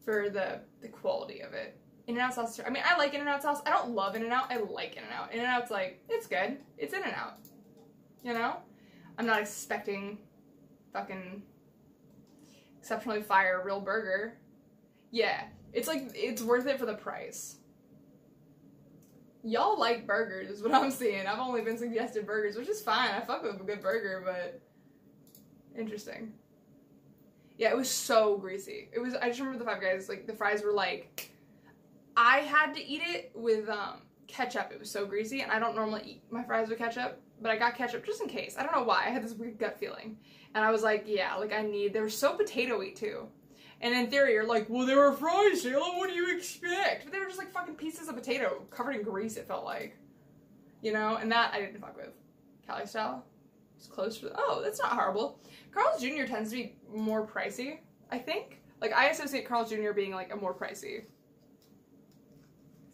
for the, the quality of it. In-N-Out sauce, I mean, I like In-N-Out sauce. I don't love In-N-Out. I like In-N-Out. In-N-Out's like, it's good. It's In-N-Out you know? I'm not expecting fucking exceptionally fire real burger. Yeah, it's like, it's worth it for the price. Y'all like burgers, is what I'm seeing. I've only been suggested burgers, which is fine. I fuck with a good burger, but interesting. Yeah, it was so greasy. It was. I just remember the Five Guys. Like the fries were like, I had to eat it with um ketchup. It was so greasy, and I don't normally eat my fries with ketchup, but I got ketchup just in case. I don't know why. I had this weird gut feeling, and I was like, yeah, like I need. They were so potatoy too. And in theory, you're like, well, they were fries, Salem. What do you expect? But they were just like fucking pieces of potato covered in grease. It felt like, you know. And that I didn't fuck with. Cali style. It's close for. Oh, that's not horrible. Carl's Jr. tends to be more pricey. I think. Like I associate Carl's Jr. being like a more pricey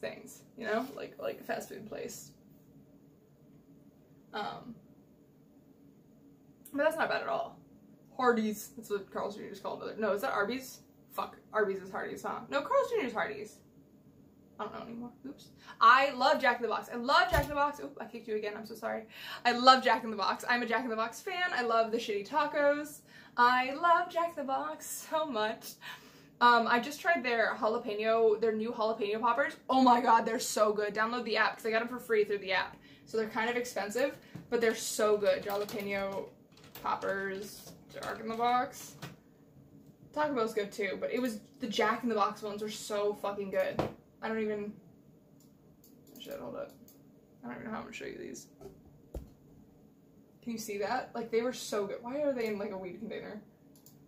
things, you know, like like a fast food place. Um, but that's not bad at all. Hardee's, that's what Carl's Jr. is called. No, is that Arby's? Fuck, Arby's is Hardee's, huh? No, Carl's Jr. is Hardee's. I don't know anymore. Oops. I love Jack in the Box. I love Jack in the Box. Oop, I kicked you again. I'm so sorry. I love Jack in the Box. I'm a Jack in the Box fan. I love the shitty tacos. I love Jack in the Box <laughs> so much. Um, I just tried their jalapeno, their new jalapeno poppers. Oh my god, they're so good. Download the app because I got them for free through the app. So they're kind of expensive, but they're so good. Jalapeno poppers, Jack in the Box. Taco Bell's good too, but it was the Jack in the Box ones are so fucking good. I don't even. Shit, hold up. I don't even know how I'm gonna show you these. Can you see that? Like they were so good. Why are they in like a weed container?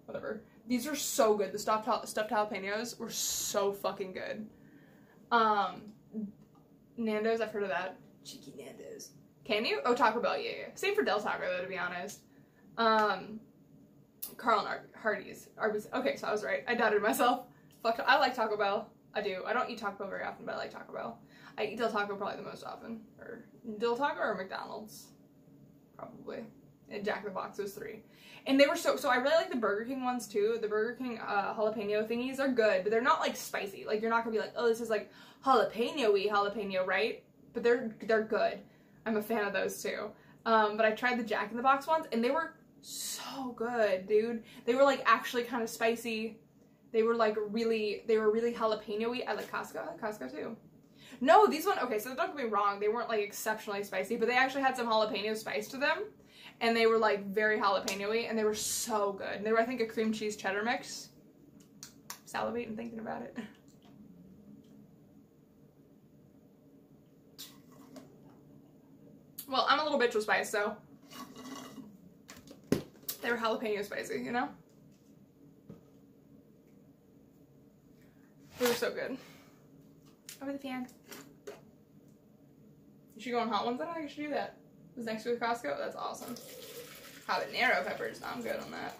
Whatever. These are so good. The stuffed stuffed jalapenos were so fucking good. Um, Nando's, I've heard of that. Cheeky Nando's. Can you? Oh, Taco Bell, yeah, yeah. Same for Del Taco though, to be honest. Um, Carl and Ar- Hardee's, Arby's. Okay, so I was right. I doubted myself. Fuck, I like Taco Bell. I do. I don't eat Taco Bell very often, but I like Taco Bell. I eat Del Taco probably the most often, or Del Taco or McDonald's, probably. And Jack in the Box, those three. And they were so so. I really like the Burger King ones too. The Burger King uh, jalapeno thingies are good, but they're not like spicy. Like you're not gonna be like, oh, this is like jalapeno-y jalapeno, right? But they're they're good. I'm a fan of those too. Um, but I tried the Jack in the Box ones, and they were so good, dude. They were like actually kind of spicy. They were like really, they were really jalapeno-y. I like Costco. I like Costco too. No, these one. Okay, so don't get me wrong. They weren't like exceptionally spicy, but they actually had some jalapeno spice to them and they were like very jalapeno-y and they were so good. And they were I think a cream cheese cheddar mix. Salivating thinking about it. <laughs> Well, I'm a little bitch with spice, so they were jalapeno spicy, you know? They were so good. Over the fan. You should go on hot ones. I don't think you should do that was next to the Costco. That's awesome. Habanero peppers. I'm good on that.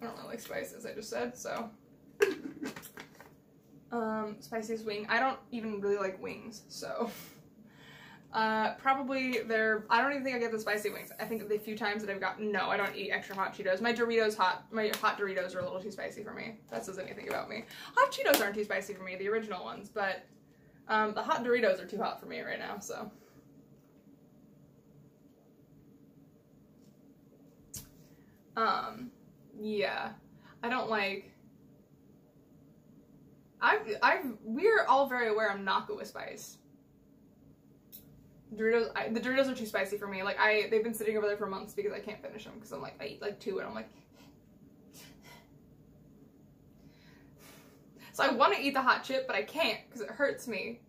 I don't really like spices, I just said, so. <laughs> Um, spiciest wing. I don't even really like wings, so. Uh, probably they're, I don't even think I get the spicy wings. I think the few times that I've gotten, no, I don't eat extra hot Cheetos. My Doritos hot, my hot Doritos are a little too spicy for me. That says anything about me. Hot Cheetos aren't too spicy for me, the original ones, but, um, the hot Doritos are too hot for me right now, so. Um, yeah. I don't like. I've, I've, we're all very aware I'm not good with spice. Doritos, I, the Doritos are too spicy for me. Like I, they've been sitting over there for months because I can't finish them because I'm like, I eat like two and I'm like. <sighs> So I want to eat the hot chip, but I can't because it hurts me.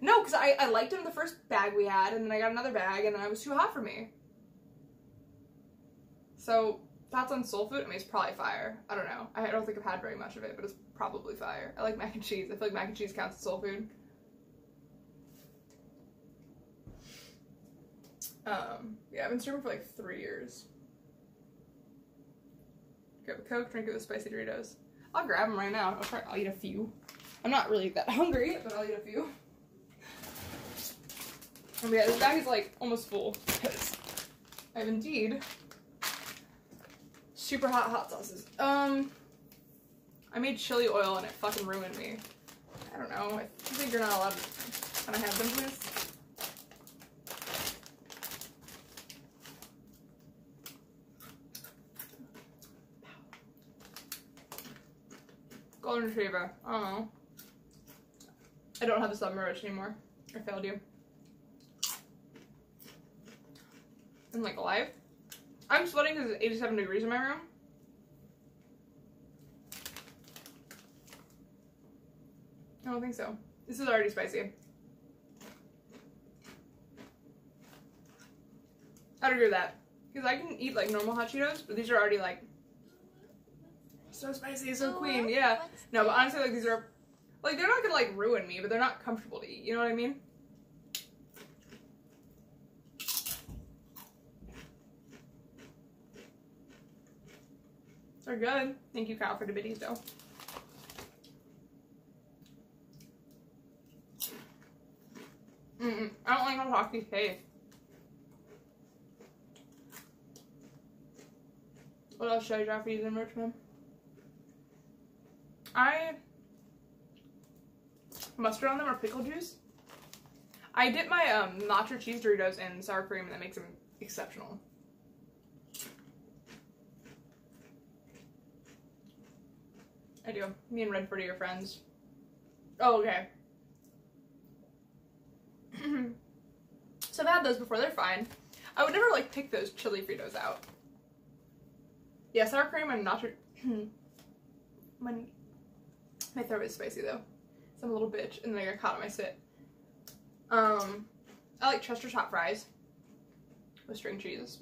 No, because I, I liked them the first bag we had, and then I got another bag, and then it was too hot for me. So that's on soul food? I mean, it's probably fire. I don't know. I don't think I've had very much of it, but it's probably fire. I like mac and cheese. I feel like mac and cheese counts as soul food. Um, yeah, I've been streaming for like three years. Grab a Coke, drink it with spicy Doritos. I'll grab them right now. I'll try. I'll eat a few. I'm not really that <laughs> hungry, but I'll eat a few. And yeah, this bag is like almost full because I've indeed super hot hot sauces. Um, I made chili oil and it fucking ruined me. I don't know. I think you're not allowed to. I have them, please? Golden Retriever. I don't know. I don't have the submerged anymore. I failed you. I'm like alive. I'm sweating because it's 87 degrees in my room. I don't think so. This is already spicy. I'd agree with that. Because I can eat like normal hot Cheetos, but these are already like so spicy, so oh, queen. Yeah. No, but honestly, like these are like they're not gonna like ruin me, but they're not comfortable to eat. You know what I mean? They're good. Thank you, Kyle, for the biddies though. Mm-mm. I don't like how hockey taste. What else should I drop for you in Richmond? I mustard on them or pickle juice. I dip my um, nacho cheese Doritos in sour cream and that makes them exceptional. I do. Me and Redford are your friends. Oh, okay. <clears throat> so I've had those before. They're fine. I would never like pick those chili Fritos out. Yeah, sour cream and nacho. <clears throat> my my throat is spicy though. So I'm a little bitch, and then I got caught on my spit. Um, I like Chester's Hot Fries with string cheese